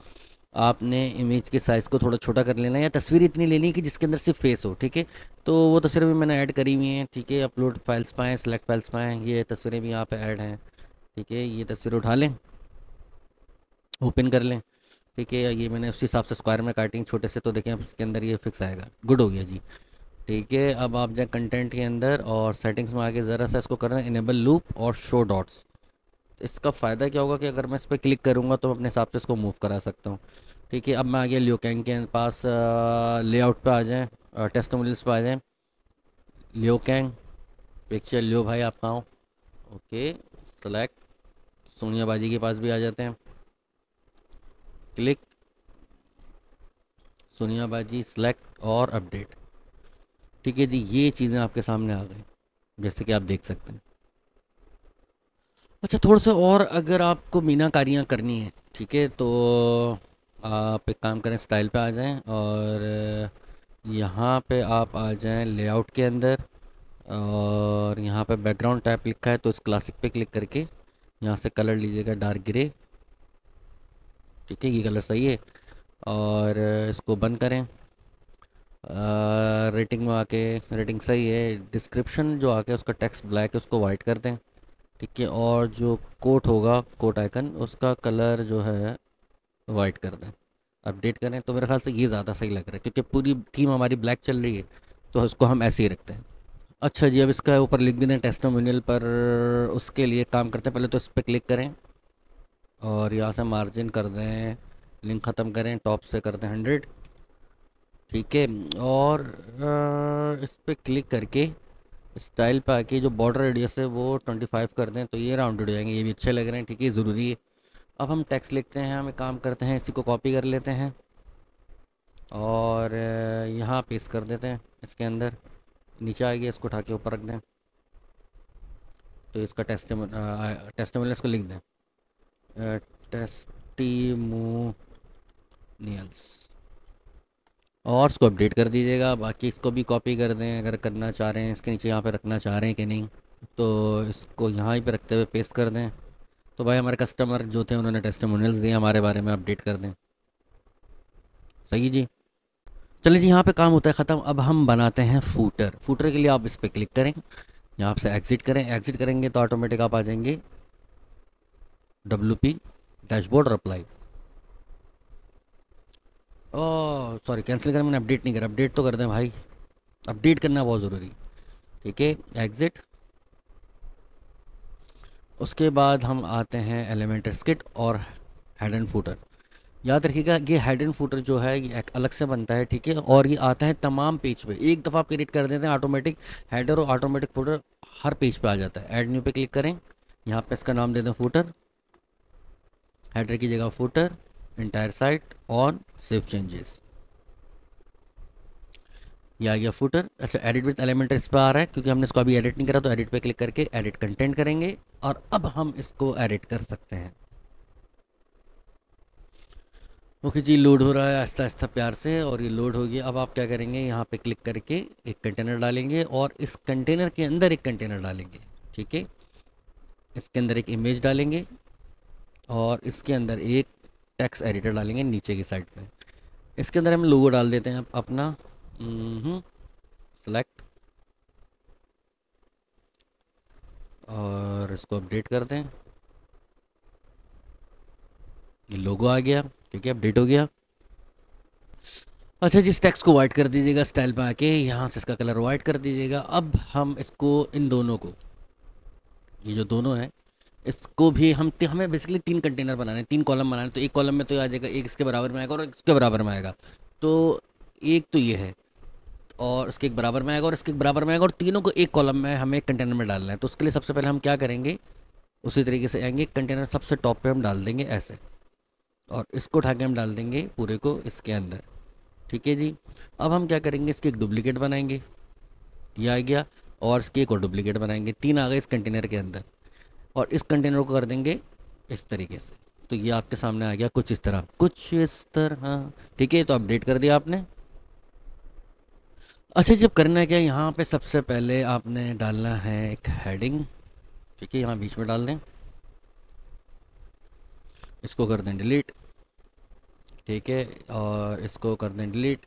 आपने इमेज के साइज़ को थोड़ा छोटा कर लेना है, या तस्वीर इतनी लेनी है कि जिसके अंदर सिर्फ़ फेस हो, ठीक है? तो वो तस्वीरें भी मैंने ऐड करी हुई हैं, ठीक है? अपलोड फाइल्स पाएँ सेलेक्ट फाइल्स पाएँ ये तस्वीरें भी यहाँ पर ऐड हैं, ठीक है? ये तस्वीर उठा लें ओपन कर लें। ठीक है, ये मैंने उस हिसाब से स्क्वायर में काटिंग छोटे से तो देखें, अब इसके अंदर ये फिक्स आएगा। गुड हो गया जी। ठीक है, अब आप जाए कंटेंट के अंदर और सेटिंग्स में आके ज़रा सा इसको करना इनेबल लूप और शो डॉट्स इसका फ़ायदा क्या होगा कि अगर मैं इस पर क्लिक करूँगा तो अपने हिसाब से इसको मूव करा सकता हूँ। ठीक है, अब मैं आ गया लियोकैंग के पास लेआउट पे आ जाएँ टेस्ट मोडल्स पे आ जाएँ। लियोकैंग पिक्चर लियो भाई, आप कहाँ हो? ओके सेलेक्ट सोनिया बाजी के पास भी आ जाते हैं। क्लिक सोनिया बाजी सेलेक्ट और अपडेट ठीक है जी, ये चीज़ें आपके सामने आ गई, जैसे कि आप देख सकते हैं। अच्छा थोड़ा सा और अगर आपको मीनाकारियाँ करनी है, ठीक है तो आप एक काम करें स्टाइल पे आ जाएँ और यहाँ पे आप आ जाएँ लेआउट के अंदर और यहाँ पे बैकग्राउंड टाइप लिखा है तो इस क्लासिक पे क्लिक करके यहाँ से कलर लीजिएगा डार्क ग्रे ठीक है, ये कलर सही है। और इसको बंद करें। रेटिंग में आके रेटिंग सही है। डिस्क्रिप्शन जो आके उसका टेक्स्ट ब्लैक है, उसको वाइट कर दें। ठीक है, और जो कोट होगा कोट आइकन उसका कलर जो है वाइट कर दें। अपडेट करें तो मेरे ख्याल से ये ज़्यादा सही लग रहा है, क्योंकि पूरी थीम हमारी ब्लैक चल रही है तो उसको हम ऐसे ही रखते हैं। अच्छा जी, अब इसका ऊपर लिख भी दें टेस्टोमिनियल पर उसके लिए काम करते हैं। पहले तो इस पर क्लिक करें। और यहाँ से मार्जिन कर दें लिंक ख़त्म करें टॉप से कर दें हंड्रेड ठीक है? और आ, इस पर क्लिक करके स्टाइल पे आके जो बॉर्डर रेडियस है वो 25 कर दें तो ये राउंडेड हो जाएँगे। ये भी अच्छे लग रहे हैं ठीक है? ज़रूरी है। अब हम टेक्स्ट लिखते हैं हम काम करते हैं इसी को कॉपी कर लेते हैं। और यहाँ पेस्ट कर देते हैं इसके अंदर। नीचे आएगी इसको उठा के ऊपर रख दें। तो इसका टेस्ट टेस्टिमोनियल इसको लिख दें। टेस्टिमोनियल्स और इसको अपडेट कर दीजिएगा। बाकी इसको भी कॉपी कर दें, अगर करना चाह रहे हैं, इसके नीचे यहाँ पे रखना चाह रहे हैं कि नहीं तो इसको यहाँ ही पे रखते हुए पेस्ट कर दें। तो भाई हमारे कस्टमर जो थे, उन्होंने टेस्टमोनियल्स दिए, हमारे बारे में अपडेट कर दें। सही जी? चलिए जी, यहाँ पे काम होता है ख़त्म। अब हम बनाते हैं फूटर फूटर के लिए आप इस पर क्लिक करें। यहाँ से एग्ज़िट करें। एग्ज़िट करेंगे तो ऑटोमेटिक आप आ जाएँगे। P dashboard apply oh sorry cancel करें मैंने अपडेट नहीं करा। अपडेट तो कर दें भाई। अपडेट करना बहुत ज़रूरी। ठीक है एग्ज़िट उसके बाद हम आते हैं एलिमेंटर स्किट और हेड एंड फूटर याद रखिएगा, ये हेड एंड फूटर जो है, ये एक अलग से बनता है, ठीक है? और ये आता है तमाम पेज पे। एक दफ़ा आप क्रिएट कर देते हैं ऑटोमेटिक हेडर और ऑटोमेटिक फूटर हर पेज पे आ जाता है। ऐड न्यू पे क्लिक करें। यहाँ पे इसका नाम दे दें फूटर हेडर की जगह footer entire site on save changes ये आ गया फूटर अच्छा एडिट विथ एलिमेंटर इस पर आ रहा है, क्योंकि हमने इसको अभी एडिट नहीं करा तो एडिट पे क्लिक करके एडिट कंटेंट करेंगे, और अब हम इसको एडिट कर सकते हैं. ओके जी लोड हो रहा है आहिस्ता आहिस्ता प्यार से, और ये लोड हो गया. अब आप क्या करेंगे, यहाँ पे क्लिक करके एक कंटेनर डालेंगे, और इस कंटेनर के अंदर एक कंटेनर डालेंगे, ठीक है? इसके अंदर एक इमेज डालेंगे और इसके अंदर एक टेक्स्ट एडिटर डालेंगे नीचे की साइड पे। इसके अंदर हम लोगो डाल देते हैं। अपना सेलेक्ट और इसको अपडेट कर दें ये लोगो आ गया, ठीक है अपडेट हो गया। अच्छा जिस टैक्स को वाइट कर दीजिएगा स्टाइल पे आके। यहाँ से इसका कलर वाइट कर दीजिएगा। अब हम इसको इन दोनों को, ये जो दोनों हैं इसको भी हम हमें बेसिकली तीन कंटेनर बनाने तीन कॉलम बनाने तो एक कॉलम में तो आ जाएगा, एक इसके बराबर में आएगा और इसके बराबर में आएगा। तो एक तो ये है और इसके एक बराबर में आएगा और इसके एक बराबर में आएगा और तीनों को एक कॉलम में हमें कंटेनर में डालना है। तो उसके लिए सबसे पहले हम क्या करेंगे, उसी तरीके से आएँगे कंटेनर सबसे टॉप पे हम डाल देंगे ऐसे। और इसको उठा के हम डाल देंगे पूरे को इसके अंदर। ठीक है जी? अब हम क्या करेंगे, इसकी एक डुप्लीकेट बनाएँगे। ये आ गया और इसकी एक और डुप्लीकेट बनाएँगे। तीन आ गए इस कंटेनर के अंदर। और इस कंटेनर को कर देंगे इस तरीके से। तो ये आपके सामने आ गया कुछ इस तरह। कुछ इस तरह ठीक है तो अपडेट कर दिया आपने। अच्छा जब करना है क्या? यहाँ पे सबसे पहले आपने डालना है एक हेडिंग ठीक है, यहाँ बीच में डाल दें। इसको कर दें डिलीट ठीक है, और इसको कर दें डिलीट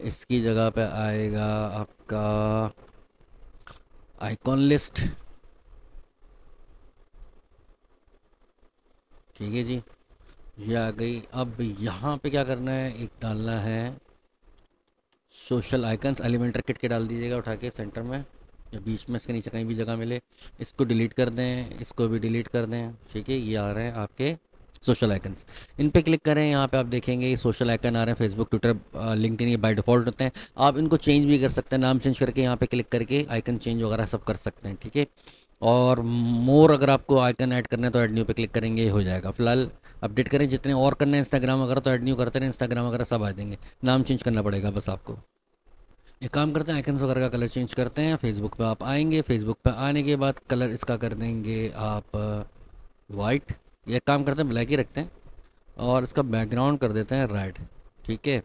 इसकी जगह पे आएगा आपका आइकॉन लिस्ट ठीक है जी। ये आ गई। अब यहाँ पे क्या करना है? एक डालना है सोशल आइकन्स एलिमेंटर किट के डाल दीजिएगा उठा के सेंटर में। या बीच में इसके नीचे कहीं भी जगह मिले, इसको डिलीट कर दें, इसको भी डिलीट कर दें। ठीक है, ये आ रहे हैं आपके सोशल आइकन्स इन पे क्लिक करें, यहाँ पे आप देखेंगे ये सोशल आइकन आ रहे हैं फेसबुक ट्विटर लिंकडिन ये बाय डिफ़ॉल्ट होते हैं। आप इनको चेंज भी कर सकते हैं, नाम चेंज करके यहाँ पे क्लिक करके आइकन चेंज वगैरह सब कर सकते हैं, ठीक है? और मोर अगर आपको आइकन ऐड करना है तो ऐड न्यू पे क्लिक करेंगे, ये हो जाएगा। फ़िलहाल अपडेट करें, जितने और करना है इंस्टाग्राम वगैरह तो ऐड न्यू करते रहे इंस्टाग्राम वगैरह सब आ जाएँगे। नाम चेंज करना पड़ेगा बस आपको। एक काम करते हैं आइकन्स वगैरह का कलर चेंज करते हैं फेसबुक पे आप आएँगे फेसबुक पे आने के बाद कलर इसका कर देंगे आप वाइट ये काम करते हैं ब्लैक ही रखते हैं और इसका बैकग्राउंड कर देते हैं रेड ठीक है?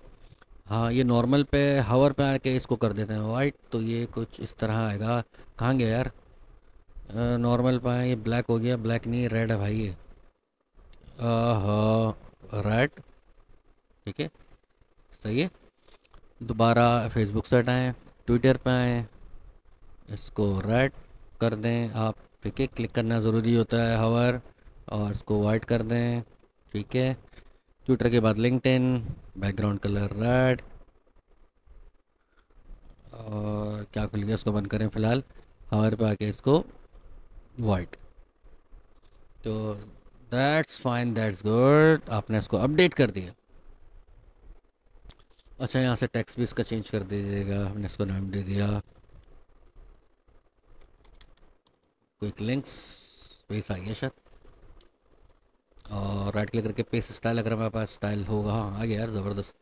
हाँ ये नॉर्मल पे हवर पे आके इसको कर देते हैं वाइट तो ये कुछ इस तरह आएगा। कहाँ गया यार? नॉर्मल पे ये ब्लैक हो गया ब्लैक नहीं रेड है भाई ये। रेड ठीक है, सही है। दोबारा फेसबुक से हटाएँ ट्विटर पे आएँ, इसको रेड कर दें आप, ठीक है क्लिक करना ज़रूरी होता है हवर और इसको वाइट कर दें, ठीक है। ट्विटर के बाद लिंकटिन बैकग्राउंड कलर रेड और क्या खुल गया, इसको बंद करें फ़िलहाल हमारे पे आके इसको वाइट तो दैट्स फाइन दैट्स गुड आपने इसको अपडेट कर दिया। अच्छा यहाँ से टेक्स्ट भी इसका चेंज कर दीजिएगा। हमने इसको नाम दे दिया। क्विक लिंक्स स्पेस आ गया शायद। और राइट क्लिक करके पेस्ट स्टाइल अगर हमारे पास स्टाइल होगा। हाँ आ गया यार, ज़बरदस्त।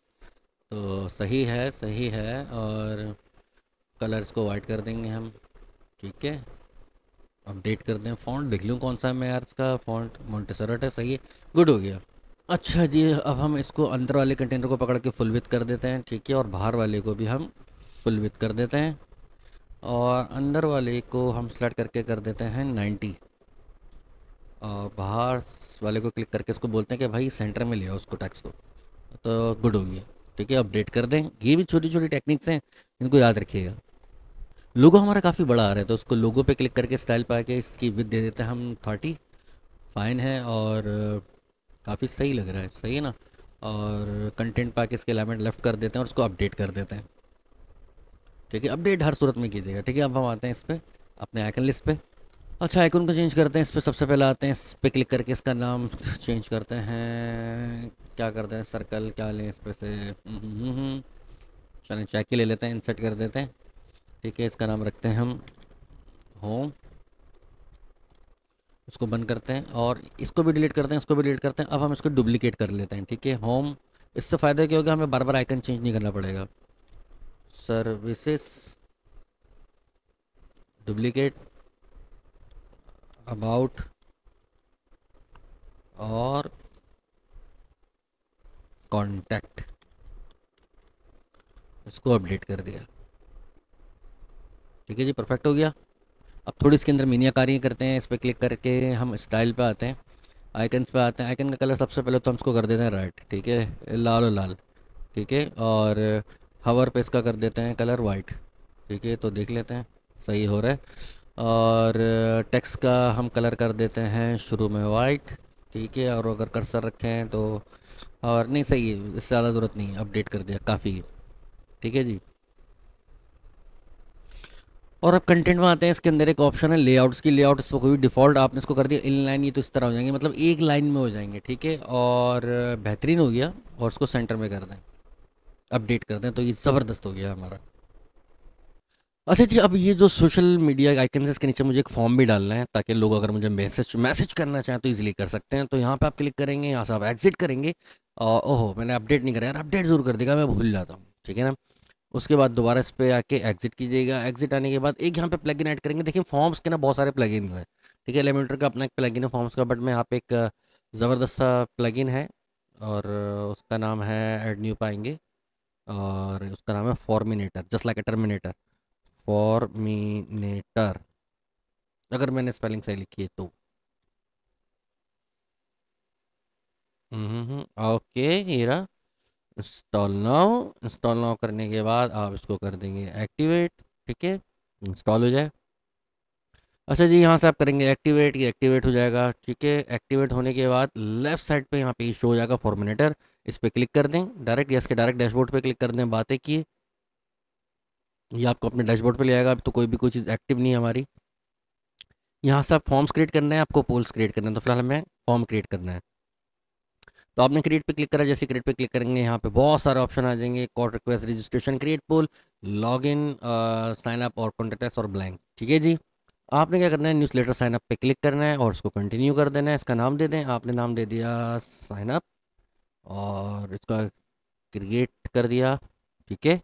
तो सही है सही है। और कलर्स को वाइट कर देंगे हम। ठीक है। अपडेट कर दें फ़ॉन्ट देख लूँ कौन सा है मैं यार, इसका फ़ॉन्ट मोन्टेसरट है, सही है? गुड हो गया। अच्छा जी, अब हम इसको अंदर वाले कंटेनर को पकड़ के फुल विथ कर देते हैं, ठीक है? और बाहर वाले को भी हम फुल विथ कर देते हैं। और अंदर वाले को हम सेलेक्ट करके कर देते हैं 90 और बाहर वाले को क्लिक करके इसको बोलते हैं कि भाई सेंटर में ले आओ उसको टैक्स को। तो गुड हो गया, ठीक है? अपडेट कर दें। ये भी छोटी छोटी टेक्निक्स हैं, इनको याद रखिएगा। लोगो हमारा काफ़ी बड़ा आ रहा है तो उसको लोगो पे क्लिक करके स्टाइल पा के इसकी विद दे देते हैं हम थर्टी। फाइन है और काफ़ी सही लग रहा है सही है ना? और कंटेंट पा के इसके एलिमेंट लेफ़्ट कर देते हैं और उसको अपडेट कर देते हैं। ठीक है अपडेट हर सूरत में कीजिएगा ठीक है? अब हम आते हैं इस पर अपने आइकन लिस्ट पे। अच्छा आइकन को चेंज करते हैं इस पर सबसे पहले आते हैं इस पर क्लिक करके इसका नाम चेंज करते हैं। क्या करते हैं? सर्कल क्या लें इस पर से? हम्म, हम्म, हम्म, चलें चेक ही ले लेते हैं इंसर्ट कर देते हैं। ठीक है इसका नाम रखते हैं हम। होम। इसको बंद करते हैं और इसको भी डिलीट करते हैं, इसको भी डिलीट करते हैं। अब हम इसको डुप्लीकेट कर लेते हैं, ठीक है? होम। इससे फ़ायदा क्या होगा? हमें बार बार आइकन चेंज नहीं करना पड़ेगा। सर्विसेस डुप्लीकेट अबाउट और कांटेक्ट इसको अपडेट कर दिया। ठीक है जी परफेक्ट हो गया। अब थोड़ी इसके अंदर मीनियाकारियाँ करते हैं, इस पर क्लिक करके हम स्टाइल पे आते हैं। आइकन्स पे आते हैं। आइकन का कलर सबसे पहले तो हम इसको कर देते हैं रेड ठीक है? लाल और लाल, ठीक है? और हवर पे इसका कर देते हैं कलर वाइट ठीक है? तो देख लेते हैं, सही हो रहा है। और टेक्स्ट का हम कलर कर देते हैं शुरू में वाइट ठीक है? और अगर कर्सर रखें तो और नहीं, सही है, इससे ज़्यादा ज़रूरत नहीं है अपडेट कर दिया, काफ़ी ठीक है जी? और अब कंटेंट में आते हैं, इसके अंदर एक ऑप्शन है लेआउट्स की लेआउट इसको कोई डिफ़ॉल्ट आपने इसको कर दिया इन लाइन ये तो इस तरह हो जाएँगे मतलब एक लाइन में हो जाएँगे, ठीक है? और बेहतरीन हो गया, और उसको सेंटर में कर दें अपडेट कर दें तो ये ज़बरदस्त हो गया हमारा। अच्छा जी, अब ये जो सोशल मीडिया आइकन है, इसके नीचे मुझे एक फॉर्म भी डालना है, ताकि लोग अगर मुझे मैसेज मैसेज करना चाहें तो इजीली कर सकते हैं तो यहाँ पे आप क्लिक करेंगे, यहाँ से आप एग्जिट करेंगे ओहो, मैंने अपडेट नहीं करा यार अपडेट ज़रूर कर देगा, मैं भूल जाता हूँ, ठीक है ना? उसके बाद दोबारा इस पर आके एग्जिट कीजिएगा। एग्जिट आने के बाद एक यहाँ पे प्लगइन ऐड करेंगे। देखिए फॉर्म्स के ना बहुत सारे प्लगइन्स हैं। ठीक है एलिमेंटर का अपना एक प्लगइन है फॉर्म्स का बट मैं यहाँ पे एक ज़बरदस्त सा प्लगइन है और उसका नाम है एड न्यू पाएँगे और उसका नाम है Forminator just like a Terminator Forminator अगर मैंने स्पेलिंग सही लिखी है तो। हम्म ओके हीरा इंस्टॉल नाउ इंस्टॉल नाउ करने के बाद आप इसको कर देंगे एक्टिवेट, ठीक है? इंस्टॉल हो जाए। अच्छा जी, यहाँ से आप करेंगे एक्टिवेट, ये एक्टिवेट हो जाएगा, ठीक है? एक्टिवेट होने के बाद लेफ़्ट साइड पे यहाँ पे शो हो जाएगा फॉर्मिनेटर, इस पर क्लिक कर दें, डायरेक्ट यस के डायरेक्ट डैशबोर्ड पे क्लिक कर दें, बातें किए। ये आपको अपने डैशबोर्ड पे ले आएगा अभी तो कोई भी कोई चीज़ एक्टिव नहीं है हमारी। यहाँ से आप फॉर्म्स क्रिएट करना है, आपको पोल्स क्रिएट करना है तो फ़िलहाल हमें फॉर्म क्रिएट करना है। तो आपने क्रिएट पे क्लिक करा, जैसे क्रिएट पे क्लिक करेंगे, यहाँ पे बहुत सारे ऑप्शन आ जाएँगे call request registration create poll log in sign up और कॉन्टेक्ट और ब्लैंक ठीक है जी? आपने क्या करना है न्यूज़ लेटर साइन अप पे क्लिक करना है और उसको कंटिन्यू कर देना है, इसका नाम दे दें, आपने नाम दे दिया साइन अप और इसका क्रिएट कर दिया, ठीक है?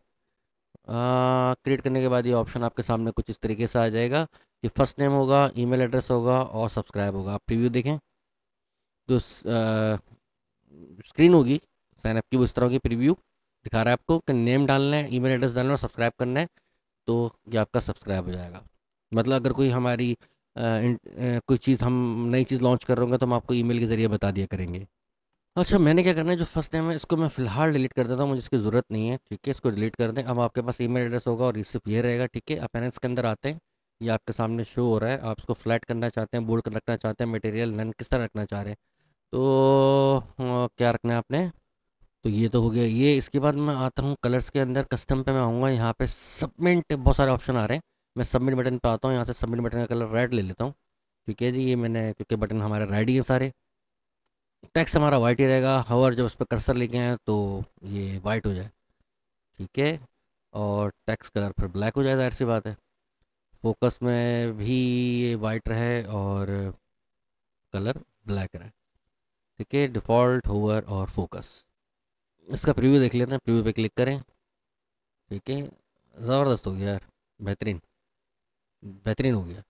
क्रिएट करने के बाद ये ऑप्शन आपके सामने कुछ इस तरीके से आ जाएगा कि फ़र्स्ट नेम होगा ईमेल एड्रेस होगा और सब्सक्राइब होगा। आप प्रीव्यू देखें। तो स्क्रीन होगी साइन अप की वो इस तरह की प्रीव्यू दिखा रहा है आपको कि नेम डालना है ईमेल एड्रेस डालना है और सब्सक्राइब करना है तो ये आपका सब्सक्राइब हो जाएगा। मतलब अगर कोई हमारी आ, इन, आ, कोई चीज़ हम नई चीज़ लॉन्च कर रहे होंगे तो हम आपको ईमेल के ज़रिए बता दिया करेंगे। अच्छा मैंने क्या करना है जो फ़र्स्ट टाइम है इसको मैं फ़िलहाल डिलीट कर देता हूँ मुझे इसकी ज़रूरत नहीं है ठीक है इसको डिलीट कर दें। अब आपके पास ईमेल एड्रेस होगा और रिसिप ये रहेगा ठीक है अपेरेंस के अंदर आते हैं ये आपके सामने शो हो रहा है आप इसको फ्लैट करना चाहते हैं बोल्ड रखना चाहते हैं मटेरियल नन किस तरह रखना चाह रहे हैं तो क्या रखना है आपने? तो ये तो हो गया। ये इसके बाद मैं आता हूँ कलर्स के अंदर, कस्टम पे मैं आऊँगा, यहाँ पे सबमिट बहुत सारे ऑप्शन आ रहे हैं। मैं सबमिट बटन पे आता हूँ, यहाँ से सबमिट बटन का कलर रेड ले लेता हूँ। ठीक है जी, ये मैंने, क्योंकि बटन हमारे रेड ही हैं सारे। टैक्स हमारा वाइट ही रहेगा। हवर जब उस पर कर्सर लेके हैं तो ये वाइट हो जाए। ठीक है? और टैक्स कलर फिर ब्लैक हो जाए ज़ाहिर सी बात है। फोकस में भी ये वाइट रहे और कलर ब्लैक रहे। ठीक है डिफ़ॉल्ट होवर और फोकस इसका प्रीव्यू देख लेते हैं प्रीव्यू पे क्लिक करें। ठीक है ज़बरदस्त हो गया यार बेहतरीन बेहतरीन हो गया।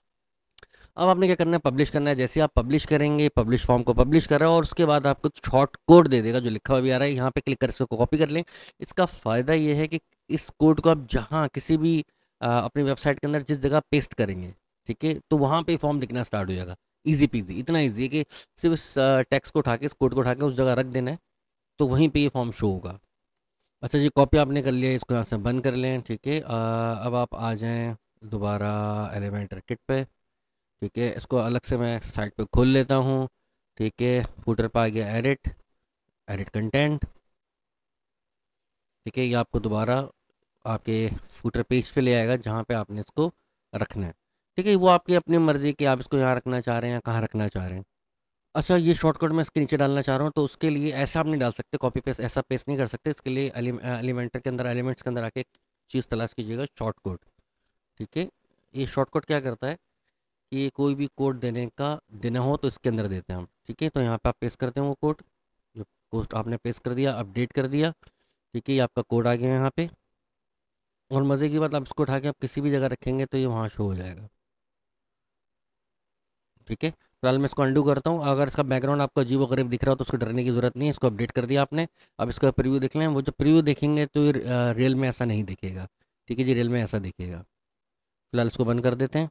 अब आपने क्या करना है पब्लिश करना है। जैसे आप पब्लिश करेंगे पब्लिश फॉर्म को पब्लिश करें और उसके बाद आपको शॉर्ट कोड दे देगा जो लिखा हुआ भी आ रहा है यहाँ पे क्लिक कर इसको कॉपी कर लें। इसका फ़ायदा ये है कि इस कोड को आप जहाँ किसी भी आ, अपनी वेबसाइट के अंदर जिस जगह पेस्ट करेंगे ठीक है तो वहाँ पे फॉर्म दिखना स्टार्ट हो जाएगा। ईजी पीजी इतना ईजी है कि सिर्फ़ इस टैक्स को उठा के इस कोड को उठा के उस जगह रख देना है तो वहीं पे ये फॉर्म शो होगा। अच्छा जी कॉपी आपने कर लिया, इसको यहाँ से बंद कर लें, ठीक है। अब आप आ जाएँ दोबारा एलिमेंटर किट पे, ठीक है। इसको अलग से मैं साइट पे खोल लेता हूँ, ठीक है। फूटर पर आ गया एडिट एडिट कंटेंट ठीक है। ये आपको दोबारा आपके फूटर पेज पे ले आएगा, जहाँ पे आपने इसको रखना है। ठीक है वो आपकी अपनी मर्ज़ी कि आप इसको यहाँ रखना चाह रहे हैं कहाँ रखना चाह रहे हैं। अच्छा ये शॉर्टकट मैं इसके नीचे डालना चाह रहा हूँ तो उसके लिए ऐसा आप नहीं डाल सकते कॉपी पेस्ट ऐसा पेस्ट नहीं कर सकते, इसके लिए एलिमेंटर के अंदर एलिमेंट्स के अंदर आके एक चीज़ तलाश कीजिएगा शॉर्ट कोड ठीक है, ये शॉर्टकट क्या करता है कि कोई भी कोड देने का, देना हो तो इसके अंदर देते हैं हम। ठीक है तो यहाँ पर आप पेस्ट करते हैं वो कोड जो कोड आपने पेस्ट कर दिया अपडेट कर दिया, ठीक है, ये आपका कोड आ गया यहाँ पर और मज़े की बात, आप इसको उठा के आप किसी भी जगह रखेंगे तो ये वहाँ शो हो जाएगा। ठीक है? फ़िलहाल मैं इसको अंडू करता हूँ। अगर इसका बैकग्राउंड आपको अजीब गरीब दिख रहा हो तो उसको डरने की ज़रूरत नहीं है इसको अपडेट कर दिया आपने। अब इसका प्रीव्यू देख लें। वो जो प्रीव्यू देखेंगे तो रियल में ऐसा नहीं दिखेगा। ठीक है जी? रियल में ऐसा दिखेगा। फ़िलहाल इसको बंद कर देते हैं।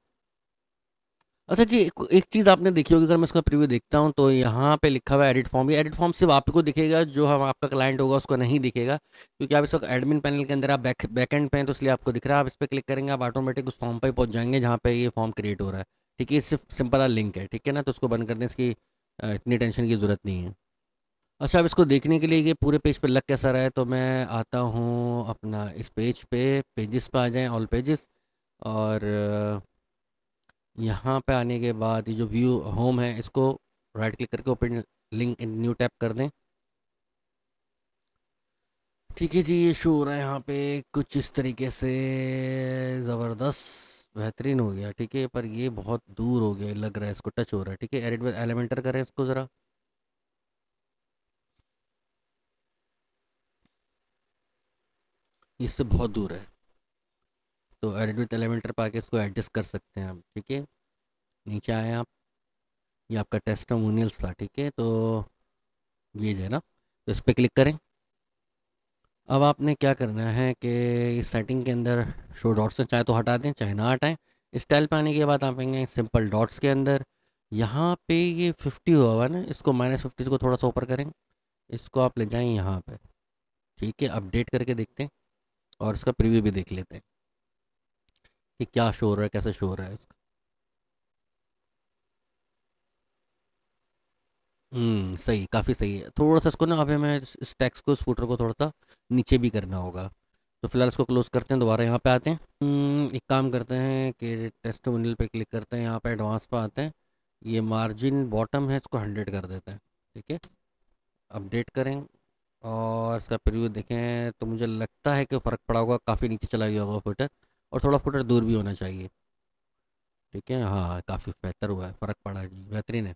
अच्छा जी एक, एक चीज़ आपने देखी होगी। अगर मैं इसका प्रीव्यू देखता हूँ तो यहाँ पे लिखा हुआ है एडिट फॉर्म ये एडिट फॉर्म सिर्फ़ आपको दिखेगा जो हम आपका क्लाइंट होगा उसको नहीं दिखेगा। क्योंकि आप इस वक्त एडमिन पैनल के अंदर आप बैक बैक एंड पे हैं तो इसलिए आपको दिख रहा है। आप इस पर क्लिक करेंगे आप ऑटोमेटिक उस फॉर्म पर पहुँच जाएँगे जहाँ पे ये फॉर्म क्रिएट हो रहा है। ठीक है, सिर्फ़ सिंपल आ लिंक है, ठीक है ना? तो उसको बंद कर दें, इसकी इतनी टेंशन की ज़रूरत नहीं है। अच्छा अब इसको देखने के लिए ये पूरे पेज पर लग कैसा रहा है? तो मैं आता हूँ अपना इस पेज पे पेजेस पे आ जाएँ ऑल पेजेस और यहाँ पे आने के बाद ये जो व्यू होम है, इसको राइट क्लिक करके open link in new tab कर दें। ठीक है जी, ये शो हो रहा है यहाँ पे, कुछ इस तरीके से, ज़बरदस्त। बेहतरीन हो गया, ठीक है? पर ये बहुत दूर हो गया, लग रहा है इसको टच हो रहा है, ठीक है? एडिट एलिमेंटर करें इसको ज़रा। इससे बहुत दूर है। तो एडिट विथ एलिमेंटर पर आके इसको एडजस्ट कर सकते हैं आप, ठीक है? नीचे आए आप। ये आपका टेस्टमोनियल्स था, ठीक है? तो ये जो है ना तो इस पर क्लिक करें। अब आपने क्या करना है कि इस सेटिंग के अंदर शो डॉट्स चाहे तो हटा दें, चाहे ना हटाएँ। स्टाइल पे आने के बाद आप आएँगे सिंपल डॉट्स के अंदर। यहाँ पे ये फिफ्टी हुआ हुआ ना, इसको माइनस फिफ्टी को थोड़ा सा ऊपर करें। इसको आप ले जाएँ यहाँ पे। ठीक है अपडेट करके देखते हैं और इसका प्रीव्यू भी देख लेते हैं कि क्या शो हो रहा है, कैसे शो हो रहा है इसका। हम्म सही काफ़ी सही है। थोड़ा सा इसको ना अभी हमें इस टैक्स को इस फुटर को थोड़ा सा नीचे भी करना होगा। तो फ़िलहाल इसको क्लोज करते हैं दोबारा यहाँ पे आते हैं। हम्म, एक काम करते हैं कि टेस्ट मोनियल पे क्लिक करते हैं यहाँ पे एडवांस पे आते हैं। ये मार्जिन बॉटम है इसको हंड्रेड कर देते हैं ठीक है? अपडेट करें और इसका प्रीव्यू देखें तो मुझे लगता है कि फ़र्क पड़ा होगा काफ़ी नीचे चला गया होगा फुटर और थोड़ा फूटर दूर भी होना चाहिए ठीक है? हाँ काफ़ी बेहतर हुआ है फ़र्क पड़ा है जी बेहतरीन है।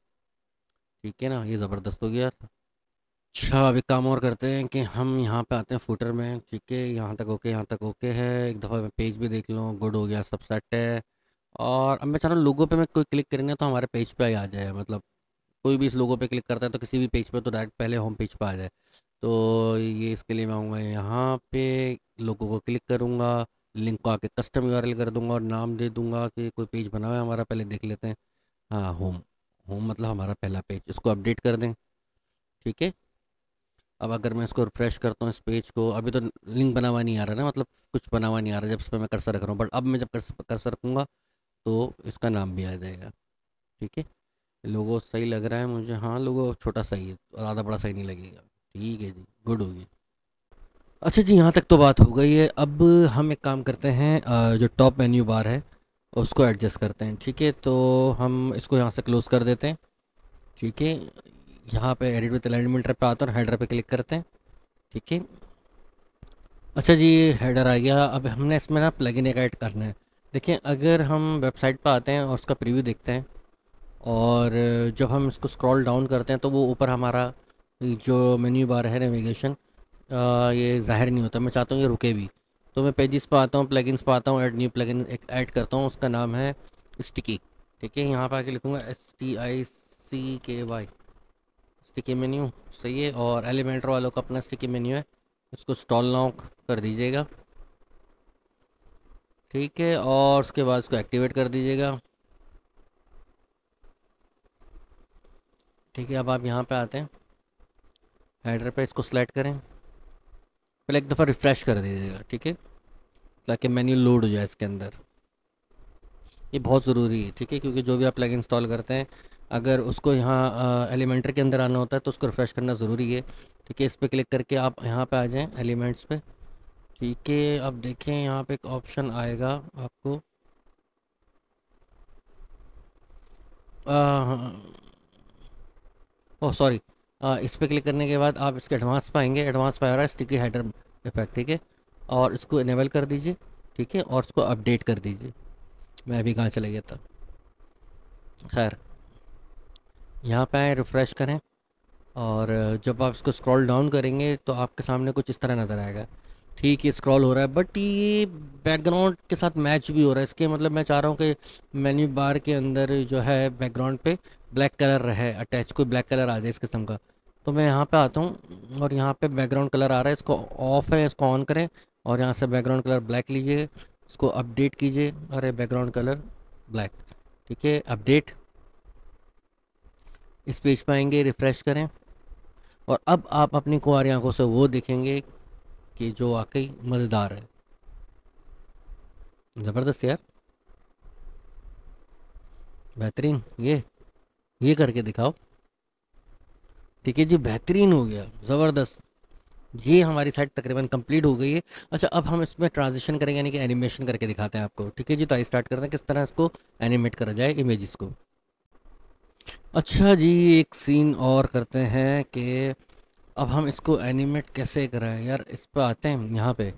ठीक है ना, ये ज़बरदस्त हो गया। अच्छा अभी काम और करते हैं कि हम यहाँ पे आते हैं फुटर में, ठीक है? यहाँ तक ओके यहाँ तक ओके है। एक दफ़ा मैं पेज भी देख लूँ गुड हो गया, सब सेट है। और अब मैं चाह रहा हूँ लोगों पे मैं कोई क्लिक करेंगे तो हमारे पेज पे ही आ जाए मतलब कोई भी इस लोगों पे क्लिक करता है तो किसी भी पेज पे तो डायरेक्ट पहले होम पेज पे आ जाए। तो ये इसके लिए मैं आऊँगा यहाँ पे, लोगों को क्लिक करूँगा लिंक को आके कस्टम यू कर दूँगा और नाम दे दूँगा कि कोई पेज बना हुआ है हमारा, पहले देख लेते हैं। हाँ होम होम मतलब हमारा पहला पेज, इसको अपडेट कर दें। ठीक है? अब अगर मैं इसको रिफ्रेश करता हूँ इस पेज को, अभी तो लिंक बना हुआ नहीं आ रहा ना मतलब कुछ बना हुआ नहीं आ रहा, जब इस पर मैं कर्सर रख रहा हूँ बट अब मैं जब कर्सर रखूँगा तो इसका नाम भी आ जाएगा। ठीक है? लोगो सही लग रहा है मुझे? हाँ लोगो छोटा सही है ज़्यादा बड़ा सही नहीं लगेगा। ठीक है जी गुड होगी अच्छा जी, यहाँ तक तो बात हो गई है। अब हम एक काम करते हैं जो टॉप मेन्यू बार है उसको एडजस्ट करते हैं, ठीक है? तो हम इसको यहाँ से क्लोज़ कर देते हैं, ठीक है? यहाँ पे एडिट विथ अलाइनमेंट पे आते हैं और हेडर पे क्लिक करते हैं, ठीक है? अच्छा जी हेडर आ गया। अब हमने इसमें ना प्लगइन एक ऐड करना है। देखिए, अगर हम वेबसाइट पर आते हैं और उसका प्रीव्यू देखते हैं और जब हम इसको स्क्रॉल डाउन करते हैं तो वो ऊपर हमारा जो मेन्यू बार है नेविगेशन ये ज़ाहिर नहीं होता। मैं चाहता हूँ ये रुके भी। तो मैं पेजेस पर आता हूँ प्लगइन्स पर आता हूँ ऐड न्यू प्लगइन ऐड करता हूँ, उसका नाम है स्टिकी ठीक है, यहाँ पर आके लिखूँगा एस टी आई सी के वाई स्टिकी मेन्यू सही है, और एलिमेंटर वालों का अपना स्टिकी मेन्यू है। इसको स्टॉल नाउ कर दीजिएगा। ठीक है, और उसके बाद इसको एक्टिवेट कर दीजिएगा। ठीक है, अब आप यहाँ पे आते हैं। हेडर पे इसको सेलेक्ट करें। पहले एक दफ़ा रिफ़्रेश कर दीजिएगा, ठीक है? ताकि मेन्यू लोड हो जाए इसके अंदर। ये बहुत ज़रूरी है, ठीक है? क्योंकि जो भी आप प्लग इंस्टॉल करते हैं, अगर उसको यहाँ एलिमेंटर के अंदर आना होता है तो उसको रिफ़्रेश करना ज़रूरी है। ठीक है, इस पर क्लिक करके आप यहाँ पे आ जाएँ एलिमेंट्स पे। ठीक है, अब देखें, यहाँ पे एक ऑप्शन आएगा आपको। ओह सॉरी इस पर क्लिक करने के बाद आप इसके एडवांस पाएँगे। एडवांस पे आ रहा है स्टिकी हेडर इफ़ेक्ट ठीक है? और इसको इनेबल कर दीजिए, ठीक है? और इसको अपडेट कर दीजिए। मैं अभी कहाँ चला गया था? खैर, यहाँ पे आए रिफ़्रेश करें। और जब आप इसको स्क्रॉल डाउन करेंगे तो आपके सामने कुछ इस तरह नज़र आएगा। ठीक है स्क्रॉल हो रहा है बट ये बैकग्राउंड के साथ मैच भी हो रहा है। इसके मतलब मैं चाह रहा हूँ कि मेन्यू बार के अंदर जो है बैकग्राउंड पे ब्लैक कलर रहे अटैच कोई ब्लैक कलर आ जाए इस किस्म का। तो मैं यहाँ पे आता हूँ, और यहाँ पे बैकग्राउंड कलर आ रहा है, इसको ऑफ़ है, इसको ऑन करें। और यहाँ से बैकग्राउंड कलर ब्लैक लीजिए इसको अपडेट कीजिए, अरे बैकग्राउंड कलर ब्लैक ठीक है? अपडेट इस पेज पर आएँगे रिफ़्रेश करें। और अब आप अपनी कुआरी आँखों से वो देखेंगे कि जो वाकई मज़ेदार है। ज़बरदस्त यार। बेहतरीन। ये ये करके दिखाओ। ठीक है जी, बेहतरीन हो गया। ज़बरदस्त। ये हमारी साइड तकरीबन कंप्लीट हो गई है। अच्छा अब हम इसमें ट्रांजिशन करेंगे, यानी कि एनिमेशन करके दिखाते हैं आपको। ठीक है जी तो आई स्टार्ट करते हैं, किस तरह इसको एनिमेट करा जाए, इमेजेस को। अच्छा जी, एक सीन और करते हैं कि अब हम इसको एनिमेट कैसे कराएँ? यार, इस पर आते हैं, यहाँ पे।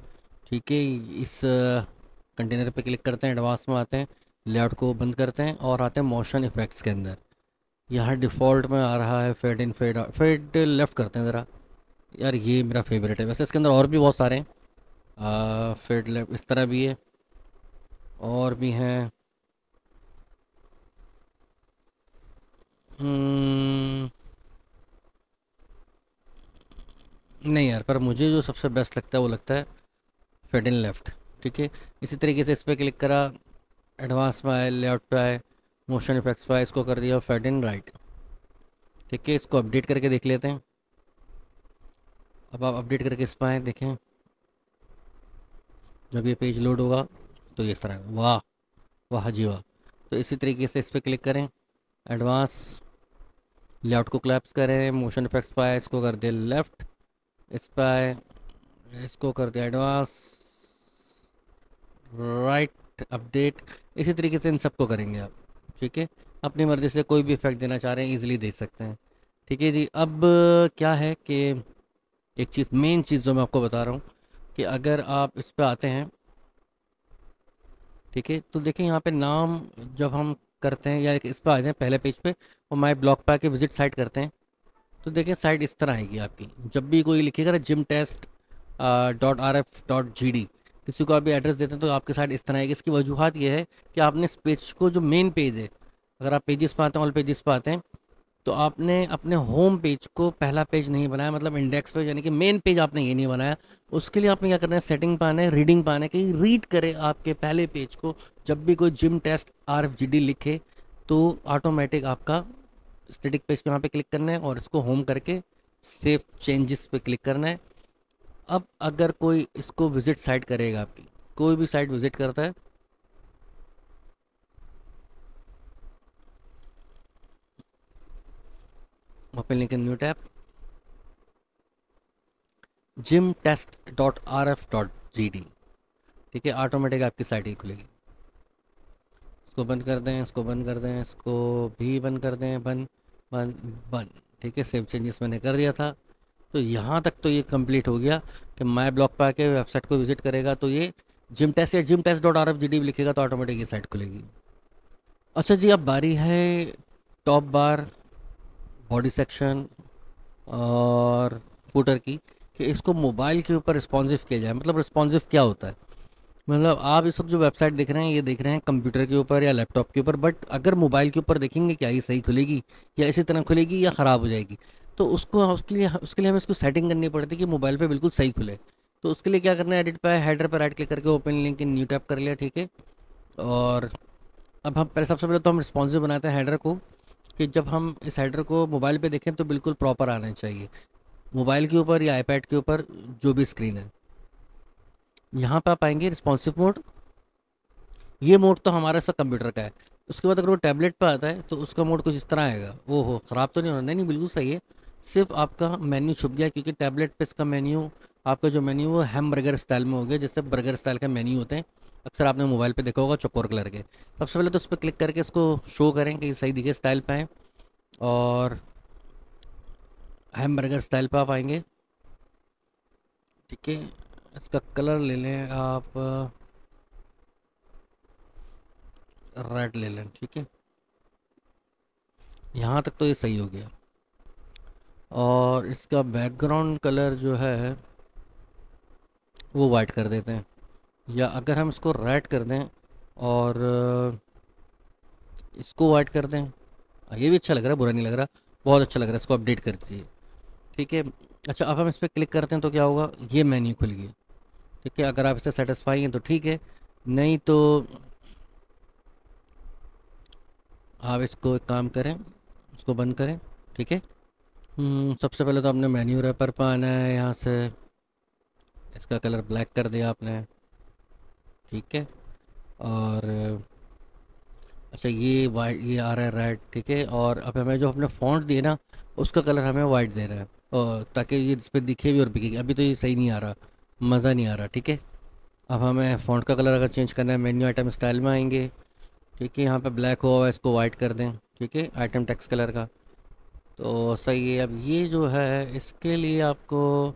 ठीक है, इस कंटेनर पे क्लिक करते हैं, एडवांस में आते हैं, लेआउट को बंद करते हैं और आते हैं मोशन इफ़ेक्ट्स के अंदर। यहाँ डिफ़ॉल्ट में आ रहा है fade in fade fade left करते हैं ज़रा। यार ये मेरा फेवरेट है। वैसे इसके अंदर और भी बहुत सारे हैं। फेड लेफ़्ट इस तरह भी है। और भी हैं। हम्म, नहीं यार पर मुझे जो सबसे बेस्ट लगता है वो लगता है फेड इन लेफ़्ट ठीक है? इसी तरीके से इस पर क्लिक करा एडवांस में आए लेआउट पे आए मोशन इफेक्ट्स पे आए इसको कर दिया फेड इन राइट ठीक है? इसको अपडेट करके देख लेते हैं। अब आप अपडेट करके इस पर आए देखें। जब ये पेज लोड होगा तो ये इस तरह, वाह वाह जी वाह। तो इसी तरीके से इस पर क्लिक करें, एडवांस, लेआउट को क्लैप्स करें मोशन इफेक्ट्स पाए, इसको कर दे लेफ़्ट इस पर इसको कर दे एडवांस राइट अपडेट इसी तरीके से इन सबको करेंगे आप, ठीक है? अपनी मर्ज़ी से कोई भी इफ़ेक्ट देना चाह रहे हैं इजीली दे सकते हैं। ठीक है जी, अब क्या है कि एक चीज़ मेन चीज़ जो मैं आपको बता रहा हूँ कि अगर आप इस पर आते हैं, ठीक है तो देखिए यहाँ पे नाम जब हम करते हैं या इस पर आ जाए पहले पेज पे और माई ब्लॉग पे आके विज़िट साइट करते हैं तो देखिए साइट इस तरह आएगी आपकी। जब भी कोई लिखेगा ना gym test dot R F dot G D किसी को आप एड्रेस देते हैं तो आपकी साइट इस तरह आएगी। इसकी वजूहत ये है कि आपने इस पेज को जो मेन पेज है, अगर आप पेजेस पर आते हैं ऑल पेजेस पर आते हैं तो आपने अपने होम पेज को पहला पेज नहीं बनाया मतलब इंडेक्स पेज यानी कि मेन पेज आपने ये नहीं बनाया। उसके लिए आपने क्या करना है? सेटिंग पाना है रीडिंग पाना है कि रीड करे आपके पहले पेज को। जब भी कोई gym test R F G D लिखे तो ऑटोमेटिक आपका स्टेटिक पेज पे यहाँ पे क्लिक करना है और इसको होम करके सेव चेंजेस पे क्लिक करना है। अब अगर कोई इसको विज़िट साइट करेगा आपकी, कोई भी साइट विज़िट करता है open link new tab. Gym test dot R F dot G D ठीक है ऑटोमेटिक आपकी साइट ही खुलेगी। इसको बंद कर दें, इसको बंद कर दें, इसको भी बंद कर दें, बंद बंद बंद। ठीक है सेव चेंजेस मैंने कर दिया था। तो यहाँ तक तो ये कंप्लीट हो गया कि माई ब्लॉग पर आके वेबसाइट को विज़िट करेगा तो ये जिम टेस्ट या gym test dot R F G D लिखेगा तो ऑटोमेटिक ये साइट खुलेगी। अच्छा जी, अब बारी है टॉप बार बॉडी सेक्शन और फूटर की कि इसको मोबाइल के ऊपर रिस्पॉन्सिव किया जाए। मतलब रिस्पॉन्सिव क्या होता है? मतलब आप इस सब जो वेबसाइट देख रहे हैं, ये देख रहे हैं कंप्यूटर के ऊपर या लैपटॉप के ऊपर बट अगर मोबाइल के ऊपर देखेंगे क्या ये सही खुलेगी, या इसी तरह खुलेगी या ख़राब हो जाएगी तो उसको उसके लिए उसके लिए हमें इसको सेटिंग करनी पड़ती है कि मोबाइल पे बिल्कुल सही खुले। तो उसके लिए क्या करना है? एडिट पे हेडर पर राइट क्लिक करके open link in new tab कर लिया, ठीक है? और अब हम, पहले सबसे पहले तो हम रिस्पॉन्सिव बनाते हैं हेडर को। कि जब हम इस हेडर को मोबाइल पे देखें तो बिल्कुल प्रॉपर आना चाहिए। मोबाइल के ऊपर या आईपैड के ऊपर जो भी स्क्रीन है। यहाँ पे आप आएँगे रिस्पॉन्सिव मोड ये मोड तो हमारा सा कंप्यूटर का है। उसके बाद अगर वो टैबलेट पर आता है तो उसका मोड कुछ इस तरह आएगा। ओहो, ख़राब तो नहीं होना। नहीं नहीं, बिल्कुल सही है। सिर्फ़ आपका मेन्यू छुप गया क्योंकि टैबलेट पे इसका मेन्यू आपका जो मेन्यू वो हैम बर्गर स्टाइल में हो गया, जैसे बर्गर स्टाइल का मेन्यू होते हैं। अक्सर आपने मोबाइल पे देखा होगा चौकोर कलर के। सबसे पहले तो उस पर क्लिक करके इसको शो करें कि सही दिखे स्टाइल पे आए और हैम बर्गर स्टाइल पे आप आएँगे। ठीक है, इसका कलर ले लें आप रेड ले लें, ठीक है। यहाँ तक तो ये सही हो गया। और इसका बैकग्राउंड कलर जो है, वो वाइट कर देते हैं। या अगर हम इसको रेड कर दें और इसको वाइट कर दें। ये भी अच्छा लग रहा है बुरा नहीं लग रहा। बहुत अच्छा लग रहा है इसको अपडेट कर दीजिए। ठीक है? अच्छा अब हम इस पर क्लिक करते हैं तो क्या होगा? ये मेन्यू खुल गया। ठीक है? अगर आप इससे सेटिस्फाई हैं तो ठीक है। नहीं तो आप इसको एक काम करें इसको बंद करें। ठीक है? हम्म, सबसे पहले तो आपने मेन्यू रेपर पर आना है यहाँ से इसका कलर ब्लैक कर दिया आपने। ठीक है? और अच्छा ये वाइट ये आ रहा है रेड ठीक है? और अब हमें जो अपने फ़ॉन्ट दिए ना, उसका कलर हमें वाइट दे रहा है। और ताकि ये इस पर दिखे भी और बिकेगी। अभी तो ये सही नहीं आ रहा। मज़ा नहीं आ रहा, ठीक है? अब हमें फ़ॉन्ट का कलर अगर चेंज करना है मेन्यू आइटम स्टाइल में आएँगे। ठीक है, यहाँ पे ब्लैक हुआ हुआ है, इसको वाइट कर दें। ठीक है आइटम टेक्स कलर का। तो सही है, अब ये जो है, इसके लिए आपको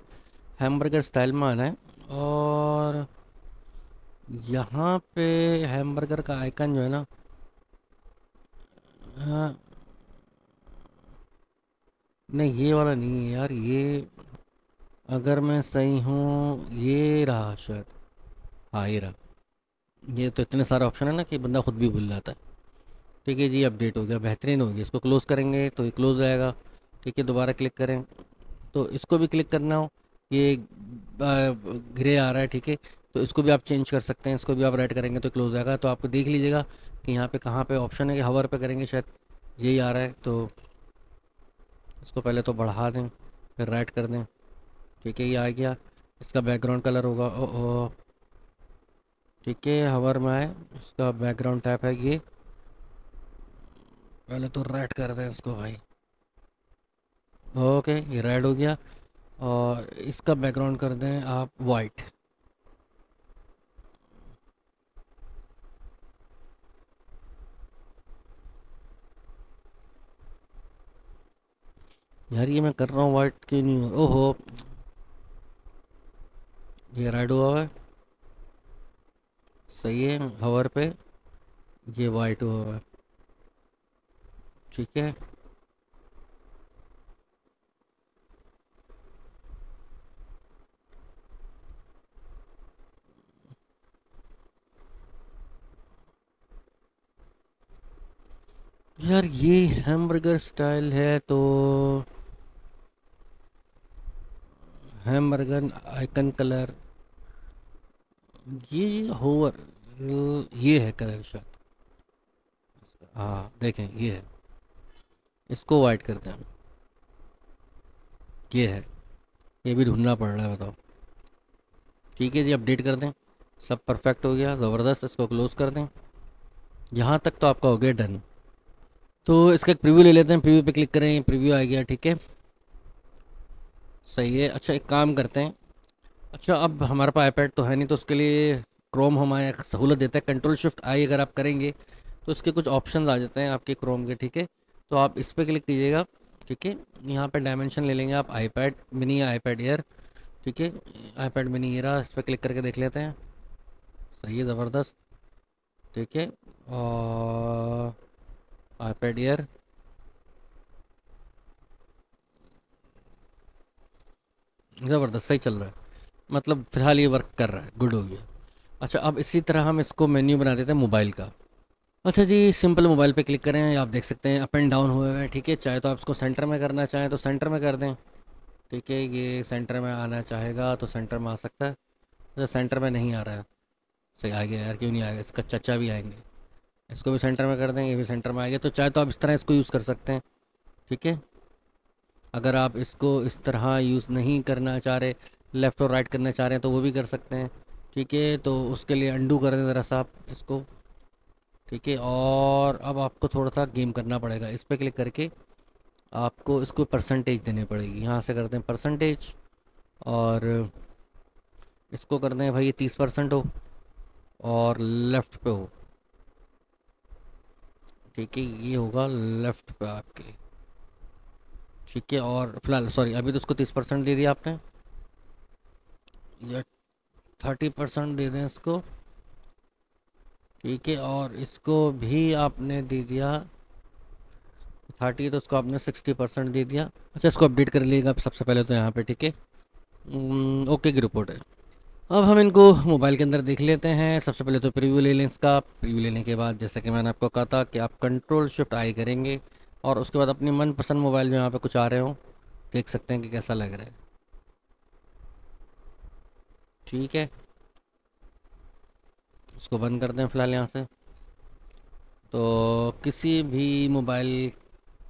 हैमबर्गर स्टाइल में आना है। और यहाँ पे हैमबर्गर का आइकन जो है ना हाँ। नहीं, ये वाला नहीं है यार, ये अगर मैं सही हूँ, ये रहा शायद। हाँ ये रहा। ये तो इतने सारे ऑप्शन है ना कि बंदा खुद भी भूल जाता है। ठीक है जी अपडेट हो गया, बेहतरीन हो गया। इसको क्लोज़ करेंगे तो ये क्लोज़ आएगा ठीक है, दोबारा क्लिक करें। तो इसको भी क्लिक करना हो। ये ग्रे आ रहा है, ठीक है। तो इसको भी आप चेंज कर सकते हैं, इसको भी आप रेड करेंगे तो क्लोज आएगा तो आपको देख लीजिएगा कि यहाँ पे कहाँ पे ऑप्शन है कि हवर पे करेंगे शायद, यही आ रहा है। तो इसको पहले तो बढ़ा दें, फिर रेड कर दें। ठीक है, ये आ गया। इसका बैकग्राउंड कलर होगा, ओ ओ। ठीक है हवर में आए। इसका बैकग्राउंड टाइप है ये। पहले तो रेड कर दें इसको भाई। ओके, ये रेड हो गया। और इसका बैकग्राउंड कर दें आप वाइट यार ये मैं कर रहा हूँ वाइट क्यों नहीं हो ओहो। ये रेड हुआ है। सही है, हवर पे। ये वाइट हुआ है। ठीक है। यार ये हैमबर्गर स्टाइल है तो हैमबर्गर आइकन कलर, ये होवर, ये है कलर शायद हाँ देखें, ये है। इसको वाइट करते हैं ये है। ये भी ढूंढना पड़ रहा है, बताओ। ठीक है जी अपडेट कर दें। सब परफेक्ट हो गया, ज़बरदस्त। इसको क्लोज़ कर दें। यहाँ तक तो आपका हो गया डन तो इसका एक प्रीव्यू ले लेते हैं। प्रीव्यू पे क्लिक करें प्रीव्यू आ गया, ठीक है। सही है। अच्छा एक काम करते हैं। अच्छा अब हमारे पास आईपैड तो है नहीं तो उसके लिए क्रोम हमारे सहूलत देता है। कंट्रोल शिफ्ट आई अगर आप करेंगे तो उसके कुछ ऑप्शन आ जाते हैं आपके क्रोम के, ठीक है? तो आप इस पर क्लिक कीजिएगा, ठीक है? यहाँ पर डायमेंशन ले लेंगे आप आईपैड मिनी आईपैड एयर ठीक है? आईपैड मिनी एयर इस पर क्लिक करके देख लेते हैं। सही है, ज़बरदस्त, ठीक है? और iPad Air ज़बरदस्त, सही चल रहा है। मतलब फ़िलहाल ये वर्क कर रहा है गुड हो गया। अच्छा अब इसी तरह हम इसको मेन्यू बना देते हैं मोबाइल का। अच्छा जी सिंपल मोबाइल पे क्लिक करें, आप देख सकते हैं अप एंड डाउन हुए हैं, ठीक है? चाहे तो आप इसको सेंटर में करना चाहें तो सेंटर में कर दें। ठीक है, ये सेंटर में आना चाहेगा तो सेंटर में आ सकता है। अच्छा सेंटर में नहीं आ रहा है। सही, आ गया यार, क्यों नहीं आएगा? इसका चचा भी आएँगे। इसको भी सेंटर में कर दें, ये भी सेंटर में आएगा। तो चाहे तो आप इस तरह इसको यूज़ कर सकते हैं। ठीक है? अगर आप इसको इस तरह यूज़ नहीं करना चाह रहे लेफ़्ट और राइट करना चाह रहे हैं तो वो भी कर सकते हैं। ठीक है तो उसके लिए अंडू कर दें ज़रा सा इसको। ठीक है, और अब आपको थोड़ा सा गेम करना पड़ेगा। इस पर क्लिक करके आपको इसको परसेंटेज देनी पड़ेगी। यहाँ से करते हैं परसेंटेज और इसको कर दें भाई ये तीस परसेंट हो, और लेफ़्ट पे हो। ठीक है, ये होगा लेफ़्ट पे आपके। ठीक है, और फ़िलहाल सॉरी अभी तो उसको तीस परसेंट दे दिया आपने। या थर्टी परसेंट दे दें इसको। ठीक है, और इसको भी आपने दे दिया। थर्टी तो उसको आपने सिक्सटी परसेंट दे दिया। अच्छा इसको अपडेट कर लीजिएगा सबसे पहले तो यहाँ पे, ठीक है? ओके की रिपोर्ट है। अब हम इनको मोबाइल के अंदर देख लेते हैं। सबसे पहले तो प्रीव्यू ले लें इसका। प्रीव्यू लेने के बाद, जैसे कि मैंने आपको कहा था कि आप कंट्रोल शिफ्ट आई करेंगे। और उसके बाद अपनी मनपसंद मोबाइल में यहाँ पे कुछ आ रहे हो, देख सकते हैं कि कैसा लग रहा है। ठीक है। इसको बंद कर दें फ़िलहाल यहाँ से। तो किसी भी मोबाइल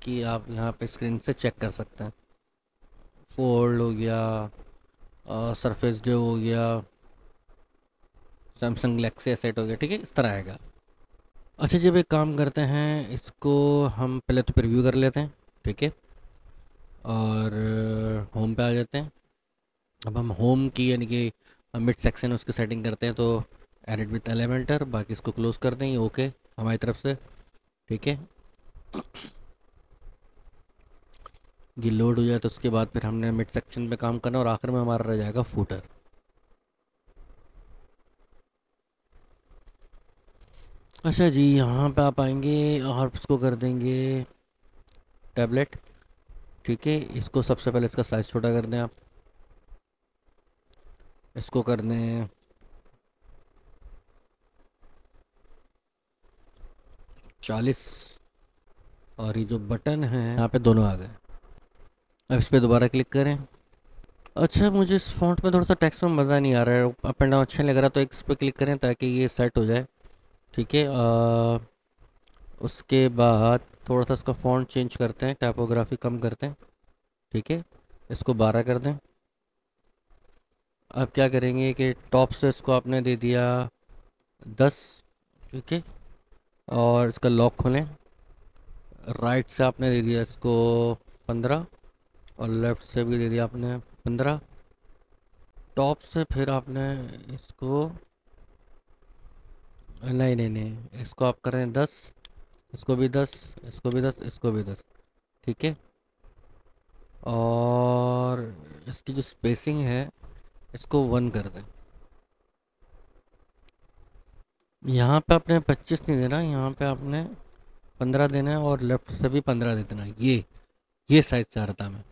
की आप यहाँ पे स्क्रीन से चेक कर सकते हैं। फोल्ड हो गया सरफेस जो हो गया, सैमसंग गलेक्सी सेट हो गया, ठीक है, इस तरह आएगा। अच्छा जब एक काम करते हैं, इसको हम पहले तो प्रिव्यू कर लेते हैं, ठीक है? और होम पे आ जाते हैं। अब हम होम की यानी कि मिड सेक्शन उसकी सेटिंग करते हैं तो एडिट विथ एलिमेंटर बाकी इसको क्लोज़ कर दें ओके हमारी तरफ़ से, ठीक है? ये लोड हो जाए तो उसके बाद फिर हमने मिड सेक्शन पे काम करना और आखिर में हमारा रह जाएगा फूटर अच्छा जी, यहाँ पे आप आएँगे और इसको कर देंगे। टैबलेट, ठीक है, इसको सबसे पहले इसका साइज़ छोटा कर दें आप। इसको कर दें। चालीस। और ये जो बटन है, यहाँ पे दोनों आ गए। अब इस पर दोबारा क्लिक करें। अच्छा मुझे इस फॉन्ट में थोड़ा सा टेक्स्ट में मज़ा नहीं आ रहा है। अप एंड डाउन अच्छा लग रहा तो इस पर क्लिक करें ताकि ये सेट हो जाए। ठीक है उसके बाद थोड़ा सा इसका फॉन्ट चेंज करते हैं टाइपोग्राफी कम करते हैं, ठीक है, इसको बारह कर दें। अब क्या करेंगे कि टॉप से इसको आपने दे दिया दस, ठीक है, और इसका लॉक खोलें। राइट से आपने दे दिया इसको पंद्रह, और लेफ़्ट से भी दे दिया आपने पंद्रह। टॉप से फिर आपने इसको नहीं नहीं नहीं। इसको आप करें दस, इसको भी दस, इसको भी दस, इसको भी दस। ठीक है? और इसकी जो स्पेसिंग है, इसको वन कर दें। यहाँ पे आपने पच्चीस नहीं देना, यहाँ पे आपने पंद्रह देना है और लेफ़्ट से भी पंद्रह दे देना ये ये साइज़ चाह रहा था मैं।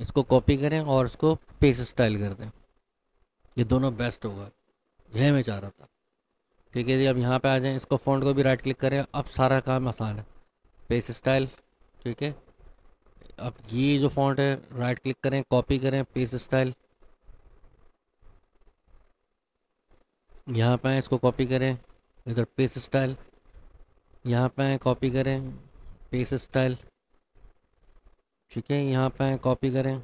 इसको कॉपी करें और इसको पेस स्टाइल कर दें। ये दोनों बेस्ट होगा। यह मैं चाह रहा था। ठीक है जी, अब यहाँ पे आ जाएँ, इसको फ़ॉन्ट को भी राइट क्लिक करें, अब सारा काम आसान है। पेस स्टाइल ठीक है? अब ये जो फ़ॉन्ट है राइट क्लिक करें कॉपी करें पेस स्टाइल यहाँ पे इसको कॉपी करें, इधर पेस स्टाइल यहाँ पे कॉपी करें पेस स्टाइल ठीक है, यहाँ पे कॉपी करें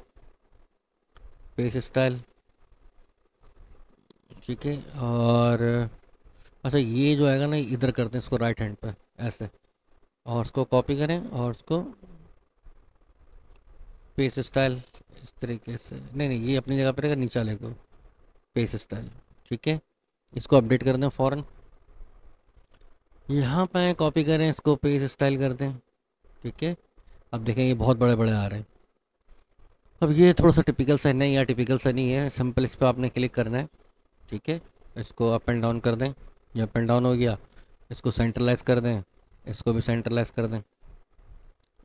पेस स्टाइल ठीक है, और अच्छा ये जो आएगा ना, इधर करते हैं इसको राइट हैंड पे, ऐसे। और उसको कॉपी करें और उसको पेस स्टाइल इस तरीके से। नहीं नहीं, ये अपनी जगह पर रहेगा, नीचा लेगा पेस स्टाइल ठीक है? इसको अपडेट कर दें फ़ौरन। यहाँ पे कॉपी करें, इसको पेज स्टाइल कर दें, ठीक है? अब देखें, ये बहुत बड़े बड़े आ रहे हैं। अब ये थोड़ा सा टिपिकल सा नहीं या टिपिकल सा नहीं है सिंपल इस पर आपने क्लिक करना है, ठीक है? इसको अप एंड डाउन कर दें। ये अप एंड डाउन हो गया। इसको सेंट्रलाइज कर दें, इसको भी सेंट्रलाइज कर दें।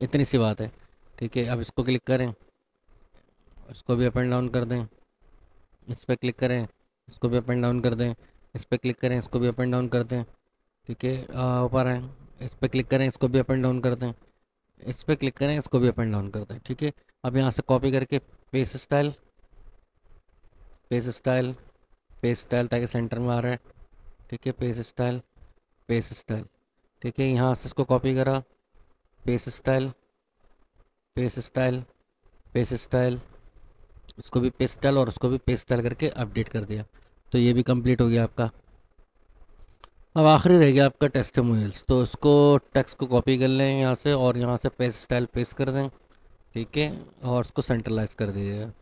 इतनी सी बात है, ठीक है? अब इसको क्लिक करें, इसको भी अप एंड डाउन कर दें। इस पर क्लिक करें, इसको भी अप एंड डाउन कर दें। इस पर क्लिक करें, इसको भी अप एंड डाउन कर दें, ठीक है? ऊपर आए, इस पर क्लिक करें, इसको भी अप एंड डाउन कर दें। इस पर क्लिक करें, इसको भी अप एंड डाउन कर दें, ठीक है? अब यहाँ से कॉपी करके paste style paste style paste style ताकि सेंटर में आ रहा है। ठीक है पेस स्टाइल पेस स्टाइल ठीक है, यहाँ से इसको कॉपी करा paste style paste style paste style इसको भी पेस स्टाइल और उसको भी पेस स्टाइल करके अपडेट कर दिया। तो ये भी कंप्लीट हो गया आपका। अब आखिरी रह गया आपका टेस्टिमोनियल्स तो इसको टेक्स्ट को कॉपी कर लें यहाँ से और यहाँ से पेस स्टाइल पेस कर दें। ठीक है, और उसको सेंट्रलाइज कर दीजिएगा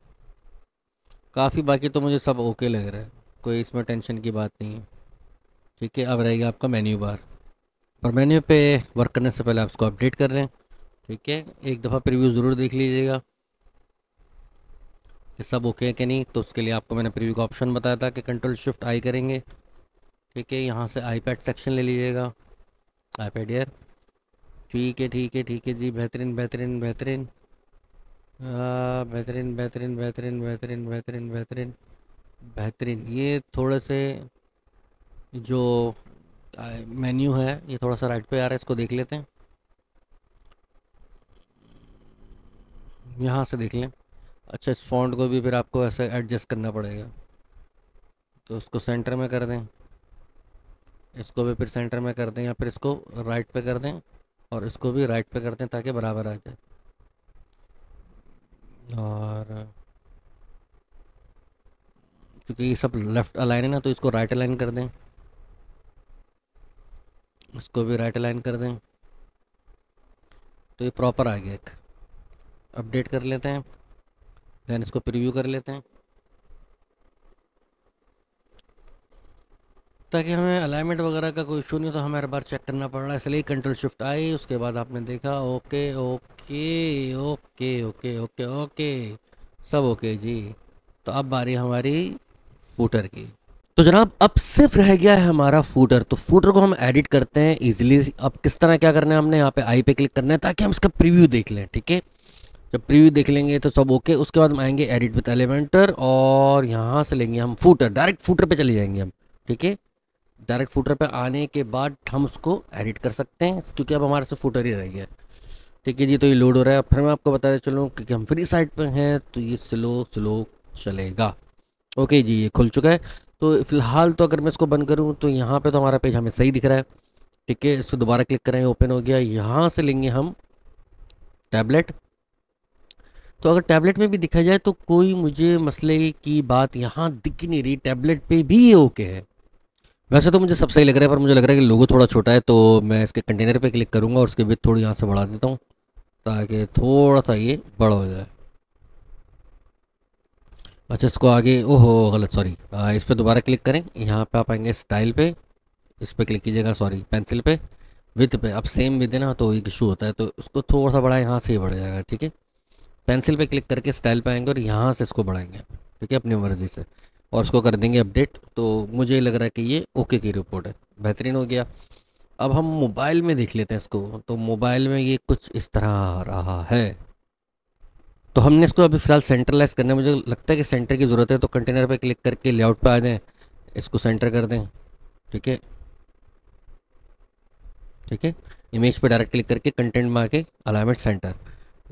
काफ़ी बाकी तो मुझे सब ओके लग रहा है। कोई इसमें टेंशन की बात नहीं है। ठीक है, अब रहेगा आपका मेन्यू बार और मेन्यू पे वर्क करने से पहले आप इसको अपडेट कर रहे हैं ठीक है? एक दफ़ा प्रीव्यू ज़रूर देख लीजिएगा। कि सब ओके है कि नहीं? तो उसके लिए आपको मैंने प्रीव्यू का ऑप्शन बताया था कि कंट्रोल शिफ्ट आई करेंगे, ठीक है? यहाँ से आईपैड सेक्शन ले लीजिएगा। आईपैड एयर ठीक है ठीक है ठीक है जी। बेहतरीन बेहतरीन बेहतरीन। बेहतरीन बेहतरीन बेहतरीन बेहतरीन बेहतरीन बेहतरीन। बेहतरीन। ये थोड़े से जो मेन्यू है, ये थोड़ा सा राइट पे आ रहा है, इसको देख लेते हैं। यहाँ से देख लें। अच्छा इस फॉन्ट को भी फिर आपको ऐसे एडजस्ट करना पड़ेगा। तो उसको सेंटर में कर दें। इसको भी फिर सेंटर में कर दें या फिर इसको राइट पे कर दें और इसको भी राइट पे कर दें ताकि बराबर आ जाए। और क्योंकि ये सब लेफ़्ट अलाइन है ना तो इसको राइट अलाइन कर दें। इसको भी राइट अलाइन कर दें। तो ये प्रॉपर आ गया एक। अपडेट कर लेते हैं। देन इसको प्रीव्यू कर लेते हैं। ताकि हमें अलाइनमेंट वगैरह का कोई इशू नहीं तो हमें हर बार चेक करना पड़ रहा है। इसलिए कंट्रोल शिफ्ट आई, उसके बाद आपने देखा okay okay okay okay okay okay सब ओके जी। तो अब बारी हमारी फूटर की। तो जनाब, अब सिर्फ़ रह गया है हमारा फूटर तो फूटर को हम एडिट करते हैं इजीली अब किस तरह क्या करना है हमने? यहाँ पे आई पे क्लिक करना है ताकि हम इसका प्रीव्यू देख लें, ठीक है? जब प्रीव्यू देख लेंगे तो सब ओके उसके बाद हम आएँगे एडिट विथ एलिमेंटर और यहाँ से लेंगे हम फूटर डायरेक्ट फूटर पे चले जाएँगे हम, ठीक है? डायरेक्ट फूटर पे आने के बाद हम उसको एडिट कर सकते हैं, क्योंकि अब हमारे से फूटर ही रह गया। ठीक है जी तो ये लोड हो रहा है। फिर मैं आपको बताते चलूँ क्योंकि हम फ्री साइड पर हैं तो ये स्लो स्लो चलेगा। ओके जी, ये खुल चुका है। तो फ़िलहाल तो अगर मैं इसको बंद करूँ तो यहाँ पे तो हमारा पेज हमें सही दिख रहा है। ठीक है, इसको दोबारा क्लिक करें, ओपन हो गया। यहाँ से लेंगे हम टैबलेट। तो अगर टैबलेट में भी दिखा जाए तो कोई मुझे मसले की बात यहाँ दिख नहीं रही। टैबलेट पे भी ये ओके है। वैसे तो मुझे सब सही लग रहा है, पर मुझे लग रहा है कि लोगो थोड़ा छोटा है तो मैं इसके कंटेनर पे क्लिक करूँगा और उसके विथ थोड़ी यहाँ से बढ़ा देता हूँ, ताकि थोड़ा सा ये बड़ा हो जाए। अच्छा इसको आगे, ओहो, गलत सॉरी इस पर दोबारा क्लिक करें। यहाँ पे आप आएँगे स्टाइल पे। इस पर क्लिक कीजिएगा सॉरी पेंसिल पे। विथ पे, अब सेम विथ है ना तो एक इशू होता है तो उसको थोड़ा सा बढ़ा यहाँ से ही बढ़ जाएगा, ठीक है? पेंसिल पे क्लिक करके स्टाइल पे आएँगे और यहाँ से इसको बढ़ाएँगे ठीक है, अपनी मर्ज़ी से। और उसको कर देंगे अपडेट तो मुझे लग रहा है कि ये ओके की रिपोर्ट है। बेहतरीन हो गया। अब हम मोबाइल में देख लेते हैं इसको। तो मोबाइल में ये कुछ इस तरह रहा है। तो हमने इसको अभी फ़िलहाल सेंट्रलाइज करना है। मुझे लगता है कि सेंटर की ज़रूरत है तो कंटेनर पर क्लिक करके लेआउट पर आ जाएँ। इसको सेंटर कर दें, ठीक है? ठीक है? इमेज पर डायरेक्ट क्लिक करके कंटेंट में आके अलाइनमेंट सेंटर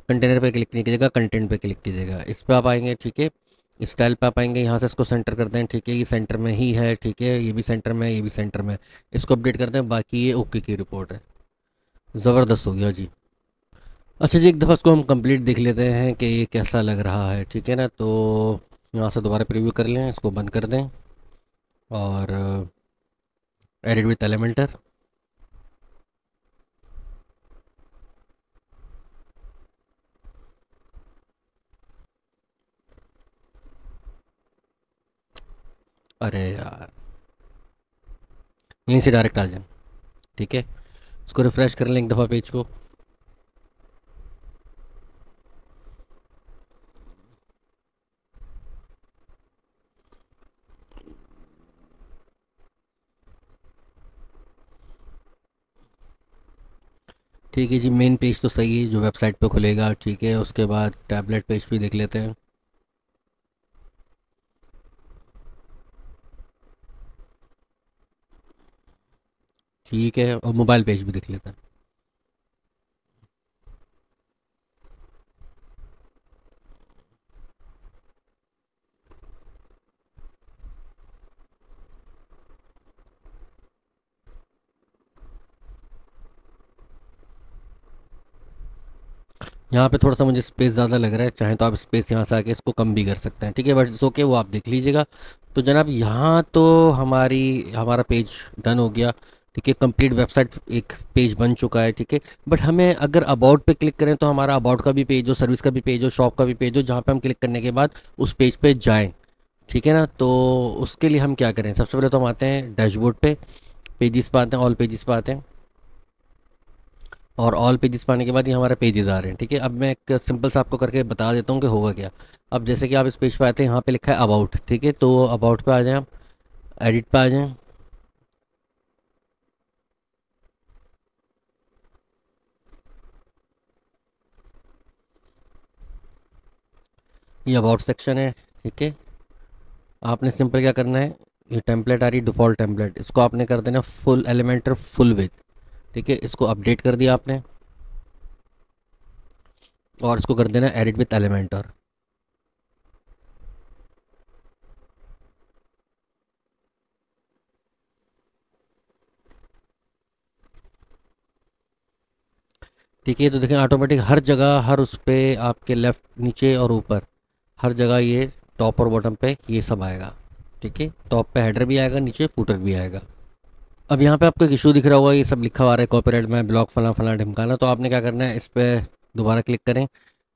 कंटेनर पे क्लिक नहीं कीजिएगा कंटेंट पे क्लिक कीजिएगा। इस पर आप आएँगे, ठीक है? स्टाइल पे आप आएँगे, यहाँ से इसको सेंटर कर दें, ठीक है? ये सेंटर में ही है, ठीक है? ये भी सेंटर में है ये भी सेंटर में। इसको अपडेट कर दें, बाकी ये ओके की रिपोर्ट है। ज़बरदस्त हो गया जी। अच्छा जी, एक दफ़ा इसको हम कंप्लीट देख लेते हैं कि ये कैसा लग रहा है, ठीक है ना? तो यहाँ से दोबारा प्रीव्यू कर लें, इसको बंद कर दें और एडिट विथ एलिमेंटर अरे यार। यहीं से डायरेक्ट आ जाए, ठीक है? इसको रिफ़्रेश कर लें एक दफ़ा पेज को। ठीक है जी मेन पेज तो सही है, जो वेबसाइट पे खुलेगा, ठीक है, उसके बाद टैबलेट पेज भी देख लेते हैं। ठीक है, और मोबाइल पेज भी देख लेते हैं। यहाँ पे थोड़ा सा मुझे स्पेस ज़्यादा लग रहा है। चाहे तो आप स्पेस यहाँ से आके इसको कम भी कर सकते हैं, ठीक है? बट इट्स ओके वो आप देख लीजिएगा। तो जनाब, यहाँ तो हमारी, हमारा पेज डन हो गया। ठीक है कंप्लीट वेबसाइट एक पेज बन चुका है, ठीक है? बट हमें अगर अबाउट पे क्लिक करें तो हमारा अबाउट का भी पेज हो सर्विस का भी पेज हो शॉप का भी पेज हो, जहाँ पे हम क्लिक करने के बाद उस पेज पे जाएँ, ठीक है ना? तो उसके लिए हम क्या करें? सबसे पहले तो हम आते हैं डैशबोर्ड पे पेजिस पे आते हैं ऑल पेजिस पे आते हैं। और ऑल पेजेस पाने के बाद ये हमारे पेजेस आ रहे हैं, ठीक है? अब मैं एक सिंपल सा आपको करके बता देता हूँ कि होगा क्या। अब जैसे कि आप इस पेज पर आते हैं यहाँ पे लिखा है अबाउट ठीक है? तो अबाउट पे आ जाएँ आप एडिट पे आ जाएँ। ये अबाउट सेक्शन है, ठीक है? आपने सिंपल क्या करना है? ये टेम्पलेट आ रही डिफ़ॉल्ट टेम्पलेट इसको आपने कर देना फुल एलिमेंटर फुल विथ ठीक है, इसको अपडेट कर दिया आपने। और इसको कर देना एडिट विथ एलिमेंटर ठीक है तो देखें ऑटोमेटिक हर जगह, हर उस पर आपके लेफ़्ट नीचे और ऊपर, हर जगह ये टॉप और बॉटम पे ये सब आएगा। ठीक है टॉप पे हेडर भी आएगा, नीचे फूटर भी आएगा। अब यहाँ पे आपको एक इशू दिख रहा होगा, ये सब लिखा हुआ है कॉपीराइट में ब्लॉक फला फला ढमकाना। तो आपने क्या करना है, इस पर दोबारा क्लिक करें।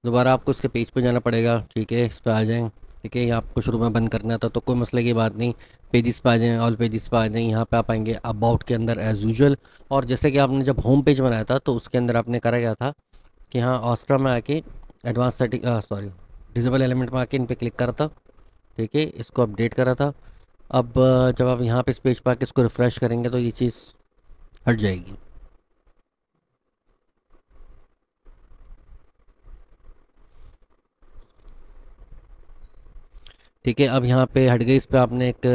दोबारा आपको इसके पेज पे जाना पड़ेगा, ठीक है, इस पर आ जाएँ, ठीक है, यहाँ आपको शुरू में बंद करना था तो कोई मसले की बात नहीं। पेजिस पे आ जाएँ ऑल पेजिस पे आ जाएँ, यहाँ पे आप आएँगे अबाउट के अंदर एज़ यूजल और जैसे कि आपने जब होम पेज बनाया था तो उसके अंदर आपने करा गया था कि हाँ ऑस्ट्रा में आके advance setting sorry disable element में आके इन पर क्लिक करा था, ठीक है, इसको अपडेट करा था। अब जब आप यहाँ पे इस पेज पर इसको रिफ़्रेश करेंगे तो ये चीज़ हट जाएगी। ठीक है, अब यहाँ पे हट गई इस पर आपने एक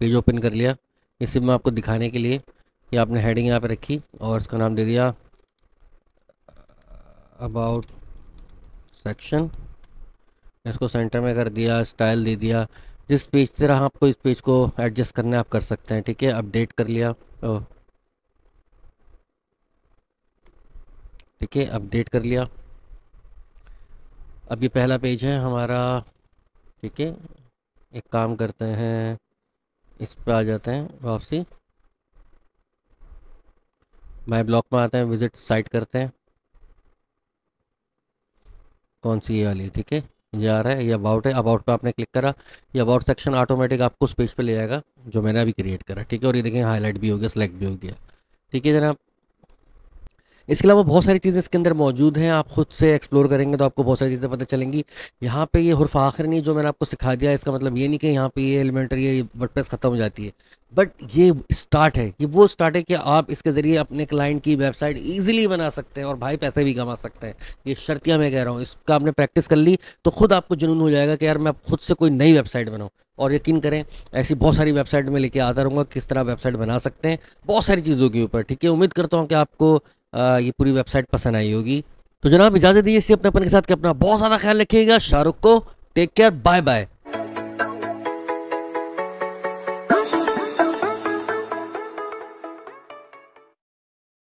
पेज ओपन कर लिया। इसी में आपको दिखाने के लिए कि आपने हेडिंग यहाँ पे रखी और इसका नाम दे दिया अबाउट सेक्शन इसको सेंटर में कर दिया स्टाइल दे दिया जिस पेज से रहा, आपको इस पेज को एडजस्ट करना आप कर सकते हैं, ठीक है? अपडेट कर लिया ठीक है अपडेट कर लिया। अब ये पहला पेज है हमारा, ठीक है? एक काम करते हैं, इस पर आ जाते हैं वापसी। माई ब्लॉक में आते हैं विज़िट साइट करते हैं। कौन सी ये वाली ठीक है? ये आ रहा है, ये अबाउट है अबाउट पे आपने क्लिक करा, ये अबाउट सेक्शन ऑटोमेटिक आपको उस पेज पे ले जाएगा जो मैंने अभी क्रिएट करा, ठीक है? और ये देखें हाईलाइट भी हो गया सेलेक्ट भी हो गया, ठीक है जनाब? इसके अलावा बहुत सारी चीज़ें इसके अंदर मौजूद हैं, आप खुद से एक्सप्लोर करेंगे तो आपको बहुत सारी चीज़ें पता चलेंगी। यहाँ पे ये हरफ आखिर नहीं जो मैंने आपको सिखा दिया, इसका मतलब ये नहीं कि यहाँ पे ये एलिमेंटरी, ये वर्डप्रेस ख़त्म हो जाती है। बट ये स्टार्ट है, ये वो स्टार्ट है कि आप इसके ज़रिए अपने क्लाइंट की वेबसाइट ईजिली बना सकते हैं और भाई पैसे भी कमा सकते हैं। ये शर्तियाँ मैं कह रहा हूँ, इसका आपने प्रैक्टिस कर ली तो खुद आपको जुनून हो जाएगा कि यार मैं खुद से कोई नई वेबसाइट बनाऊँ। और यकीन करें, ऐसी बहुत सारी वेबसाइट में लेके आता रहूँगा, किस तरह वेबसाइट बना सकते हैं, बहुत सारी चीज़ों के ऊपर, ठीक है? उम्मीद करता हूँ कि आपको ये पूरी वेबसाइट पसंद आई होगी। तो जनाब, इजाज़त दीजिए अपने अपन के साथ कि अपना बहुत ज़्यादा ख्याल रखिएगा। शाहरुख को टेक केयर बाय बाय